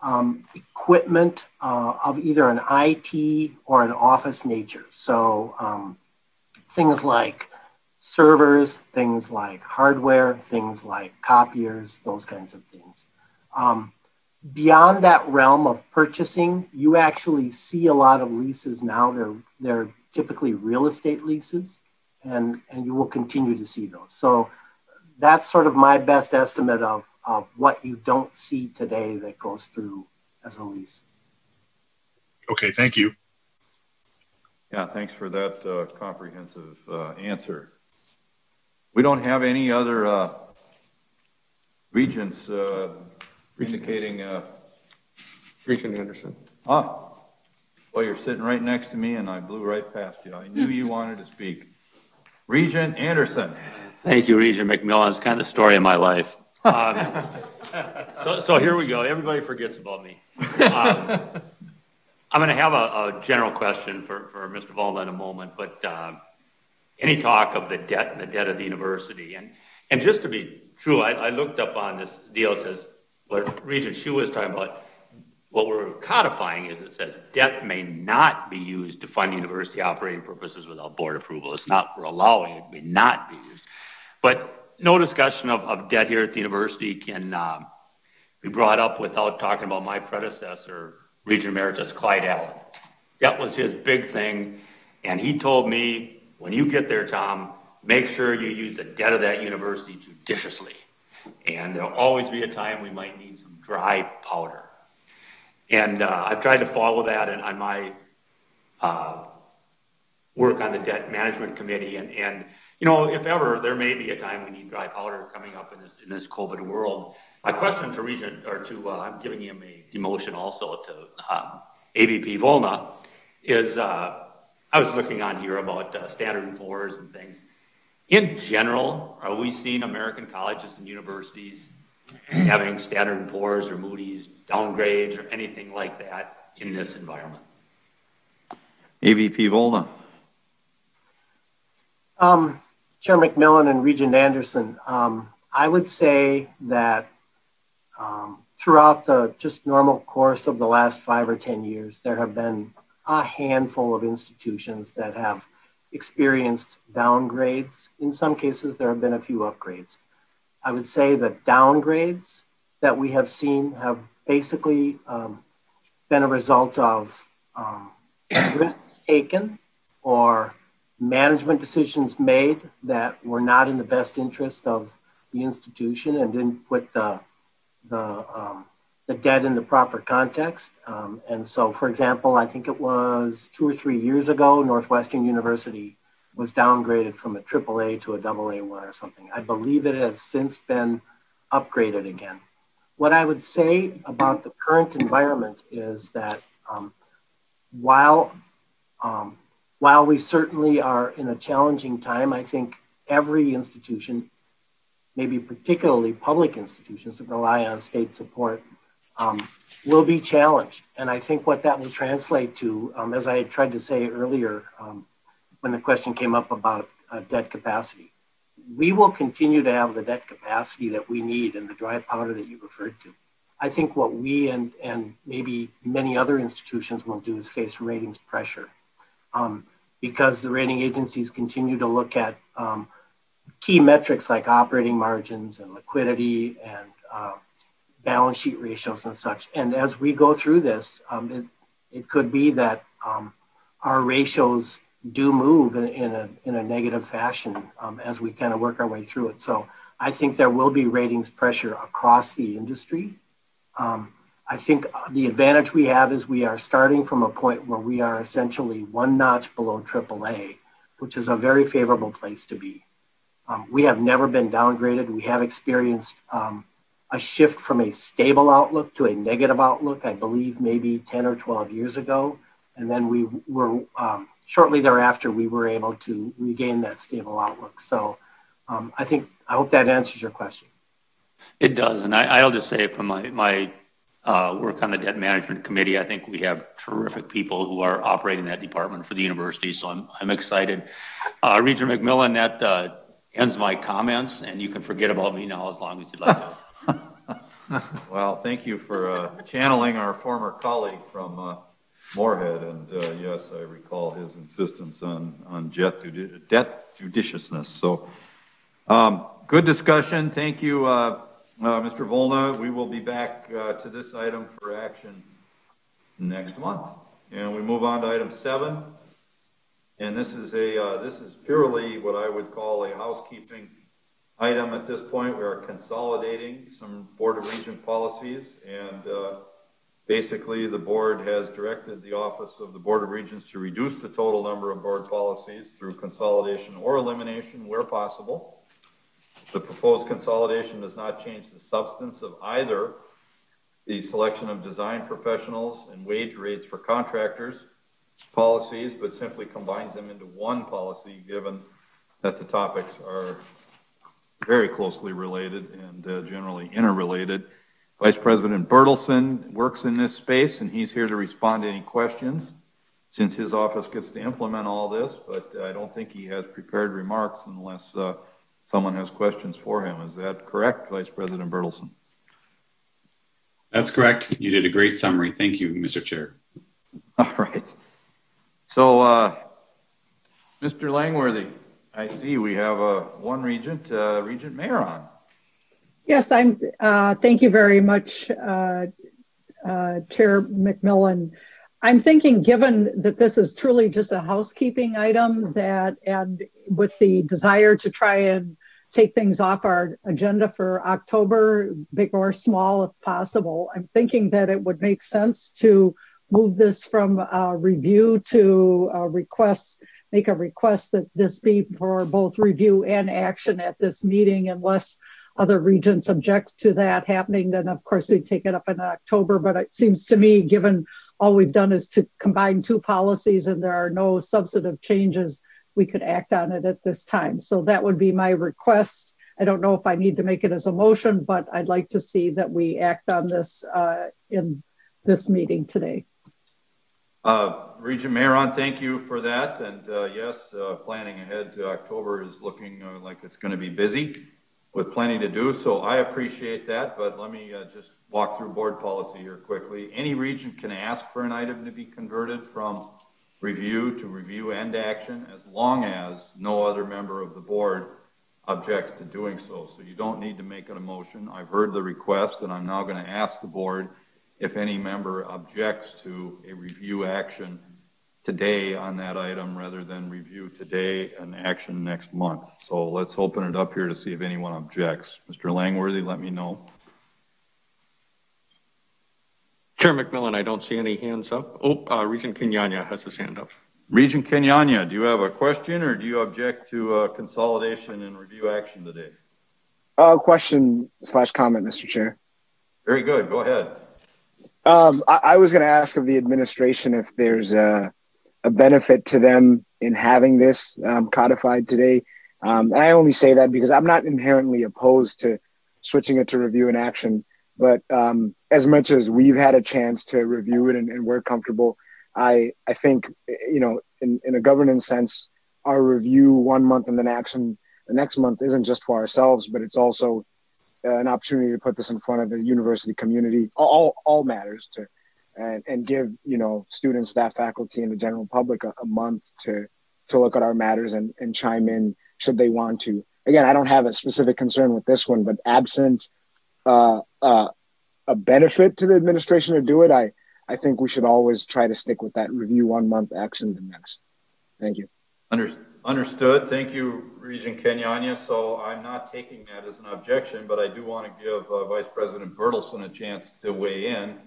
um, equipment uh, of either an IT or an office nature. So um, things like servers, things like hardware, things like copiers, those kinds of things. Um, beyond that realm of purchasing, you actually see a lot of leases now. They're they're typically real estate leases, and and you will continue to see those. So that's sort of my best estimate of of what you don't see today that goes through as a lease. Okay, thank you. Yeah, thanks for that uh, comprehensive uh, answer. We don't have any other uh, regents uh, indicating. Uh, Regent Anderson. Ah, well, you're sitting right next to me, and I blew right past you. I knew you *laughs* wanted to speak. Regent Anderson. Thank you, Regent McMillan. It's kind of the story of my life. Um, *laughs* so, so here we go. Everybody forgets about me. Um, I'm going to have a, a, general question for, for Mr. Volna in a moment, but uh, any talk of the debt and the debt of the university. And, and just to be true, I, I looked up on this deal. It says what Regent Hsu was talking about. What we're codifying is it says debt may not be used to fund university operating purposes without board approval. It's not we're allowing it may not be used. But no discussion of, of debt here at the university can uh, be brought up without talking about my predecessor, Regent Emeritus Clyde Allen. That was his big thing. And he told me when you get there, Tom, make sure you use the debt of that university judiciously. And there'll always be a time we might need some dry powder. And uh, I've tried to follow that in, on my uh, work on the debt management committee. And, and, you know, if ever there may be a time we need dry powder coming up in this in this COVID world. My question to Regent or to uh, I'm giving him a demotion also to um, AVP Volna is uh, I was looking on here about uh, Standard & Poor's and things. In general, are we seeing American colleges and universities having Standard & Poor's or Moody's downgrades or anything like that in this environment? AVP Volna. Um, Chair McMillan and Regent Anderson, um, I would say that um, throughout the just normal course of the last five or 10 years, there have been a handful of institutions that have experienced downgrades. In some cases, there have been a few upgrades. I would say the downgrades that we have seen have basically um, been a result of um, risks taken or management decisions made that were not in the best interest of the institution and didn't put the the um, the debt in the proper context. Um, and so, for example, I think it was two or three years ago, Northwestern University was downgraded from a AAA to a AA1 or something. I believe it has since been upgraded again. What I would say about the current environment is that um, while um, while we certainly are in a challenging time, I think every institution, maybe particularly public institutions that rely on state support, um, will be challenged. And I think what that will translate to, um, as I had tried to say earlier um, when the question came up about uh, debt capacity, we will continue to have the debt capacity that we need and the dry powder that you referred to. I think what we and, and maybe many other institutions will do is face ratings pressure um, because the rating agencies continue to look at um, key metrics like operating margins and liquidity and uh, balance sheet ratios and such. And as we go through this, um, it, it could be that um, our ratios do move in, in, a, in a negative fashion um, as we kind of work our way through it. So I think there will be ratings pressure across the industry. Um, I think the advantage we have is we are starting from a point where we are essentially one notch below AAA, which is a very favorable place to be. Um, we have never been downgraded. We have experienced um, a shift from a stable outlook to a negative outlook, I believe maybe 10 or 12 years ago. And then we were, um, shortly thereafter, we were able to regain that stable outlook. So um, I think, I hope that answers your question. It does. And I, will just say from my, my work on the debt management committee. I think we have terrific people who are operating that department for the university, so I'm, I'm excited. Uh, Regent McMillan, that uh, ends my comments, and you can forget about me now as long as you'd like *laughs* well, thank you for uh, channeling our former colleague from uh, Moorhead, and uh, yes, I recall his insistence on, on jet judi debt judiciousness. So, um, good discussion. Thank you, uh, uh, Mr. Volna. We will be back uh, to this item for action next month. And we move on to item seven. And this is a uh, this is purely what I would call a housekeeping item at this point. We are consolidating some Board of Regent policies and uh, Basically, the board has directed the Office of the Board of Regents to reduce the total number of board policies through consolidation or elimination where possible. The proposed consolidation does not change the substance of either the selection of design professionals and wage rates for contractors policies, but simply combines them into one policy given that the topics are very closely related and uh, generally interrelated. Vice President Bertelsen works in this space, and he's here to respond to any questions since his office gets to implement all this, but I don't think he has prepared remarks unless uh, someone has questions for him. Is that correct, Vice President Bertelsen? That's correct. You did a great summary. Thank you, Mr. Chair. *laughs* All right. So, uh, Mr. Langworthy, I see we have uh, one regent, uh, Regent Mayeron. Yes, I'm. Uh, thank you very much, uh, uh, Chair McMillan. I'm thinking, given that this is truly just a housekeeping item, that and with the desire to try and take things off our agenda for October, big or small, if possible, I'm thinking that it would make sense to move this from a review to a request, make a request that this be for both review and action at this meeting, unless other regents object to that happening, then of course we take it up in October. But it seems to me, given all we've done is to combine two policies and there are no substantive changes, we could act on it at this time. So that would be my request. I don't know if I need to make it as a motion, but I'd like to see that we act on this uh, in this meeting today. Uh, Regent Mayeron, thank you for that. And uh, yes, uh, planning ahead to October is looking uh, like it's going to be busy with plenty to do. So I appreciate that, but let me uh, just walk through board policy here quickly. Any regent can ask for an item to be converted from review to review and action as long as no other member of the board objects to doing so. So you don't need to make an motion. I've heard the request and I'm now going to ask the board if any member objects to a review action today on that item rather than review today and action next month. So let's open it up here to see if anyone objects. Mr. Langworthy, let me know. Chair McMillan, I don't see any hands up. Oh, uh, Regent Kenyanya has his hand up. Regent Kenyanya, do you have a question or do you object to uh, consolidation and review action today? Uh, question slash comment, Mr. Chair. Very good. Go ahead. Um, I, I, was going to ask of the administration if there's a, a benefit to them in having this um, codified today. Um, and I only say that because I'm not inherently opposed to switching it to review and action. But um, as much as we've had a chance to review it and, and we're comfortable, I I think you know in, in a governance sense, our review one month and then action the next month isn't just for ourselves, but it's also uh, an opportunity to put this in front of the university community, all all matters to and, and give you know students, staff, faculty, and the general public a, a month to to look at our matters and, and chime in should they want to. Again, I don't have a specific concern with this one, but absent uh, uh, a benefit to the administration to do it, I I think we should always try to stick with that review one month, action the next. Thank you. Under, understood. Thank you, Regent Kenyanya. So I'm not taking that as an objection, but I do want to give uh, Vice President Bertelsen a chance to weigh in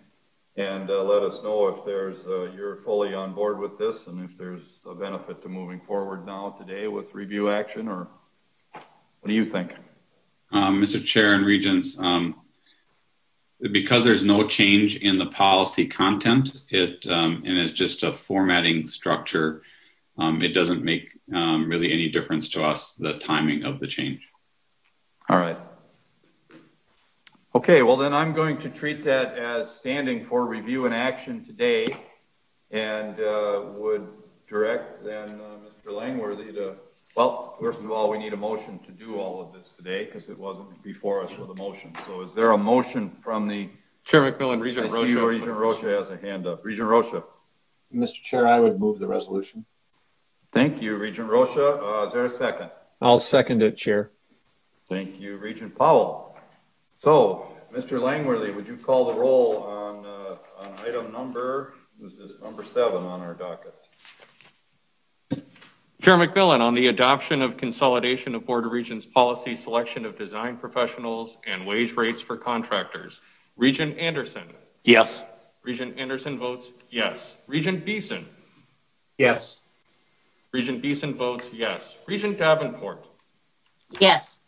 and uh, let us know if there's uh, you're fully on board with this and if there's a benefit to moving forward now today with review action or what do you think? Um, Mr. Chair and Regents, um, because there's no change in the policy content, it um, and it's just a formatting structure. Um, it doesn't make um, really any difference to us the timing of the change. All right. Okay, well then I'm going to treat that as standing for review and action today and uh, would direct then uh, Mr. Langworthy to, well, first of all, we need a motion to do all of this today because it wasn't before us with a motion. So is there a motion from the? Chair McMillan, Regent I see Rosha. Regent Rosha has a hand up. Regent Rosha. Mr. Chair, I would move the resolution. Thank you, Regent Rosha. Uh, is there a second? I'll second it, Chair. Thank you, Regent Powell. So, Mr. Langworthy, would you call the roll on, uh, on item number, this is number seven on our docket? Chair McMillan, on the adoption of consolidation of Board of Regents policy selection of design professionals and wage rates for contractors. Regent Anderson. Yes. Regent Anderson votes yes. Regent Beeson. Yes. Regent Beeson votes yes. Regent Davenport. Yes.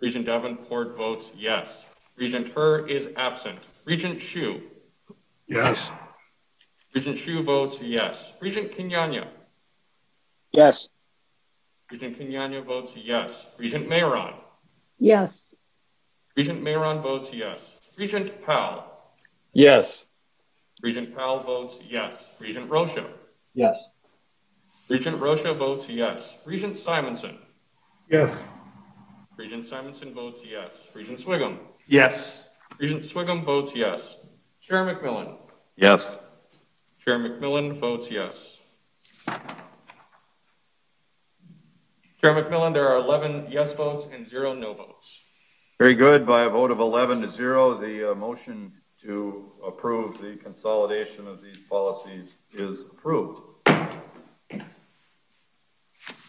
Regent Davenport votes yes. Regent Her is absent. Regent Hsu. Yes. Regent Hsu votes yes. Regent Kenyanya. Yes. Regent Kenyanya votes yes. Regent Mayeron. Yes. Regent Mayeron votes yes. Regent Powell. Yes. Regent Powell votes yes. Regent Rosha. Yes. Regent Rosha votes yes. Regent Simonson. Yes. Regent Simonson votes yes. Regent Sviggum. Yes. Regent Sviggum votes yes. Chair McMillan. Yes. Chair McMillan votes yes. Chair McMillan, there are 11 yes votes and zero no votes. Very good. By a vote of 11 to 0, the uh, motion to approve the consolidation of these policies is approved.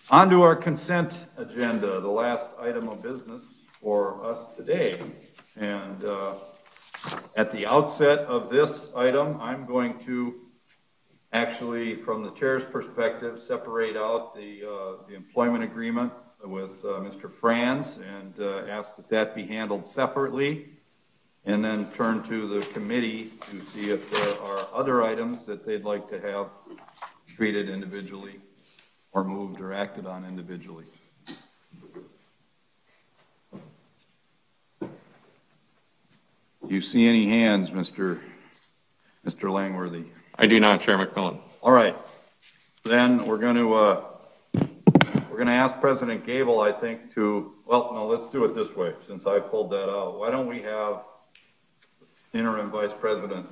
On to our consent agenda, the last item of business for us today. And uh, at the outset of this item, I'm going to actually, from the chair's perspective, separate out the, uh, the employment agreement with uh, Mr. Frans and uh, ask that that be handled separately, and then turn to the committee to see if there are other items that they'd like to have treated individually or moved or acted on individually. Do you see any hands, Mr. Mr. Langworthy? I do not, Chair McMillan. All right. Then we're going to, uh, we're going to ask President Gabel, I think, to, well, no, let's do it this way, since I pulled that out. Why don't we have interim Vice President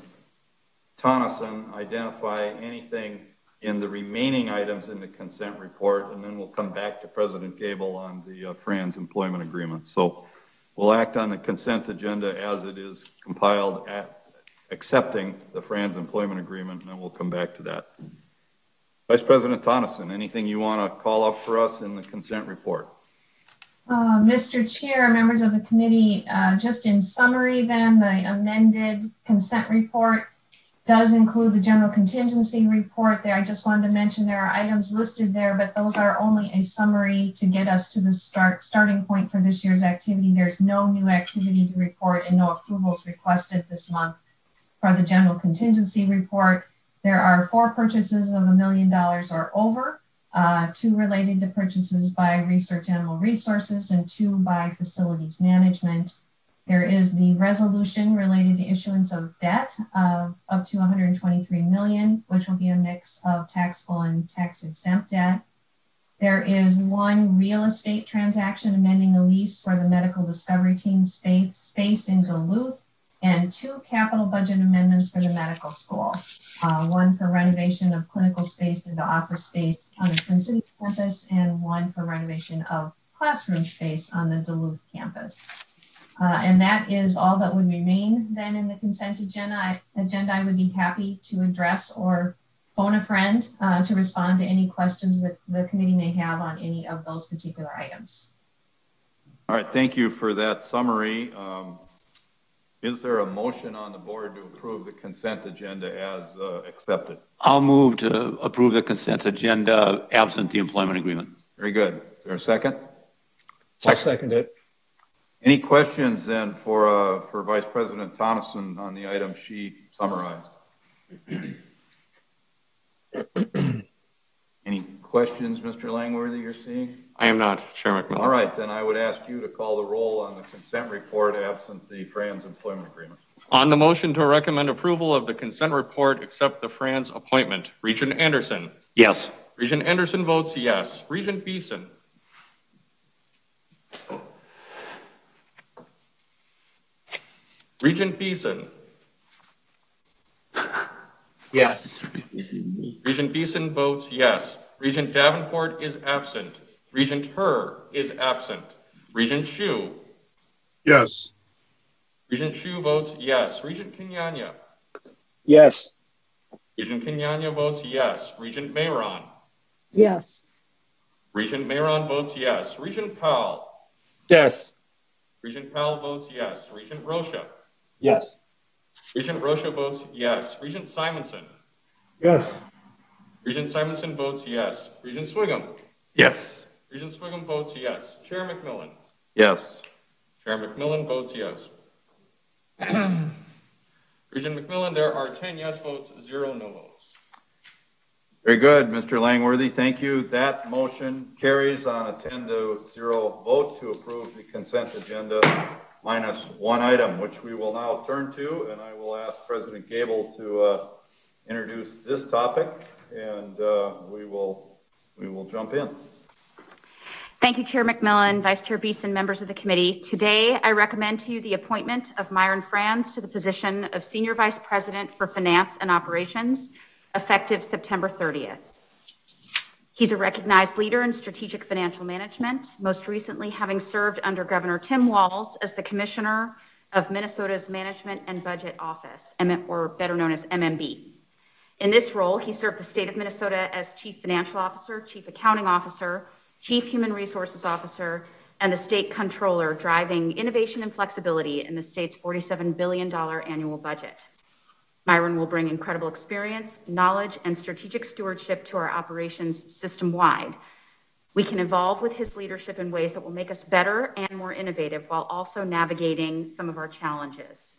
Tonneson identify anything in the remaining items in the consent report, and then we'll come back to President Gabel on the uh, Frans employment agreement. So we'll act on the consent agenda as it is compiled at accepting the Frans employment agreement, and then we'll come back to that. Vice President Tonneson, anything you want to call up for us in the consent report? Uh, Mr. Chair, members of the committee, uh, just in summary then, the amended consent report does include the general contingency report there. I just wanted to mention there are items listed there, but those are only a summary to get us to the start starting point for this year's activity. There's no new activity to report and no approvals requested this month for the general contingency report. There are four purchases of a million dollars or over, uh, two related to purchases by Research Animal Resources and two by Facilities Management. There is the resolution related to issuance of debt of up to 123 million, which will be a mix of taxable and tax exempt debt. There is one real estate transaction amending a lease for the medical discovery team space, space in Duluth and two capital budget amendments for the medical school. Uh, one for renovation of clinical space into office space on the Twin Cities campus and one for renovation of classroom space on the Duluth campus. Uh, and that is all that would remain then in the consent agenda. I, agenda. I would be happy to address or phone a friend uh, to respond to any questions that the committee may have on any of those particular items. All right, thank you for that summary. Um, is there a motion on the board to approve the consent agenda as uh, accepted? I'll move to approve the consent agenda absent the employment agreement. Very good. Is there a second? I'll second it. Any questions then for, uh, for Vice President Tonneson on the item she summarized? *clears throat* Any questions, Mr. Langworthy, you're seeing? I am not, Chair McMillan. All right, then I would ask you to call the roll on the consent report absent the Frans employment agreement. On the motion to recommend approval of the consent report, accept the Frans appointment. Regent Anderson. Yes. Regent Anderson votes yes. Regent Beeson. Regent Beeson. *laughs* Yes. Regent Beeson votes yes. Regent Davenport is absent. Regent Her is absent. Regent Hsu. Yes. Regent Hsu votes yes. Regent Kenyanya. Yes. Regent Kenyanya votes yes. Regent Mayeron. Yes. Regent Mayeron votes yes. Regent Powell. Yes. Regent Powell votes yes. Regent Rosha. Yes. Regent Rosha votes yes. Regent Simonson. Yes. Regent Simonson votes yes. Regent Sviggum. Yes. Regent Sviggum votes yes. Chair McMillan. Yes. Chair McMillan votes yes. *clears throat* Regent McMillan, there are 10 yes votes, zero no votes. Very good, Mr. Langworthy. Thank you. That motion carries on a 10 to 0 vote to approve the consent agenda minus one item, which we will now turn to, and I will ask President Gabel to uh, introduce this topic, and uh, we will we will jump in. Thank you, Chair McMillan, Vice Chair Beeson, members of the committee. Today, I recommend to you the appointment of Myron Frans to the position of Senior Vice President for Finance and Operations, effective September 30th. He's a recognized leader in strategic financial management, most recently having served under Governor Tim Walz as the Commissioner of Minnesota's Management and Budget Office, or better known as MMB. In this role, he served the state of Minnesota as Chief Financial Officer, Chief Accounting Officer, Chief Human Resources Officer, and the State Controller, driving innovation and flexibility in the state's $47 billion annual budget. Myron will bring incredible experience, knowledge, and strategic stewardship to our operations system wide. We can evolve with his leadership in ways that will make us better and more innovative while also navigating some of our challenges.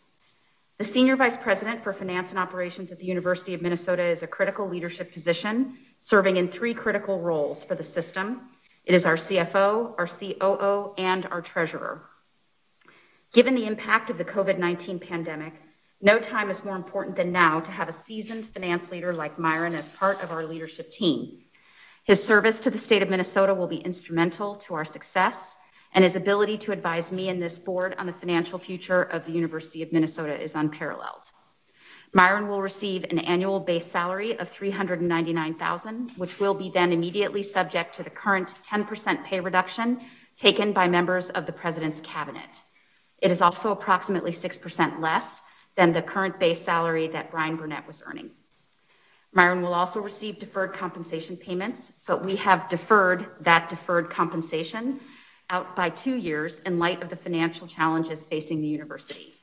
The Senior Vice President for Finance and Operations at the University of Minnesota is a critical leadership position, serving in three critical roles for the system it is our CFO, our COO, and our treasurer. Given the impact of the COVID 19 pandemic, no time is more important than now to have a seasoned finance leader like Myron as part of our leadership team. His service to the state of Minnesota will be instrumental to our success, and his ability to advise me and this board on the financial future of the University of Minnesota is unparalleled. Myron will receive an annual base salary of 399,000, which will be then immediately subject to the current 10% pay reduction taken by members of the President's Cabinet. It is also approximately 6% less than the current base salary that Brian Burnett was earning. Myron will also receive deferred compensation payments, but we have deferred that deferred compensation out by two years in light of the financial challenges facing the university.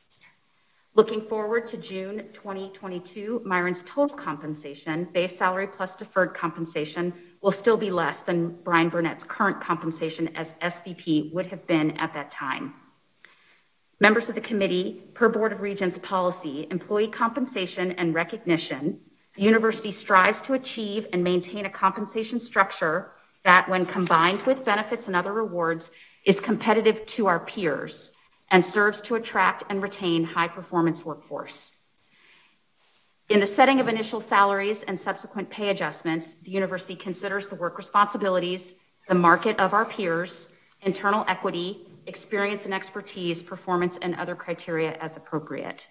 Looking forward to June 2022, Myron's total compensation, base salary plus deferred compensation, will still be less than Brian Burnett's current compensation as SVP would have been at that time. Members of the committee, per Board of Regents policy, employee compensation and recognition, the university strives to achieve and maintain a compensation structure that, when combined with benefits and other rewards, is competitive to our peers and serves to attract and retain high performance workforce. In the setting of initial salaries and subsequent pay adjustments, the university considers the work responsibilities, the market of our peers, internal equity, experience and expertise, performance, and other criteria as appropriate.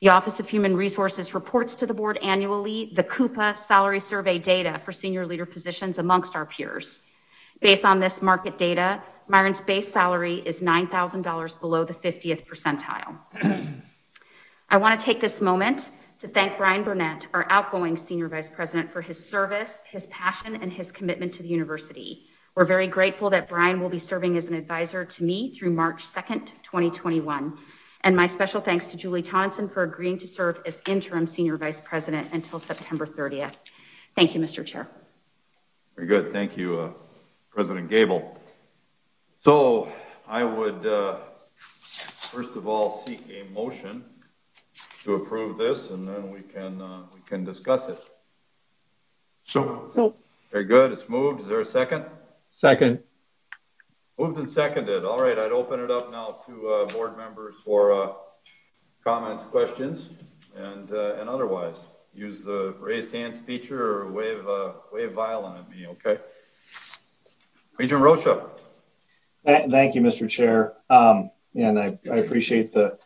The Office of Human Resources reports to the board annually the CUPA salary survey data for senior leader positions amongst our peers. Based on this market data, Myron's base salary is $9,000 below the 50th percentile. *clears throat* I want to take this moment to thank Brian Burnett, our outgoing Senior Vice President, for his service, his passion, and his commitment to the university. We're very grateful that Brian will be serving as an advisor to me through March 2nd, 2021. And my special thanks to Julie Tonneson for agreeing to serve as interim Senior Vice President until September 30th. Thank you, Mr. Chair. Very good. Thank you, uh, President Gabel. So I would, uh, first of all, seek a motion to approve this, and then we can, uh, we can discuss it. So, So, Very good. It's moved. Is there a second? Second. Moved and seconded. All right, I'd open it up now to uh, board members for uh, comments, questions, and uh, and otherwise. Use the raised hands feature or wave uh, wave violin at me. Okay. Regent Rosha. Thank you, Mr. Chair, um, and I, I, appreciate the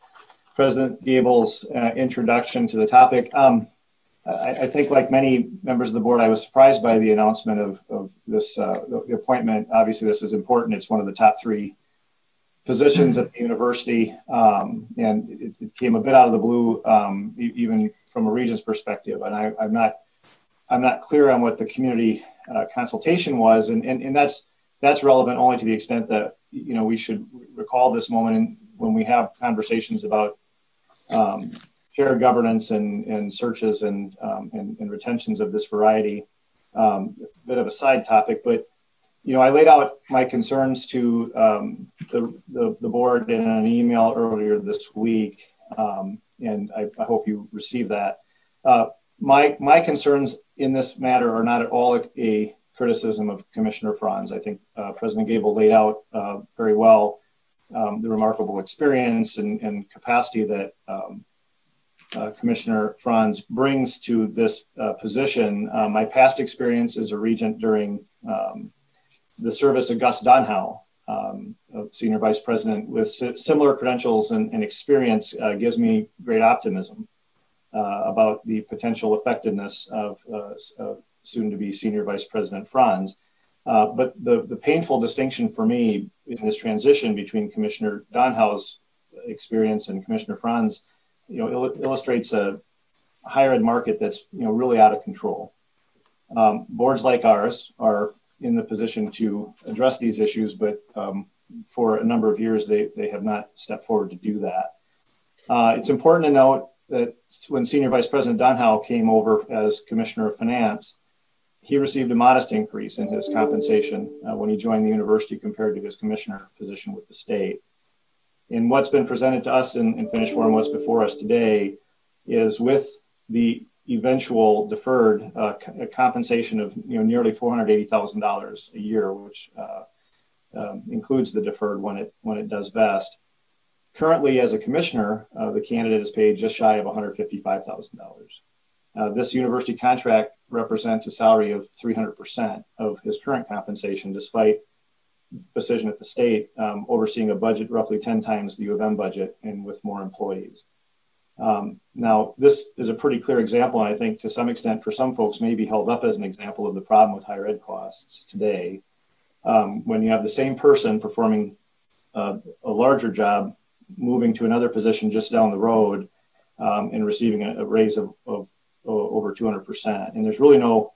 President Gabel's uh, introduction to the topic. Um, I, think, like many members of the board, I was surprised by the announcement of, of this uh, the appointment. Obviously, this is important. It's one of the top three positions at the university, um, and it, it, came a bit out of the blue, um, even from a regent's perspective. And I, am not I'm not clear on what the community uh, consultation was, and, and and that's that's relevant only to the extent that you know we should recall this moment when we have conversations about um, shared governance and, and searches and, um, and, and, retentions of this variety. Um, bit of a side topic, but you know, I laid out my concerns to um, the, the, the, board in an email earlier this week, um, and I, I, hope you received that. Uh, my, my concerns in this matter are not at all a, a criticism of Commissioner Frans. I think uh, President Gabel laid out uh, very well um, the remarkable experience and, and capacity that um, uh, Commissioner Frans brings to this uh, position. Uh, my past experience as a regent during um, the service of Gus Donhowe, um, Senior Vice President, with similar credentials and, and experience uh, gives me great optimism uh, about the potential effectiveness of soon to be Senior Vice President Frans. But the, the painful distinction for me in this transition between Commissioner Donhowe's experience and Commissioner Frans you know, il- illustrates a higher ed market that's you know really out of control. Um, boards like ours are in the position to address these issues, but um, for a number of years they, they have not stepped forward to do that. Uh, it's important to note that when Senior Vice President Donhowe came over as Commissioner of Finance, he received a modest increase in his compensation uh, when he joined the university compared to his commissioner position with the state. And what's been presented to us in, in finished form, what's before us today, is with the eventual deferred uh, compensation of you know nearly $480,000 a year, which uh, um, includes the deferred when it when it does vest. Currently, as a commissioner, uh, the candidate is paid just shy of $155,000. Uh, this university contract represents a salary of 300% of his current compensation, despite position at the state, um, overseeing a budget roughly 10 times the U of M budget and with more employees. Um, now, this is a pretty clear example, and I think to some extent for some folks may be held up as an example of the problem with higher ed costs today. Um, when you have the same person performing uh, a larger job, moving to another position just down the road um, and receiving a, a raise of, of, of over 200%. And there's really no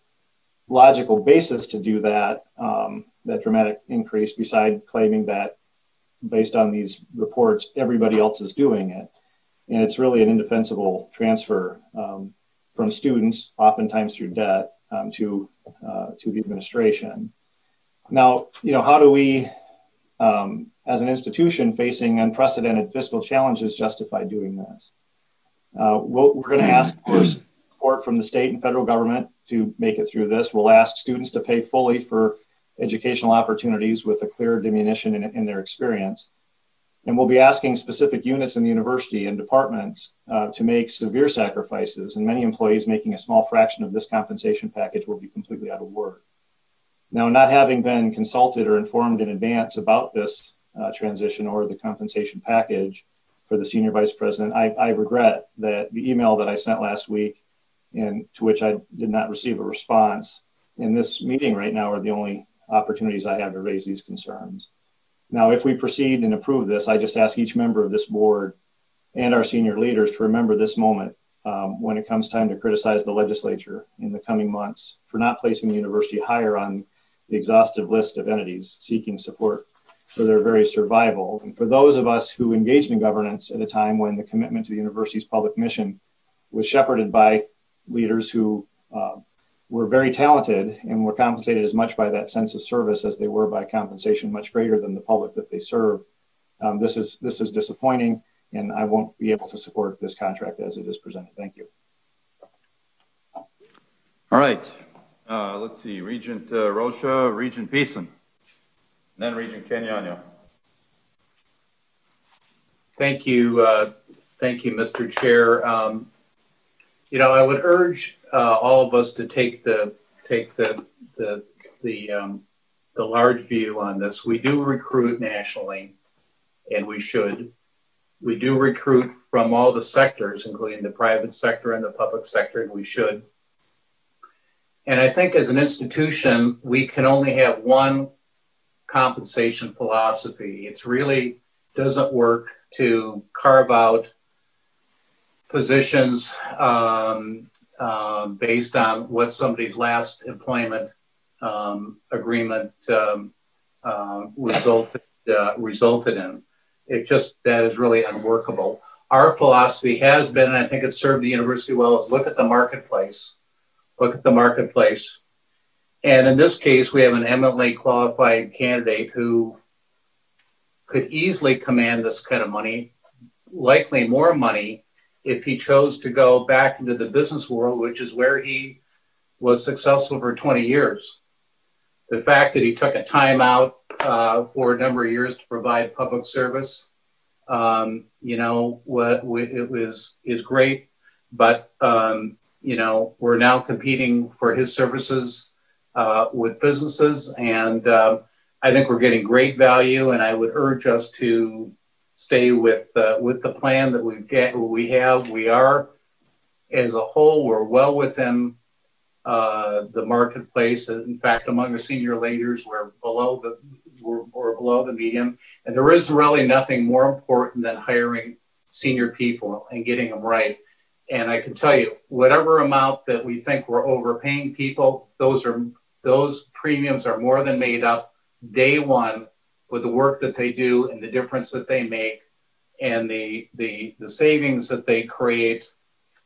logical basis to do that, um, that dramatic increase, beside claiming that based on these reports, everybody else is doing it. And it's really an indefensible transfer um, from students, oftentimes through debt, um, to uh, to the administration. Now, you know, how do we, um, as an institution facing unprecedented fiscal challenges, justify doing this? Uh, we we are going to ask for *clears throat* support from the state and federal government to make it through this. We'll ask students to pay fully for educational opportunities with a clear diminution in, in their experience. And we'll be asking specific units in the university and departments uh, to make severe sacrifices, and many employees making a small fraction of this compensation package will be completely out of work. Now, not having been consulted or informed in advance about this uh, transition or the compensation package for the senior vice president, I, I regret that the email that I sent last week and to which I did not receive a response. In this meeting right now are the only opportunities I have to raise these concerns. Now, if we proceed and approve this, I just ask each member of this board and our senior leaders to remember this moment um, when it comes time to criticize the legislature in the coming months for not placing the university higher on the exhaustive list of entities seeking support for their very survival. And for those of us who engaged in governance at a time when the commitment to the university's public mission was shepherded by leaders who uh, were very talented and were compensated as much by that sense of service as they were by compensation much greater than the public that they serve. Um, this is this is disappointing, and I won't be able to support this contract as it is presented. Thank you. All right. Uh, let's see, Regent uh, Rosha, Regent Beeson, and then Regent Kenyanya. Thank you. Uh, thank you, Mr. Chair. Um, you know, I would urge uh, all of us to take the take the the the um, the large view on this. We do recruit nationally, and we should. We do recruit from all the sectors, including the private sector and the public sector, and we should. And I think as an institution, we can only have one compensation philosophy. It's really doesn't work to carve out positions um, uh, based on what somebody's last employment um, agreement um, uh, resulted uh, resulted in. It just that is really unworkable. Our philosophy has been, and I think it's served the university well, is look at the marketplace, look at the marketplace, and in this case, we have an eminently qualified candidate who could easily command this kind of money, likely more money if he chose to go back into the business world, which is where he was successful for 20 years. The fact that he took a time out uh, for a number of years to provide public service, um, you know, what, it was is great, but um, you know, we're now competing for his services uh, with businesses, and uh, I think we're getting great value. And I would urge us to stay with uh, with the plan that we've get we have. We are, as a whole, we're well within uh, the marketplace. In fact, among the senior leaders, we're below the we're, we're below the median, and there is really nothing more important than hiring senior people and getting them right. And I can tell you, whatever amount that we think we're overpaying people, those are those premiums are more than made up day one with the work that they do and the difference that they make and the the the savings that they create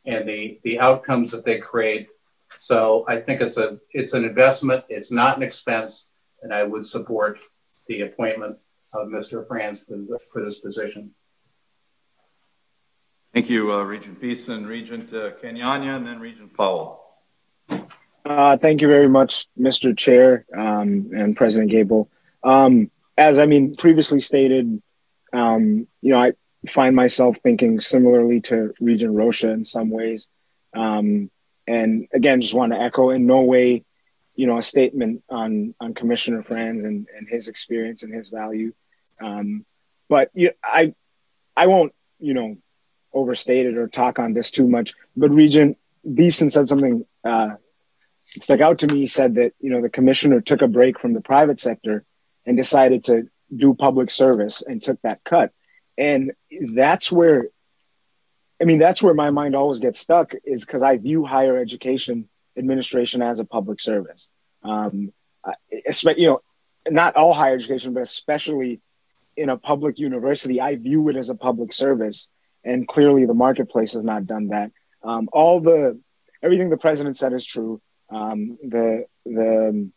and the the outcomes that they create. So i think it's a it's an investment. It's not an expense. And i would support the appointment of mr frans for this, position. Thank you uh, regent beeson regent uh, kenyanya and then regent powell. Uh, thank you very much mr chair um, and president Gabel. um, as I mean previously stated, um, you know, I find myself thinking similarly to Regent Rosha in some ways. Um, and again, just want to echo in no way, you know, a statement on on Commissioner Frans and, and his experience and his value. Um, but you, I I won't, you know, overstate it or talk on this too much. But Regent Beeson said something uh, stuck out to me. He said that you know the commissioner took a break from the private sector and decided to do public service and took that cut. And that's where, I mean, that's where my mind always gets stuck is because I view higher education administration as a public service. Um, you know, not all higher education, but especially in a public university, I view it as a public service. And clearly the marketplace has not done that. Um, all the, everything the president said is true. Um, the, the,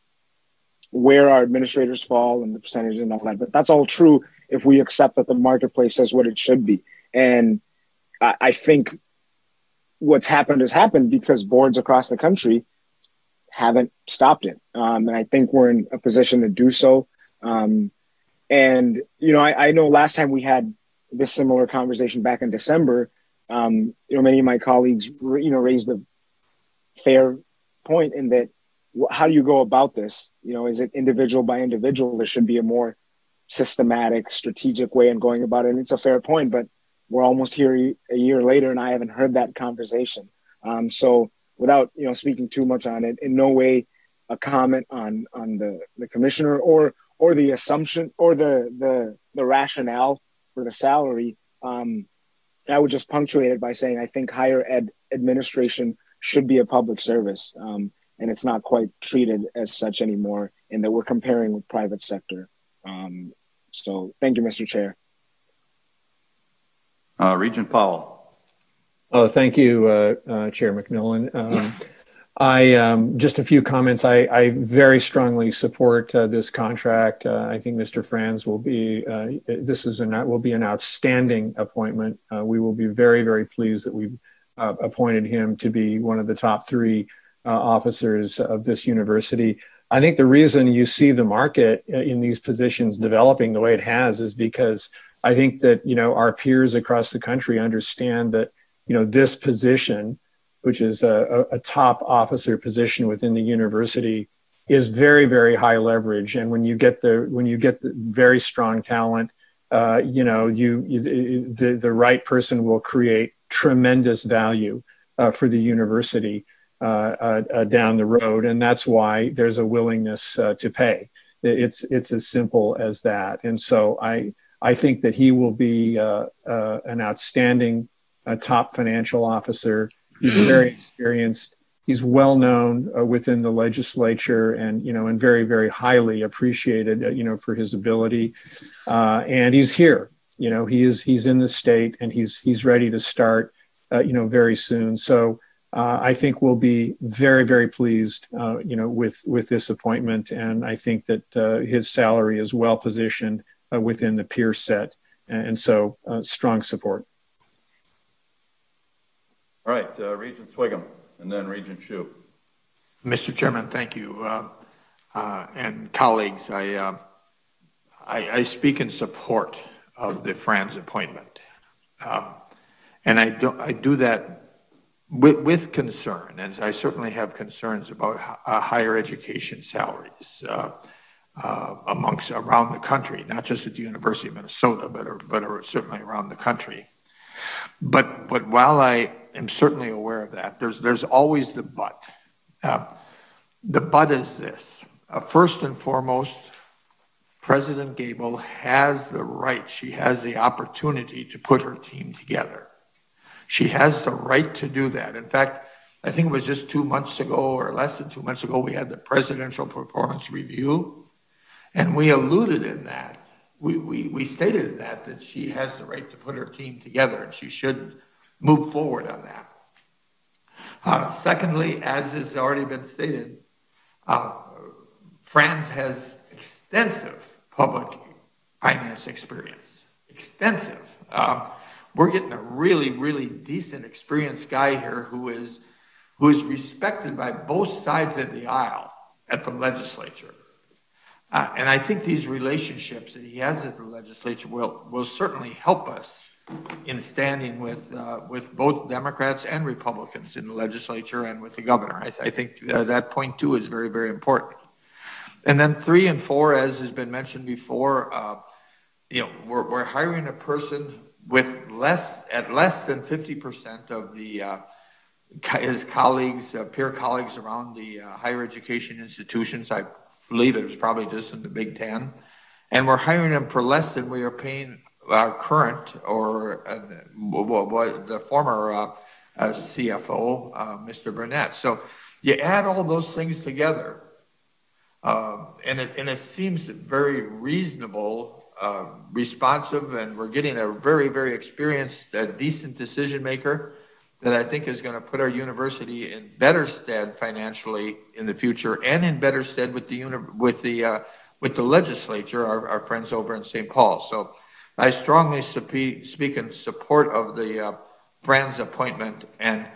where our administrators fall and the percentages and all that. But that's all true if we accept that the marketplace says what it should be. And I, I think what's happened has happened because boards across the country haven't stopped it. Um, and I think we're in a position to do so. Um, and, you know, I, I, know last time we had this similar conversation back in December, um, you know, many of my colleagues, you know, raised a fair point in that how do you go about this? You know, is it individual by individual? There should be a more systematic, strategic way in going about it. And it's a fair point, but we're almost here a year later, and I haven't heard that conversation. Um, so, without you know speaking too much on it, in no way a comment on on the the commissioner or or the assumption or the the the rationale for the salary. Um, I would just punctuate it by saying I think higher ed administration should be a public service. Um, and it's not quite treated as such anymore in that we're comparing with private sector. Um, so thank you, Mr. Chair. Uh, Regent Powell. Oh, thank you, uh, uh, Chair McMillan. Um, I um, just a few comments. I, I very strongly support uh, this contract. Uh, I think Mr. Frans will be uh, this is an will be an outstanding appointment. we will be very very pleased that we've appointed him to be one of the top three uh, officers of this university. I think the reason you see the market in these positions developing the way it has is because I think that you know our peers across the country understand that you know this position, which is a, a top officer position within the university, is very very high leverage. And when you get the when you get the very strong talent, uh, you know you, you the the right person will create tremendous value uh, for the university. Uh, uh, uh, down the road, and that's why there's a willingness to pay. It's it's as simple as that. And so I I think that he will be an outstanding top financial officer. He's very experienced. He's well known uh, within the legislature, and you know, and very, very highly appreciated, uh, you know, for his ability. Uh, and he's here. You know, he is he's in the state, and he's he's ready to start, you know, very soon. So uh, I think we'll be very, very pleased, uh, you know, with with this appointment, and I think that uh, his salary is well positioned uh, within the peer set, and so uh, strong support. All right, uh, Regent Sviggum, and then Regent Hsu. Mr. Chairman, thank you, and colleagues. I, I, I speak in support of the Frans appointment, um, and I do I do that with, with concern, and I certainly have concerns about uh, higher education salaries uh, uh, amongst around the country, not just at the University of Minnesota, but but certainly around the country. But but while I am certainly aware of that, there's there's always the but. The but is this: uh, first and foremost, President Gabel has the right, she has the opportunity to put her team together. She has the right to do that. In fact, I think it was just two months ago or less than two months ago, we had the presidential performance review. And we alluded in that, we, we, we stated in that that she has the right to put her team together and she should move forward on that. Uh, secondly, as has already been stated, uh, Frans has extensive public finance experience, extensive. Uh, we're getting a really, really decent, experienced guy here who is who is respected by both sides of the aisle at the legislature. Uh, and I think these relationships that he has at the legislature will will certainly help us in standing with uh, with both Democrats and Republicans in the legislature and with the governor. I, th- I think uh, that point too is very, very important. And then three and four, as has been mentioned before, uh, you know, we're, we're hiring a person with less at less than 50% of the uh, his colleagues, uh, peer colleagues around the uh, higher education institutions. I believe it was probably just in the Big Ten, and we're hiring them for less than we are paying our current or uh, the former uh, uh, CFO, Mr. Burnett. So you add all those things together, um, and it and it seems very reasonable uh, responsive, and we're getting a very, very experienced, uh, decent decision maker that I think is going to put our university in better stead financially in the future, and in better stead with the uni- with the uh, with the legislature, our, our friends over in St. Paul. So, I strongly speak, speak in support of the uh, appointment, and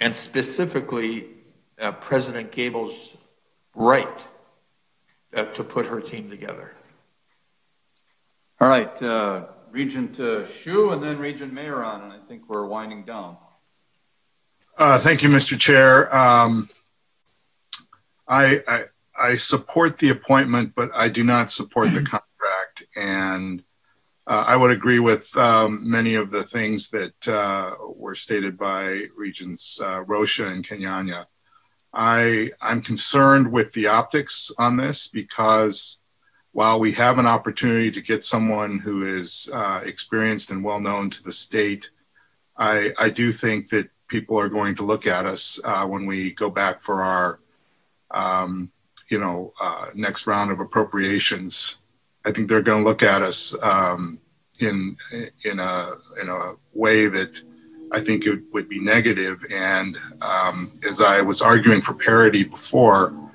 and specifically uh, President Gabel's right uh, to put her team together. All right, uh, Regent uh, Hsu and then Regent Mayeron, and I think we're winding down. Uh, thank you, Mr. Chair. Um, I, I, I support the appointment, but I do not support the *laughs* contract, and uh, I would agree with um, many of the things that uh, were stated by Regents uh, Rosha and Kenyanya. I, I'm concerned with the optics on this because while we have an opportunity to get someone who is uh, experienced and well known to the state, I, I, do think that people are going to look at us uh, when we go back for our, um, you know, uh, next round of appropriations. I think they're going to look at us um, in in a in a way that I think it would be negative. And um, as I was arguing for parity before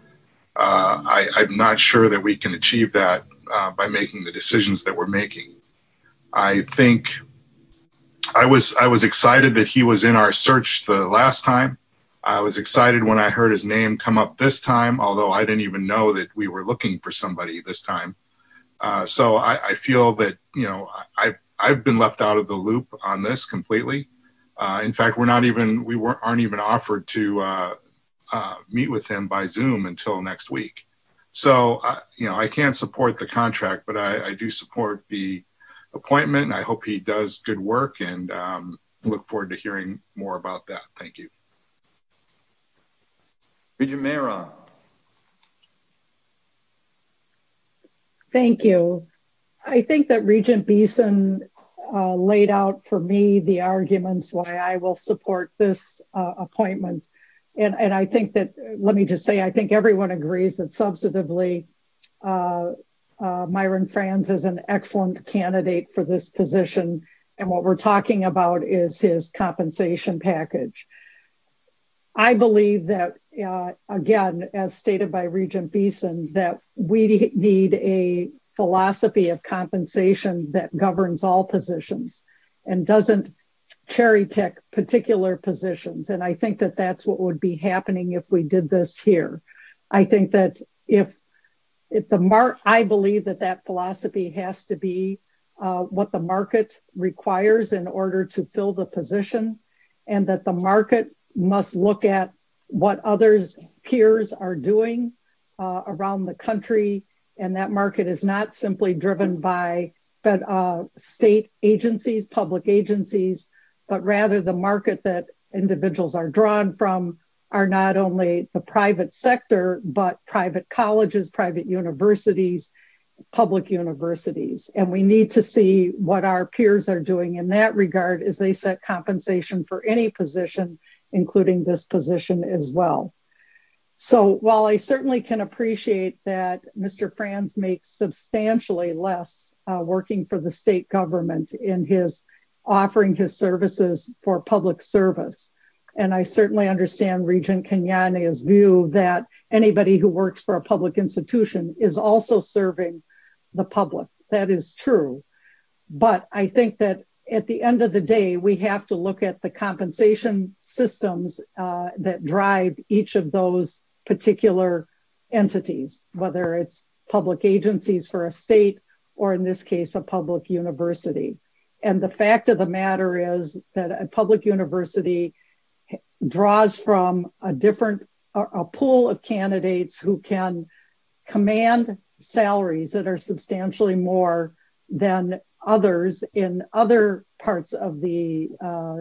uh, I, I'm not sure that we can achieve that uh, by making the decisions that we're making. I think I was I was excited that he was in our search the last time, I was excited when I heard his name come up this time, although I didn't even know that we were looking for somebody this time. Uh, so I, I, feel that you know I've I've been left out of the loop on this completely. Uh, in fact, we're not even we weren't aren't even offered to uh, uh meet with him by Zoom until next week. So you know I can't support the contract, but I, I do support the appointment. I hope he does good work and um, look forward to hearing more about that. Thank you. Regent Mayeron. Thank you. I think that Regent Beeson uh, laid out for me the arguments why I will support this uh, appointment. And, I think that, let me just say, I think everyone agrees that substantively, uh, uh Myron Frans is an excellent candidate for this position. And what we're talking about is his compensation package. I believe that, uh, again, as stated by Regent Beeson, that we need a philosophy of compensation that governs all positions and doesn't cherry pick particular positions. And I think that that's what would be happening if we did this here. I think that if if the mark, I believe that that philosophy has to be uh, what the market requires in order to fill the position, and that the market must look at what others peers are doing uh, around the country and that market is not simply driven by fed, uh, state agencies, public agencies, but rather the market that individuals are drawn from are not only the private sector, but private colleges, private universities, public universities. And we need to see what our peers are doing in that regard as they set compensation for any position including this position as well. So while I certainly can appreciate that Mr. Frans makes substantially less uh, working for the state government in his offering his services for public service, and I certainly understand Regent Kenyanya's view that anybody who works for a public institution is also serving the public. That is true. But I think that at the end of the day, we have to look at the compensation systems uh, that drive each of those particular entities, whether it's public agencies for a state or in this case, a public university. And the fact of the matter is that a public university draws from a different, a pool of candidates who can command salaries that are substantially more than others in other parts of the uh,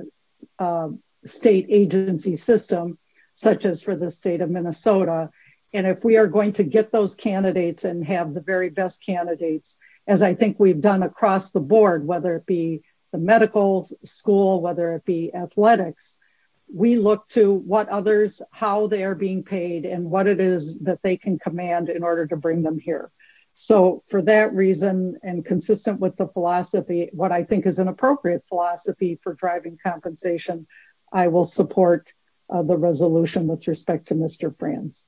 uh, state agency system, such as for the state of Minnesota. And if we are going to get those candidates and have the very best candidates, as I think we've done across the board, whether it be the medical school, whether it be athletics, we look to what others, how they are being paid, and what it is that they can command in order to bring them here. So, for that reason, and consistent with the philosophy, what I think is an appropriate philosophy for driving compensation, I will support uh, the resolution with respect to Mr. Frans.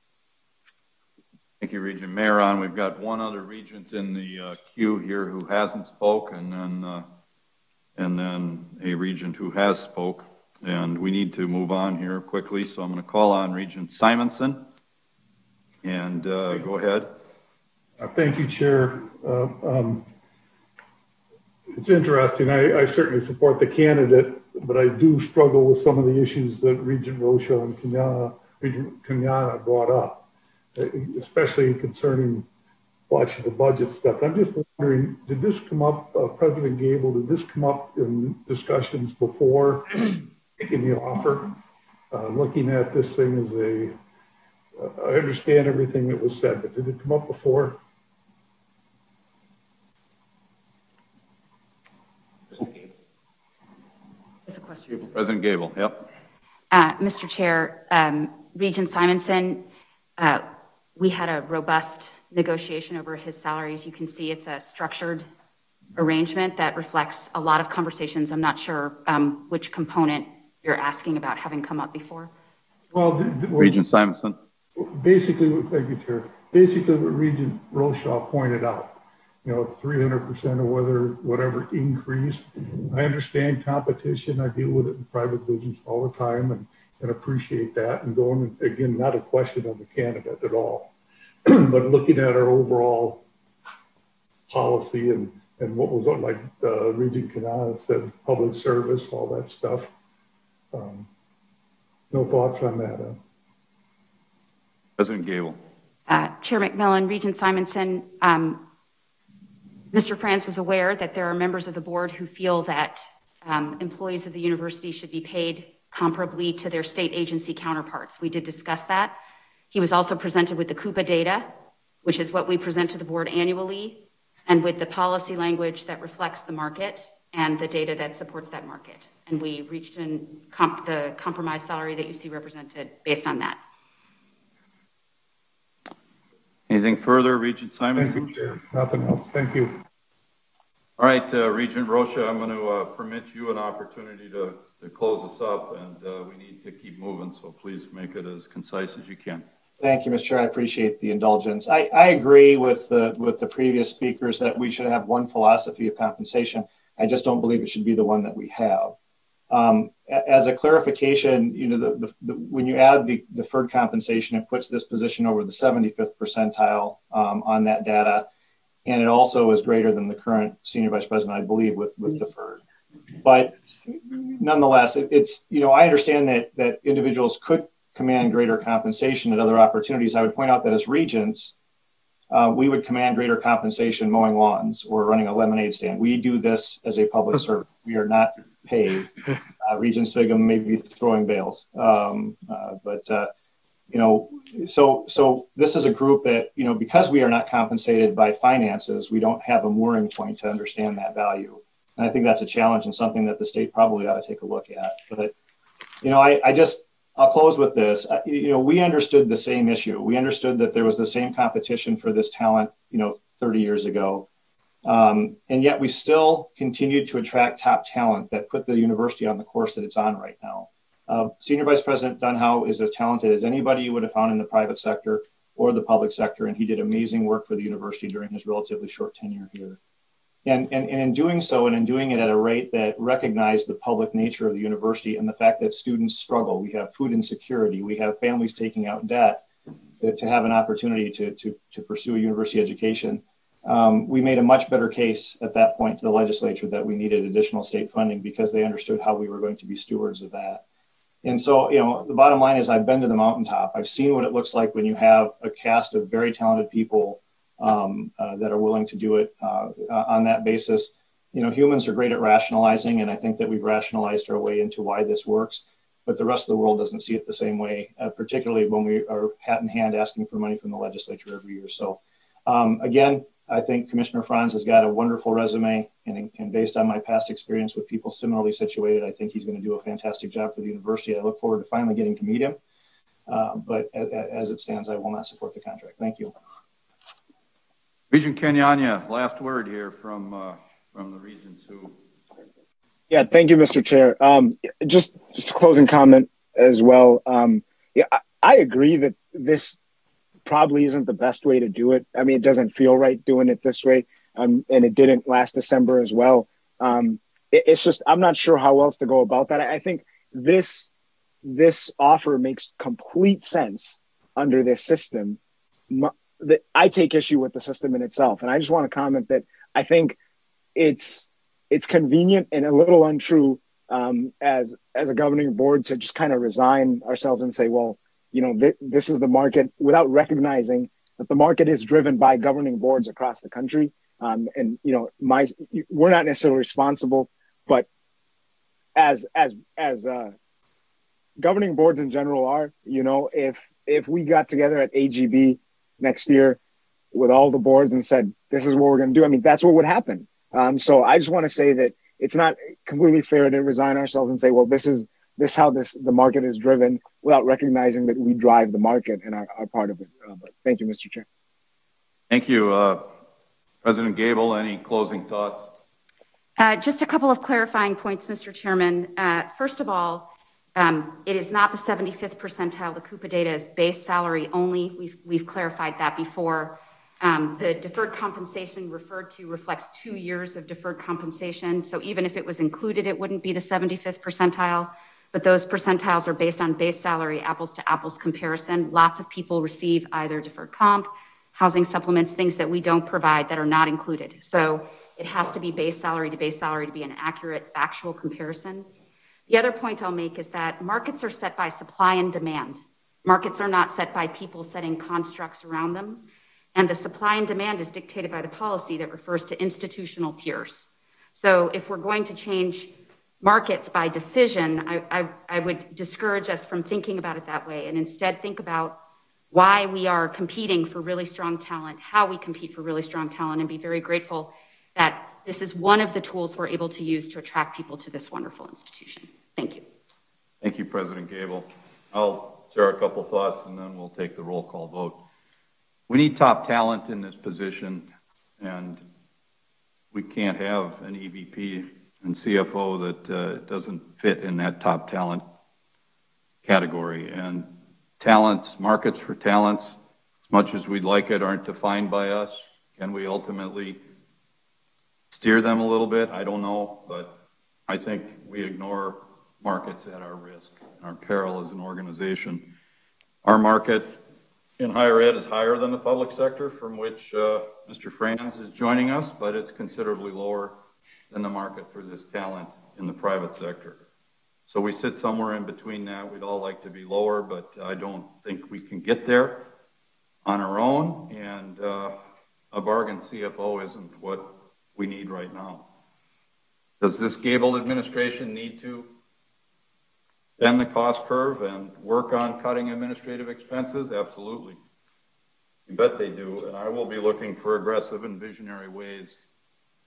You, Regent Mayeron. We've got one other regent in the uh, queue here who hasn't spoken, and then uh, and then a regent who has spoke. And we need to move on here quickly, so I'm going to call on Regent Simonson. And uh, go ahead. Uh, thank you, Chair. Uh, um, it's interesting. I, I, certainly support the candidate, but I do struggle with some of the issues that Regent Rosha and Kenyanya, Regent Kenyanya brought up, especially concerning watching the budget stuff. I'm just wondering, did this come up, uh, President Gabel, did this come up in discussions before taking the offer? Uh, looking at this thing as a, uh, I understand everything that was said, but did it come up before? It's a question. President Gabel, yep. Uh, Mr. Chair, um, Regent Simonson, uh, we had a robust negotiation over his salary. As you can see, it's a structured arrangement that reflects a lot of conversations. I'm not sure um, which component you're asking about having come up before. Well, the, the, Regent Simonson. Basically, thank you, Chair. Basically, what Regent Rosha pointed out you know, 300% or whether whatever increase. I understand competition. I deal with it in private business all the time. And and appreciate that. And going, again, not a question on the candidate at all, *clears throat* but looking at our overall policy and, and what was on, like uh, Regent Kenyanya said, public service, all that stuff. Um, no thoughts on that? Huh? President Gabel. Uh, Chair McMillan, Regent Simonson, um, Mr. Frans is aware that there are members of the board who feel that um, employees of the university should be paid comparably to their state agency counterparts. We did discuss that. He was also presented with the CUPA data, which is what we present to the board annually, and with the policy language that reflects the market and the data that supports that market. And we reached in comp the compromise salary that you see represented based on that. Anything further, Regent Simonson? Thank you, Chair. Nothing else. Thank you. All right, uh, Regent Rosha, I'm going to uh, permit you an opportunity to, to close us up, and uh, we need to keep moving, so please make it as concise as you can. Thank you, Mr. Chair. I appreciate the indulgence. I, I agree with the with the previous speakers that we should have one philosophy of compensation. I just don't believe it should be the one that we have. Um, as a clarification, you know, the, the, the, when you add the deferred compensation, it puts this position over the 75th percentile um, on that data, and it also is greater than the current senior vice president, I believe, with with deferred. But nonetheless, it, it's you know, I understand that that individuals could command greater compensation at other opportunities. I would point out that as regents, uh, we would command greater compensation mowing lawns or running a lemonade stand. We do this as a public *laughs* service. We are not paid. *laughs* Uh, Regent Sviggum may be throwing bales, um, uh, but uh, you know, so so this is a group that you know because we are not compensated by finances, we don't have a mooring point to understand that value, and I think that's a challenge and something that the state probably ought to take a look at. But you know, I, I just I'll close with this. You know, we understood the same issue. We understood that there was the same competition for this talent, you know, 30 years ago. Um, and yet we still continued to attract top talent that put the university on the course that it's on right now. Uh, Senior Vice President Donhowe is as talented as anybody you would have found in the private sector or the public sector, and he did amazing work for the university during his relatively short tenure here. And, and, and in doing so, and in doing it at a rate that recognized the public nature of the university and the fact that students struggle, we have food insecurity, we have families taking out debt to, to have an opportunity to, to, to pursue a university education um, we made a much better case at that point to the legislature that we needed additional state funding because they understood how we were going to be stewards of that. And so, you know, the bottom line is I've been to the mountaintop. I've seen what it looks like when you have a cast of very talented people um, uh, that are willing to do it uh, on that basis. You know, humans are great at rationalizing, and I think that we've rationalized our way into why this works. But the rest of the world doesn't see it the same way, uh, particularly when we are hat in hand asking for money from the legislature every year. So, um, again, I think Commissioner Frans has got a wonderful resume, and, and, based on my past experience with people similarly situated, I think he's going to do a fantastic job for the university. I look forward to finally getting to meet him. Uh, but as it stands, I will not support the contract. Thank you. Regent Kenyanya, last word here from uh, from the regents who. Yeah, thank you, Mr. Chair. Um, just just a closing comment as well. Um, yeah, I, I agree that this probably isn't the best way to do it. I mean, it doesn't feel right doing it this way, um, and it didn't last December as well. Um, it, it's just I'm not sure how else to go about that. I, I think this this offer makes complete sense under this system. The, I take issue with the system in itself, and I just want to comment that I think it's it's convenient and a little untrue um, as as a governing board to just kind of resign ourselves and say, well, you know, th- this is the market without recognizing that the market is driven by governing boards across the country. Um, and you know, my we're not necessarily responsible, but as as as uh, governing boards in general are, you know, if if we got together at AGB next year with all the boards and said this is what we're going to do, I mean, that's what would happen. Um, so I just want to say that it's not completely fair to resign ourselves and say, well, this is this how this the market is driven without recognizing that we drive the market and are, are part of it. Uh, but thank you, Mr. Chair. Thank you, uh, President Gabel. Any closing thoughts? Uh, just a couple of clarifying points, Mr. Chairman. Uh, first of all, it is not the 75th percentile. The CUPA data is base salary only. We've, we've clarified that before. Um, the deferred compensation referred to reflects two years of deferred compensation. So even if it was included, it wouldn't be the 75th percentile. but those percentiles are based on base salary apples to apples comparison. Lots of people receive either deferred comp, housing supplements, things that we don't provide that are not included. So it has to be base salary to base salary to be an accurate factual comparison. The other point I'll make is that markets are set by supply and demand. Markets are not set by people setting constructs around them. And the supply and demand is dictated by the policy that refers to institutional peers. So if we're going to change markets by decision, I, I, I, would discourage us from thinking about it that way and instead think about why we are competing for really strong talent, how we compete for really strong talent, and be very grateful that this is one of the tools we're able to use to attract people to this wonderful institution. Thank you. Thank you, President Gabel. I'll share a couple thoughts and then we'll take the roll call vote. We need top talent in this position and we can't have an EVP and CFO that uh, doesn't fit in that top talent category. And talents, markets for talents, as much as we'd like it, aren't defined by us. Can we ultimately steer them a little bit? I don't know, but I think we ignore markets at our risk and our peril as an organization. Our market in higher ed is higher than the public sector, from which uh, Mr. Frans is joining us, but it's considerably lower than the market for this talent in the private sector. So we sit somewhere in between that. We'd all like to be lower, but I don't think we can get there on our own. And uh, a bargain CFO isn't what we need right now. Does this Gabel administration need to bend the cost curve and work on cutting administrative expenses? Absolutely. You bet they do. And I will be looking for aggressive and visionary ways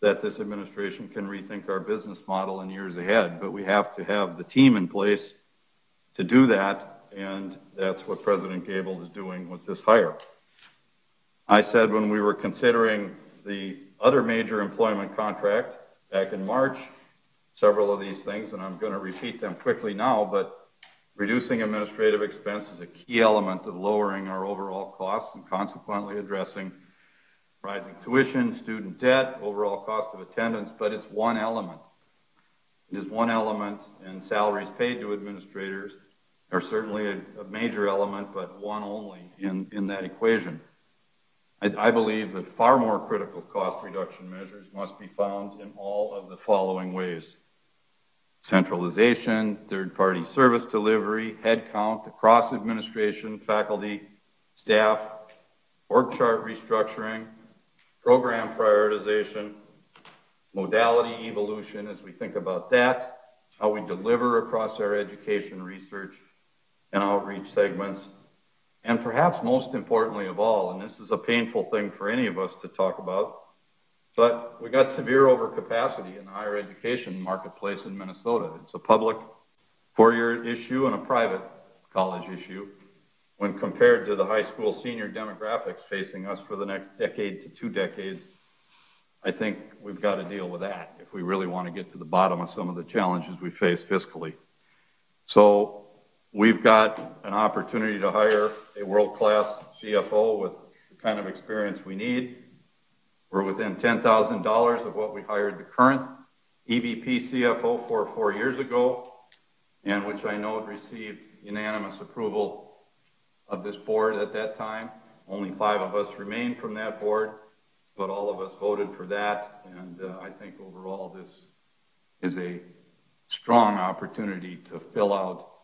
that this administration can rethink our business model in years ahead. But we have to have the team in place to do that. And that's what President Gabel is doing with this hire. I said when we were considering the other major employment contract back in March, several of these things, and I'm going to repeat them quickly now, but reducing administrative expense is a key element of lowering our overall costs and consequently addressing rising tuition, student debt, overall cost of attendance, but it's one element. It is one element, and salaries paid to administrators are certainly a, a major element, but one only in, in that equation. I, I believe that far more critical cost reduction measures must be found in all of the following ways. Centralization, third-party service delivery, headcount across administration, faculty, staff, org chart restructuring, program prioritization, modality evolution as we think about that, how we deliver across our education research and outreach segments, and perhaps most importantly of all, and this is a painful thing for any of us to talk about, but we got severe overcapacity in the higher education marketplace in Minnesota. It's a public four-year issue and a private college issue when compared to the high school senior demographics facing us for the next decade to two decades, I think we've got to deal with that if we really want to get to the bottom of some of the challenges we face fiscally. So we've got an opportunity to hire a world-class CFO with the kind of experience we need. We're within $10,000 of what we hired the current EVP CFO for four years ago, and which I know received unanimous approval of this board at that time. Only five of us remained from that board, but all of us voted for that. And uh, I think overall this is a strong opportunity to fill out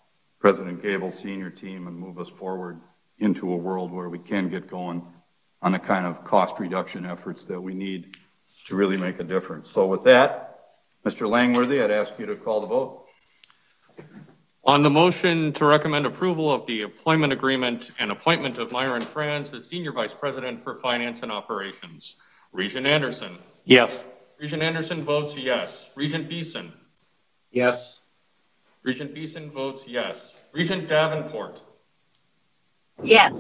President Gabel's senior team and move us forward into a world where we can get going on the kind of cost reduction efforts that we need to really make a difference. So with that, Mr. Langworthy, I'd ask you to call the vote. On the motion to recommend approval of the employment agreement and appointment of Myron Frans as Senior Vice President for Finance and Operations, Regent Anderson. Yes. Regent Anderson votes yes. Regent Beeson. Yes. Regent Beeson votes yes. Regent Davenport. Yes.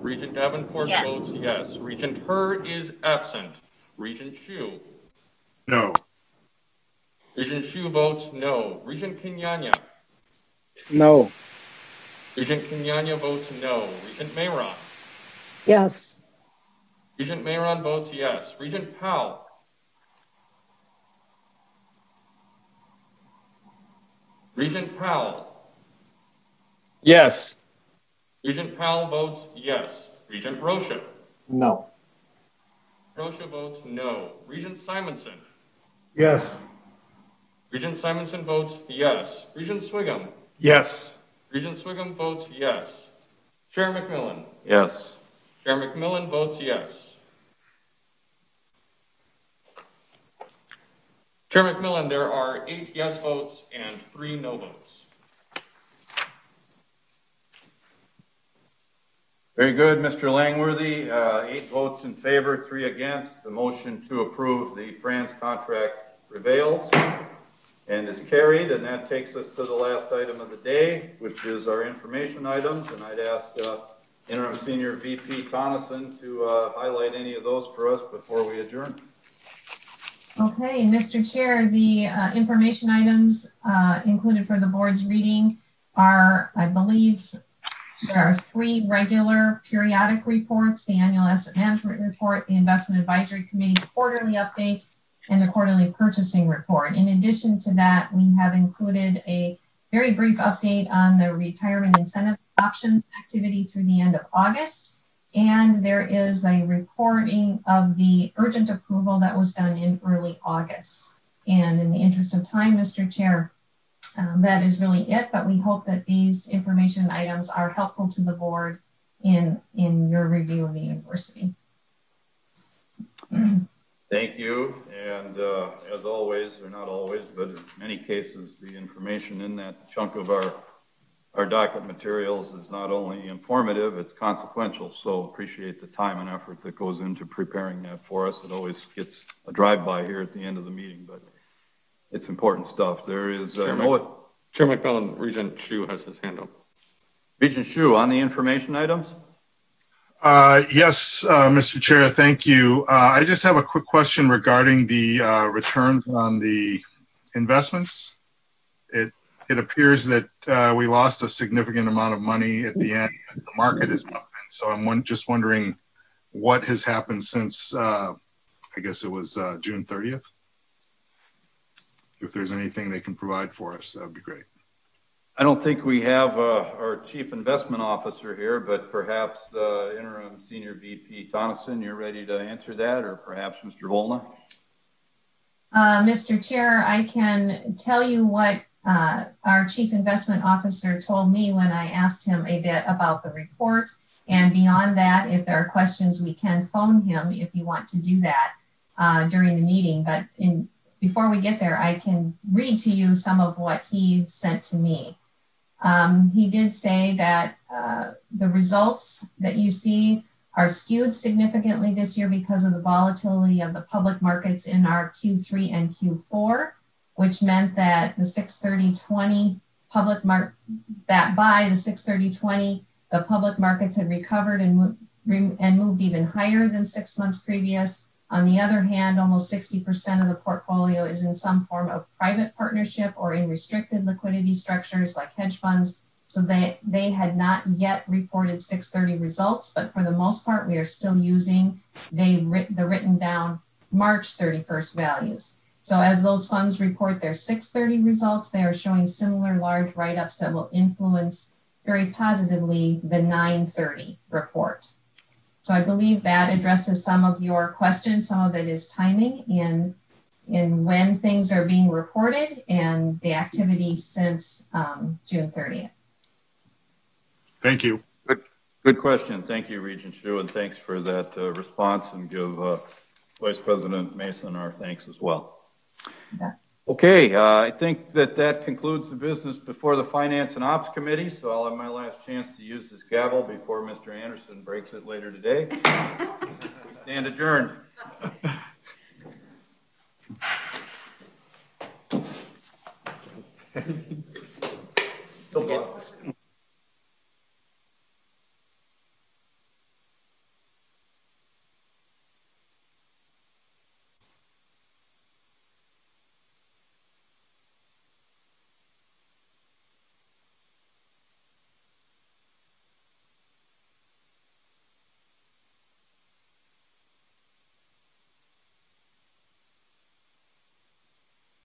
Regent Davenport yes. votes yes. Regent Her is absent. Regent Hsu? No. Regent Hsu votes no. Regent Kenyanya. No. Regent Kenyanya votes no. Regent Mayeron. Yes. Regent Mayeron votes yes. Regent Powell. Regent Powell. Yes. Regent Powell votes yes. Regent Rosha. No. Rosha votes no. Regent Simonson. Yes. Regent Simonson votes yes. Regent Sviggum. Yes. Regent Sviggum votes yes. Chair McMillan. Yes. Chair McMillan votes yes. Chair McMillan, there are eight yes votes and three no votes. Very good, Mr. Langworthy. Uh, eight votes in favor, three against. The motion to approve the Frans contract prevails and is carried. And that takes us to the last item of the day, which is our information items. And I'd ask uh, Interim Senior VP Tonneson to uh, highlight any of those for us before we adjourn. Okay, Mr. Chair, the uh, information items uh, included for the board's reading are, I believe, there are three regular periodic reports, the annual asset management report, the investment advisory committee quarterly updates, and the quarterly purchasing report. In addition to that, we have included a very brief update on the retirement incentive options activity through the end of August. And there is a reporting of the urgent approval that was done in early August. And in the interest of time, Mr. Chair, um, that is really it, but we hope that these information items are helpful to the board in, in your review of the university. Thank you. And uh, as always, or not always, but in many cases, the information in that chunk of our our docket materials is not only informative, it's consequential. So appreciate the time and effort that goes into preparing that for us. It always gets a drive-by here at the end of the meeting, but it's important stuff. There is uh, Chair, no... Chair McMillan, Regent Hsu has his hand up. Regent Hsu, on the information items? Uh, yes, uh, Mr. Chair, thank you. Uh, I just have a quick question regarding the uh, returns on the investments. It it appears that uh, we lost a significant amount of money at the end. The market is up, and so I'm one, just wondering what has happened since uh, I guess it was uh, June 30th. If there's anything they can provide for us, that would be great. I don't think we have uh, our chief investment officer here, but perhaps the interim senior VP Tonneson, you're ready to answer that, or perhaps Mr. Volna? Uh, Mr. Chair, I can tell you what uh, our chief investment officer told me when I asked him a bit about the report. And beyond that, if there are questions, we can phone him if you want to do that uh, during the meeting. But in, before we get there, I can read to you some of what he sent to me. Um, he did say that uh, the results that you see are skewed significantly this year because of the volatility of the public markets in our Q3 and Q4 which meant that the 630.20 public mark that by the 630.20 the public markets had recovered and, and moved even higher than six months previous. On the other hand, almost 60% of the portfolio is in some form of private partnership or in restricted liquidity structures like hedge funds. So they, they had not yet reported 630 results, but for the most part, we are still using they, the written down March 31st values. So as those funds report their 630 results, they are showing similar large write-ups that will influence very positively the 930 report. So I believe that addresses some of your questions. Some of it is timing in, in when things are being reported and the activity since um, June 30th. Thank you. Good, good question. Thank you, Regent Hsu, and thanks for that uh, response and give uh, Vice President Mason our thanks as well. Okay, uh, I think that that concludes the business before the Finance and Ops Committee, so I'll have my last chance to use this gavel before Mr. Anderson breaks it later today. *laughs* we stand adjourned. *laughs*